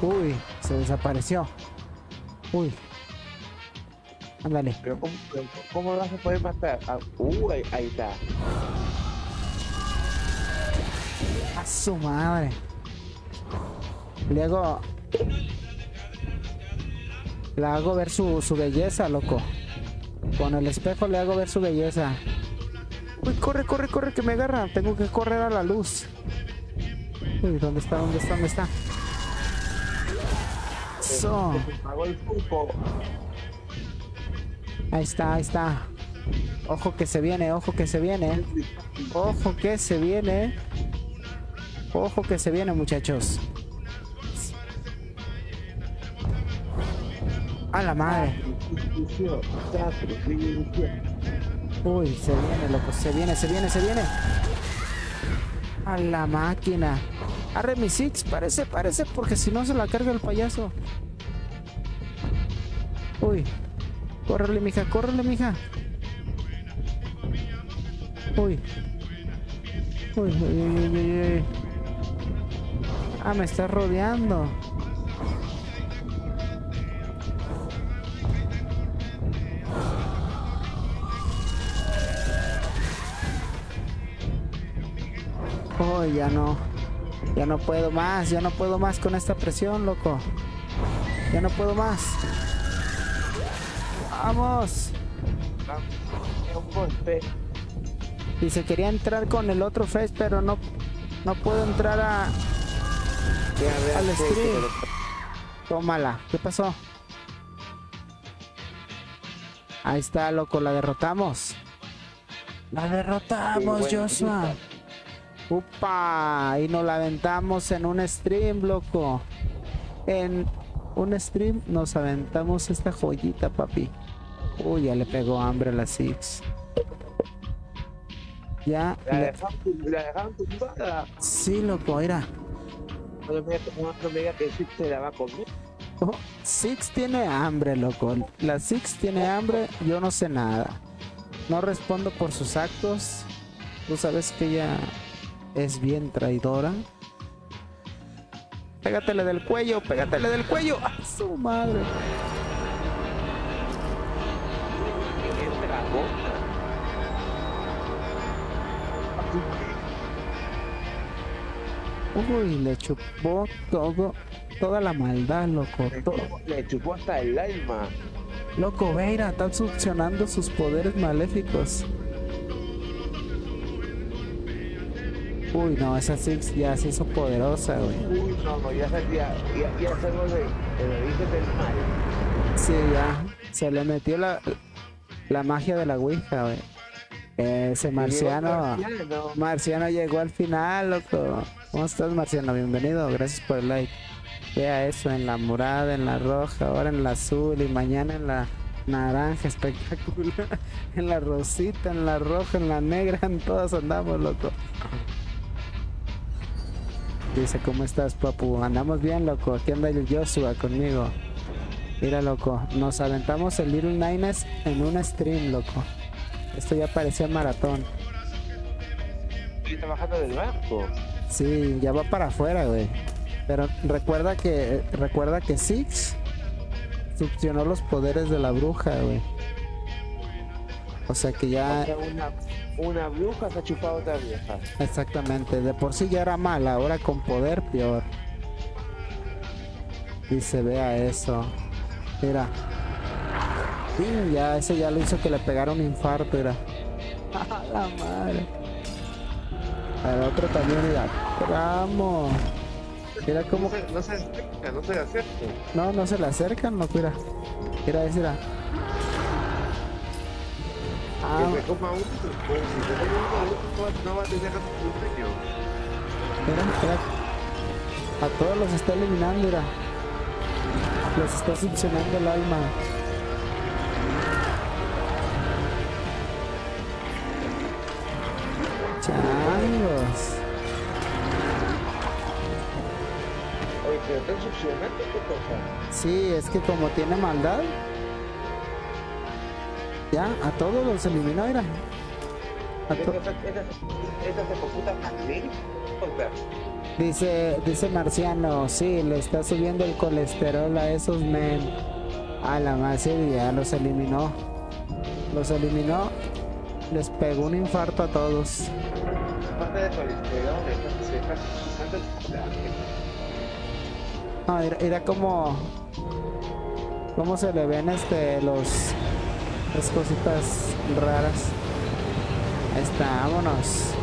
A: Uy, se desapareció. Uy. Ándale.
D: Pero ¿cómo, pero ¿cómo vas a poder matar? Ah, uh, ahí, ahí está.
A: A su madre. Le hago. Le hago ver su, su belleza, loco. Con el espejo le hago ver su belleza. Uy, corre, corre, corre, que me agarran. Tengo que correr a la luz. Uy, ¿dónde está? ¿Dónde está? ¿Dónde está? Ahí está, ahí está. Ojo que se viene, ojo que se viene. Ojo que se viene. Ojo que se viene, muchachos. A la madre. Uy, se viene, loco. Se viene, se viene, se viene. A la máquina. Arre mi Six, parece, parece, porque si no se la carga el payaso. Uy. Córrele, mija, córrele, mija. Uy, uy, uy, uy, uy, uy. Ah, me está rodeando. Oh, ya no. Ya no puedo más, ya no puedo más con esta presión, loco. Ya no puedo más. Vamos.
D: Un golpe.
A: Y se quería entrar con el otro face, pero no, no puedo entrar a.
D: Mira,
A: Al stream. Tómala. ¿Qué pasó? Ahí está, loco, la derrotamos. La derrotamos, Joshua. Upa, y nos la aventamos en un stream, loco. En un stream nos aventamos esta joyita, papi. Uy, ya le pegó hambre a la Six. Ya.
D: La
A: le-
D: dejaron, la dejaron tumbada.
A: Sí, loco, mira.
D: No me diga que- no me diga que sí se la va a comer.
A: Oh, Six tiene hambre, loco. La Six tiene hambre, yo no sé nada. No respondo por sus actos. Tú sabes que ella es bien traidora. Pégatele del cuello, pégatele del cuello. ¡Ah, su madre! Uy, le chupó todo, toda la maldad, loco.
D: Le
A: To-
D: chupó- Le chupó hasta el alma.
A: loco, Veira, están succionando sus poderes maléficos. Uy, no, esa Six ya se hizo poderosa, güey.
D: Uy, no, no, ya salía, ya, ya salgo de, el origen del mal.
A: Sí, ya. Se le metió la, la magia de la Ouija, güey. Ese marciano.
D: Marciano.
A: Marciano llegó al final, loco. ¿Cómo estás, Marciano? Bienvenido. Gracias por el like. Vea eso en la morada, en la roja, ahora en la azul y mañana en la naranja. Espectacular. En la rosita, en la roja, en la negra. En todas andamos, loco. Dice, ¿cómo estás, papu? Andamos bien, loco. Aquí anda el Joshua conmigo. Mira, loco, nos aventamos el Little Nines en un stream, loco. Esto ya parecía maratón.
D: Estoy trabajando del banco.
A: Sí, ya va para afuera, güey. Pero recuerda que recuerda que Six succionó los poderes de la bruja, güey. O sea que
D: O
A: ya
D: sea, una, una bruja se ha chupado a otra vieja.
A: exactamente, de por sí ya era mala, ahora con poder peor. Y se vea eso. Mira. Sí, ya ese ya lo hizo que le pegara un infarto, era. A la madre. Al otro también, mira. Vamos. Mira cómo
D: No se, no se acerca, no se acerca.
A: No, no se le acercan, no, mira. Mira, ese era. Ah,
D: Que se coma uno, pues, si se come uno, no va- a tener su dueño.
A: mira, mira. A todos los está eliminando, mira. Les está succionando el alma. Changos.
D: Oye, pero están succionando qué cosa.
A: Sí, es que como tiene maldad. Ya, a todos los eliminó, mira. A to- Dice, dice Marciano, sí, le está subiendo el colesterol a esos men. A la más ya los eliminó. Los eliminó. Les pegó un infarto a todos. No, era, era como. ¿Cómo se le ven este los. Las cositas raras? Ahí está, vámonos.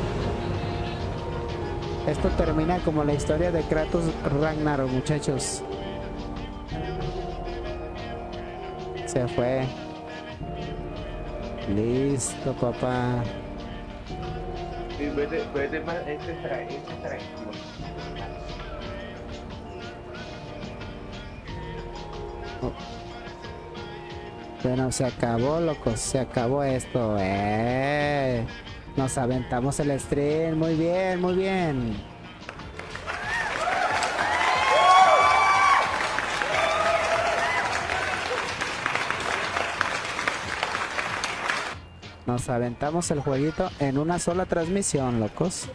A: Esto termina como la historia de Kratos Ragnarok, muchachos. Se fue. Listo, papá.
D: Sí, vete, vete más, este trae, este trae.
A: Bueno, se acabó, locos. Se acabó esto. Eh. Nos aventamos el stream. Muy bien, muy bien. Nos aventamos el jueguito en una sola transmisión, locos.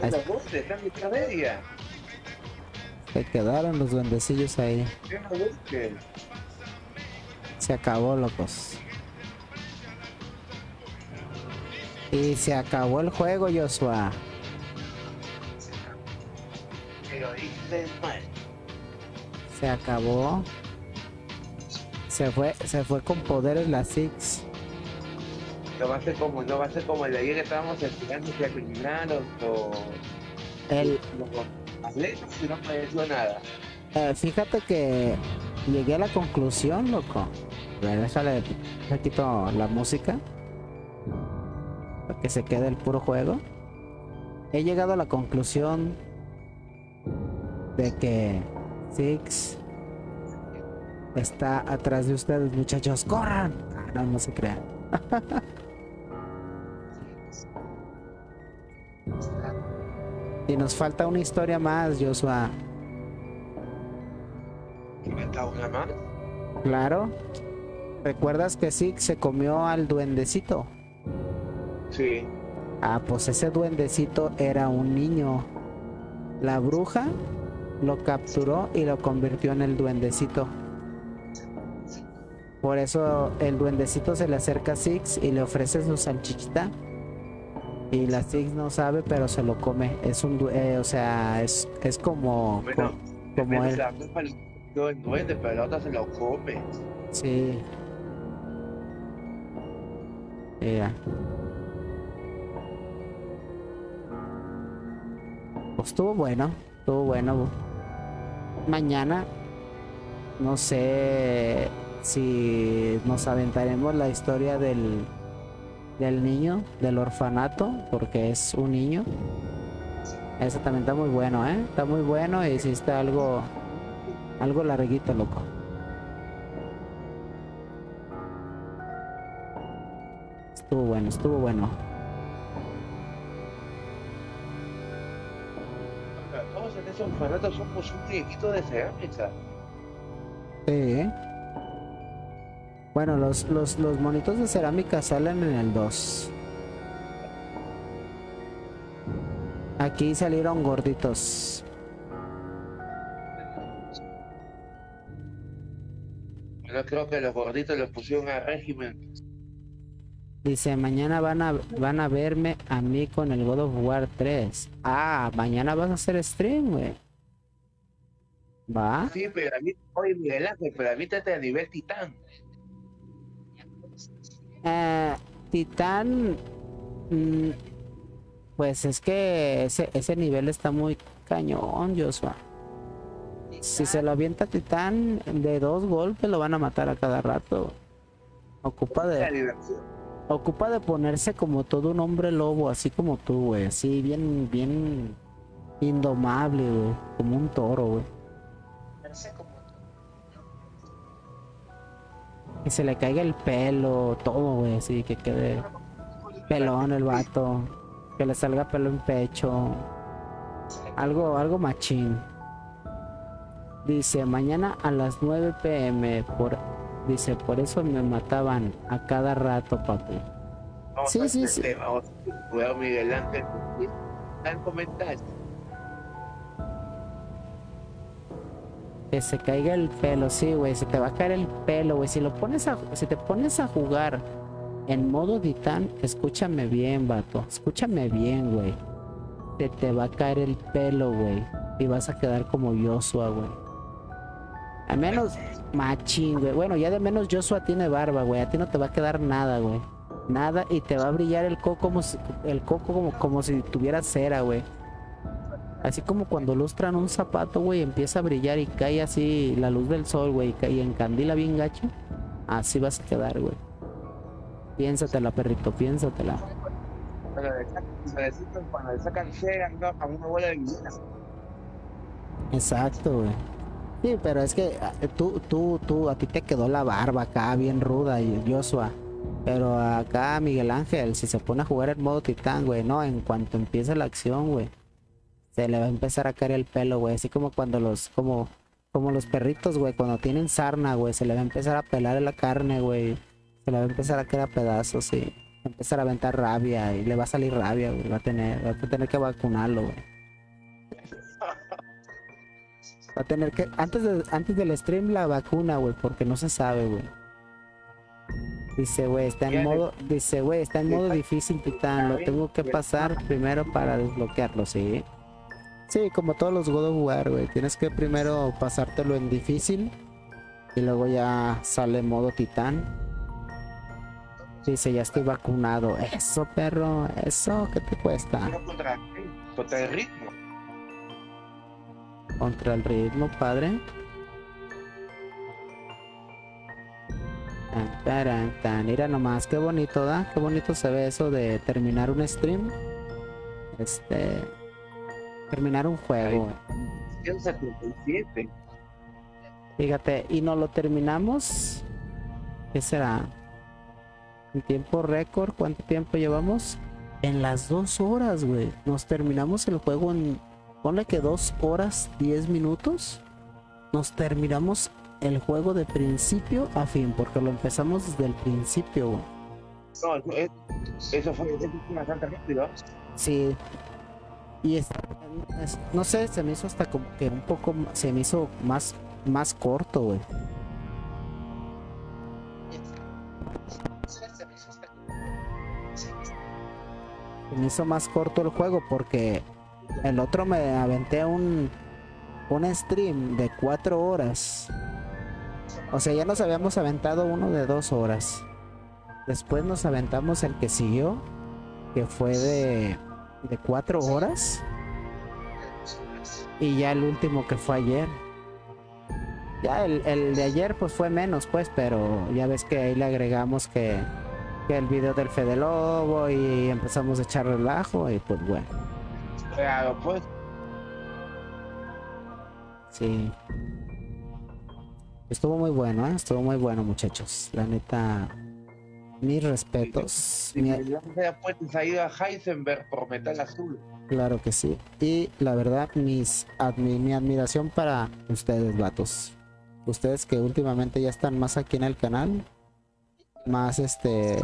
D: ¿Dónde están mis media?
A: Se quedaron los duendecillos ahí. Se acabó, locos. Y se acabó el juego, Joshua. Se acabó. Se fue, se fue con poderes la Six.
D: No va a ser como, no va a ser como el de ayer que estábamos esperando que eliminaron o
A: El,
D: atletas y no apareció nada.
A: eh, fíjate que llegué a la conclusión, loco. A ver, déjale, le quito la música. Para que se quede el puro juego. He llegado a la conclusión de que Six está atrás de ustedes, muchachos. ¡Corran! Ah, No, no se crean. y nos falta una historia más, Joshua.
D: ¿Y falta una más?
A: Claro. ¿Recuerdas que Six se comió al duendecito?
D: Sí.
A: Ah, pues ese duendecito era un niño. La bruja lo capturó y lo convirtió en el duendecito. Por eso el duendecito se le acerca a Six y le ofrece su salchichita. Y la Six no sabe, pero se lo come. Es un, du- eh, o sea, es, es como,
D: Bueno,
A: co- como él.
D: la el duende, pero la otra se lo come.
A: Sí. Mira. Pues estuvo bueno, estuvo bueno. Mañana, no sé si nos aventaremos la historia del, del niño, del orfanato, porque es un niño. Ese también está muy bueno, ¿eh? Está muy bueno y sí está algo, algo larguito, loco. Estuvo bueno, estuvo bueno.
D: Todos en esos orfanatos somos un muñequito de cerámica.
A: Sí. Bueno, los, los, los monitos de cerámica salen en el 2. Aquí salieron gorditos.
D: Yo creo que los gorditos los pusieron a régimen.
A: Dice, mañana van a, van a verme a mí con el God of War 3. Ah, mañana vas a hacer stream, güey. ¿Va?
D: Sí, pero a mí, oye Miguel Ángel, pero a mí te a nivel titán.
A: Eh, Titán... mm, pues es que ese, ese nivel está muy cañón, Joshua. Si se lo avienta Titán, de dos golpes lo van a matar a cada rato. Ocupa de, ocupa de ponerse como todo un hombre lobo, así como tú, güey. Así bien, bien indomable, güey. Como un toro, güey. Que se le caiga el pelo, todo, güey. Así que quede pelón el vato. Que le salga pelo en pecho. Algo, algo machín. Dice, mañana a las 9 pm. Por, dice, por eso me mataban a cada rato, papi.
D: Vamos
A: Sí,
D: a
A: sí,
D: este
A: sí.
D: Vamos Miguel Ángel. Dan comentarios.
A: Se caiga el pelo, sí, güey. Se te va a caer el pelo, güey. Si lo pones a, si te pones a jugar en modo titán, escúchame bien, vato. Escúchame bien, güey. Se te va a caer el pelo, güey. Y vas a quedar como Joshua, güey. Al menos machín, güey. Bueno, ya de menos Joshua tiene barba, güey. A ti no te va a quedar nada, güey. Nada. Y te va a brillar el coco como si, el coco como, como si tuviera cera, güey. Así como cuando lustran un zapato, güey, empieza a brillar y cae así la luz del sol, güey, y encandila bien gacho. Así vas a quedar, güey. Piénsatela, perrito, piénsatela.
D: Le sacan, cuando a de.
A: Exacto, güey. Sí, pero es que ah, tú, tú, tú, a ti te quedó la barba acá bien ruda y Joshua. Pero acá Miguel Ángel, si se pone a jugar el modo titán, güey, no, en cuanto empiece la acción, güey, se le va a empezar a caer el pelo, güey. Así como cuando los, como, como los perritos, güey, cuando tienen sarna, güey, se le va a empezar a pelar la carne, güey. Se le va a empezar a caer a pedazos y va a empezar a aventar rabia y le va a salir rabia, güey. Va a tener, va a tener que vacunarlo, güey. Va a tener que, antes, de, antes del stream la vacuna, güey, porque no se sabe, güey. Dice, güey, está en modo, dice, güey, está en modo difícil, titán. Lo tengo que pasar primero para desbloquearlo, ¿sí? Sí, como todos los God of War, güey. Tienes que primero pasártelo en difícil y luego ya sale modo titán. Dice, ya estoy vacunado. Eso, perro, eso, ¿qué te cuesta?
D: Contra el ritmo.
A: Contra el ritmo, padre. Tan, taran, tan. Mira nomás, qué bonito, ¿da? Qué bonito se ve eso de terminar un stream. Este. Terminar un juego.
D: 177.
A: Fíjate, y no lo terminamos. ¿Qué será? En tiempo récord, ¿cuánto tiempo llevamos? En las dos horas, güey. Nos terminamos el juego en. Ponle que dos horas, diez minutos. Nos terminamos el juego de principio a fin, porque lo empezamos desde el principio, güey.
D: No, eso fue bastante rápido.
A: Sí. Y no sé, se me hizo hasta como que un poco, se me hizo más, más corto, güey. Se me hizo más corto el juego porque el otro me aventé un, un stream de cuatro horas. O sea, ya nos habíamos aventado uno de dos horas. Después nos aventamos el que siguió, que fue de, de cuatro horas. Y ya el último que fue ayer. Ya el, el de ayer pues fue menos pues, pero ya ves que ahí le agregamos que, que el video del Fede Lobo y empezamos a echar relajo y pues bueno.
D: Claro, pues.
A: Sí. Estuvo muy bueno, ¿eh? Estuvo muy bueno, muchachos. La neta, mis respetos.
D: Si
A: Mi-
D: hubiera puesto salida a Heisenberg por metal azul.
A: Claro que sí. Y la verdad, mis admi- mi admiración para ustedes, vatos. Ustedes que últimamente ya están más aquí en el canal. Más este.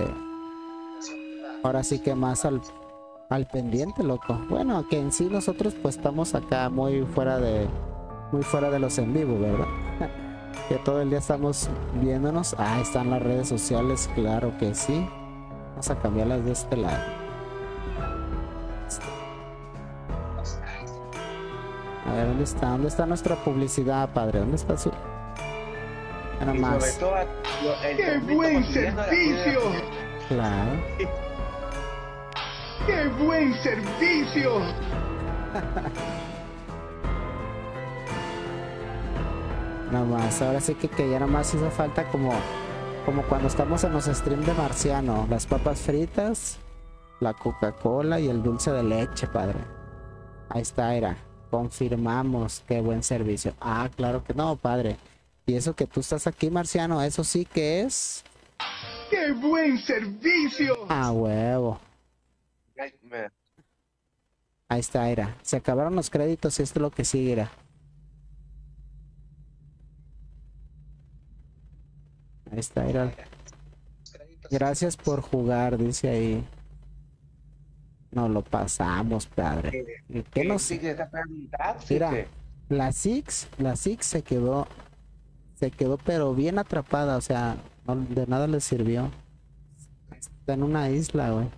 A: Ahora sí que más al, al pendiente, loco. Bueno, que en sí nosotros pues estamos acá muy fuera de. Muy fuera de los en vivo, ¿verdad? que todo el día estamos viéndonos. Ah, están las redes sociales, claro que sí. Vamos a cambiarlas de este lado. A ver, ¿dónde está? ¿Dónde está nuestra publicidad, padre? ¿Dónde está su...? Nada más.
E: ¡Qué buen servicio!
A: Claro.
E: ¡Qué buen servicio!
A: Nada más. Ahora sí que, que ya nada más hizo falta como... Como cuando estamos en los streams de Marciano. Las papas fritas, la Coca-Cola y el dulce de leche, padre. Ahí está, era. Confirmamos. Qué buen servicio. Ah, claro que no, padre. Y eso que tú estás aquí, Marciano, eso sí que es...
E: ¡Qué buen servicio!
A: Ah, huevo. Ahí está, era. Se acabaron los créditos y esto es lo que sigue, era. Ahí está, era. Gracias por jugar, dice ahí. Nos lo pasamos, padre. ¿Y ¿Qué
D: ¿Qué
A: nos...
D: taxi?
A: Mira. La Six, la Six se quedó, se quedó pero bien atrapada, o sea, no, de nada le sirvió. Está en una isla, güey.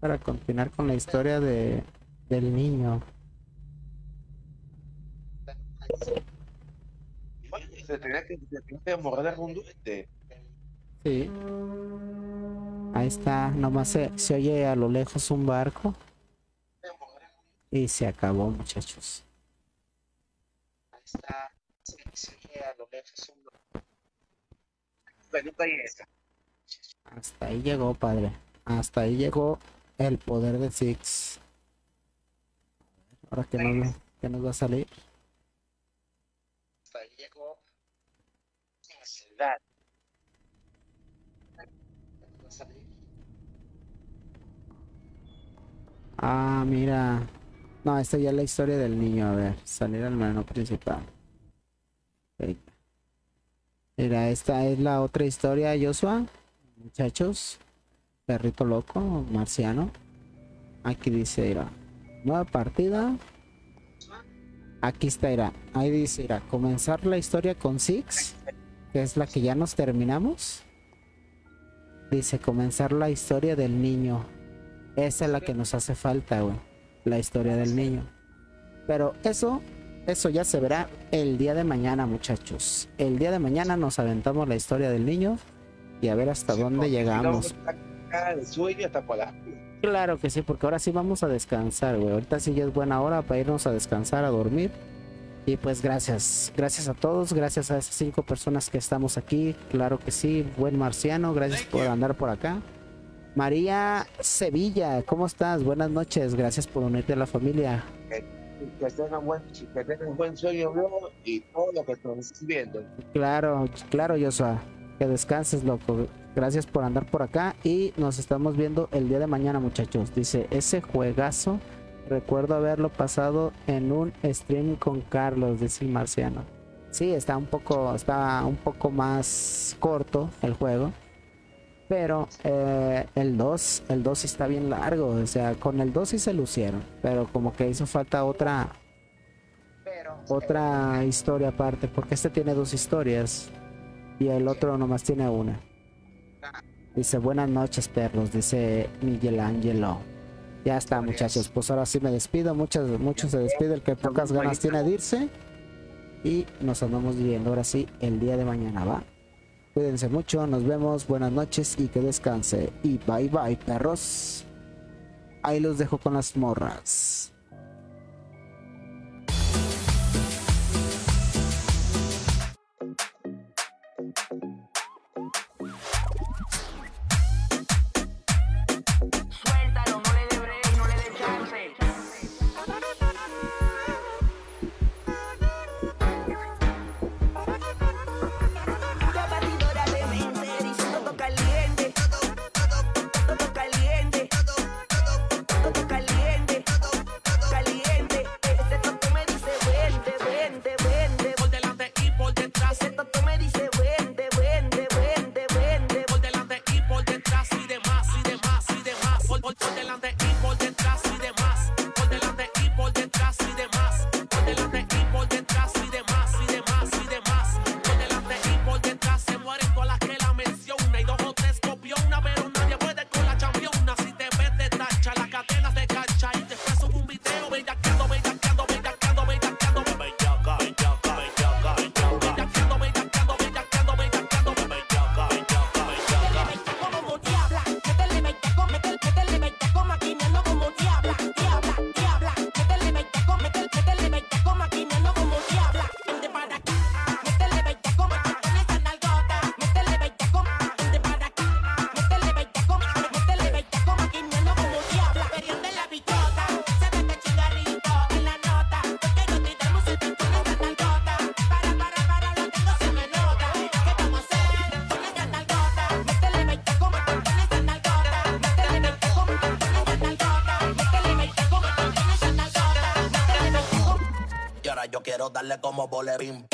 A: Para continuar con la historia de del niño.
D: Se tenía que, se tenía que morder un duende.
A: Sí. Ahí está, nomás se, se oye a lo lejos un barco. Y se acabó, muchachos. Ahí está, se, se oye a lo lejos un barco.
D: Esa.
A: Hasta ahí llegó, padre. Hasta ahí llegó el poder de Six. Ahora que nos, que nos va a salir.
D: Hasta llegó
A: Ah, mira. No, esta ya es la historia del niño. A ver, salir al menú principal. Mira, esta es la otra historia, Joshua. Muchachos. Perrito loco, marciano. Aquí dice, mira. Nueva partida. Aquí está, mira. Ahí dice, mira. Comenzar la historia con Six. Que es la que ya nos terminamos. Dice, comenzar la historia del niño. Esa es la que nos hace falta, güey. La historia del niño. Pero eso, eso ya se verá el día de mañana, muchachos. El día de mañana nos aventamos la historia del niño y a ver hasta dónde llegamos.
D: Sueño
A: Claro que sí, porque ahora sí vamos a descansar, güey. Ahorita sí ya es buena hora para irnos a descansar, a dormir. Y pues gracias, gracias a todos, gracias a esas cinco personas que estamos aquí. Claro que sí, buen marciano, gracias por andar por acá. María Sevilla, ¿cómo estás? Buenas noches, gracias por unirte a la familia.
D: que tengan buen, que tengan buen sueño bro, y todo lo que están viendo.
A: Claro, claro, Joshua. Que descanses, loco. Gracias por andar por acá y nos estamos viendo el día de mañana, muchachos. Dice, ese juegazo, recuerdo haberlo pasado en un stream con Carlos, dice el marciano. Sí, está un poco, está un poco más corto el juego. Pero eh, el 2, el 2 sí está bien largo. O sea, con el 2 sí se lucieron. Pero como que hizo falta otra, otra historia aparte. Porque este tiene dos historias. Y el otro nomás tiene una. Dice, buenas noches, perros. Dice Miguel Ángelo. Ya está, muchachos. Pues ahora sí me despido. Muchas, muchos se despide. El que pocas ganas tiene de irse. Y nos andamos viendo ahora sí el día de mañana, ¿va? Cuídense mucho, nos vemos, buenas noches y que descanse. Y bye bye, perros. Ahí los dejo con las morras.
F: Darle como vole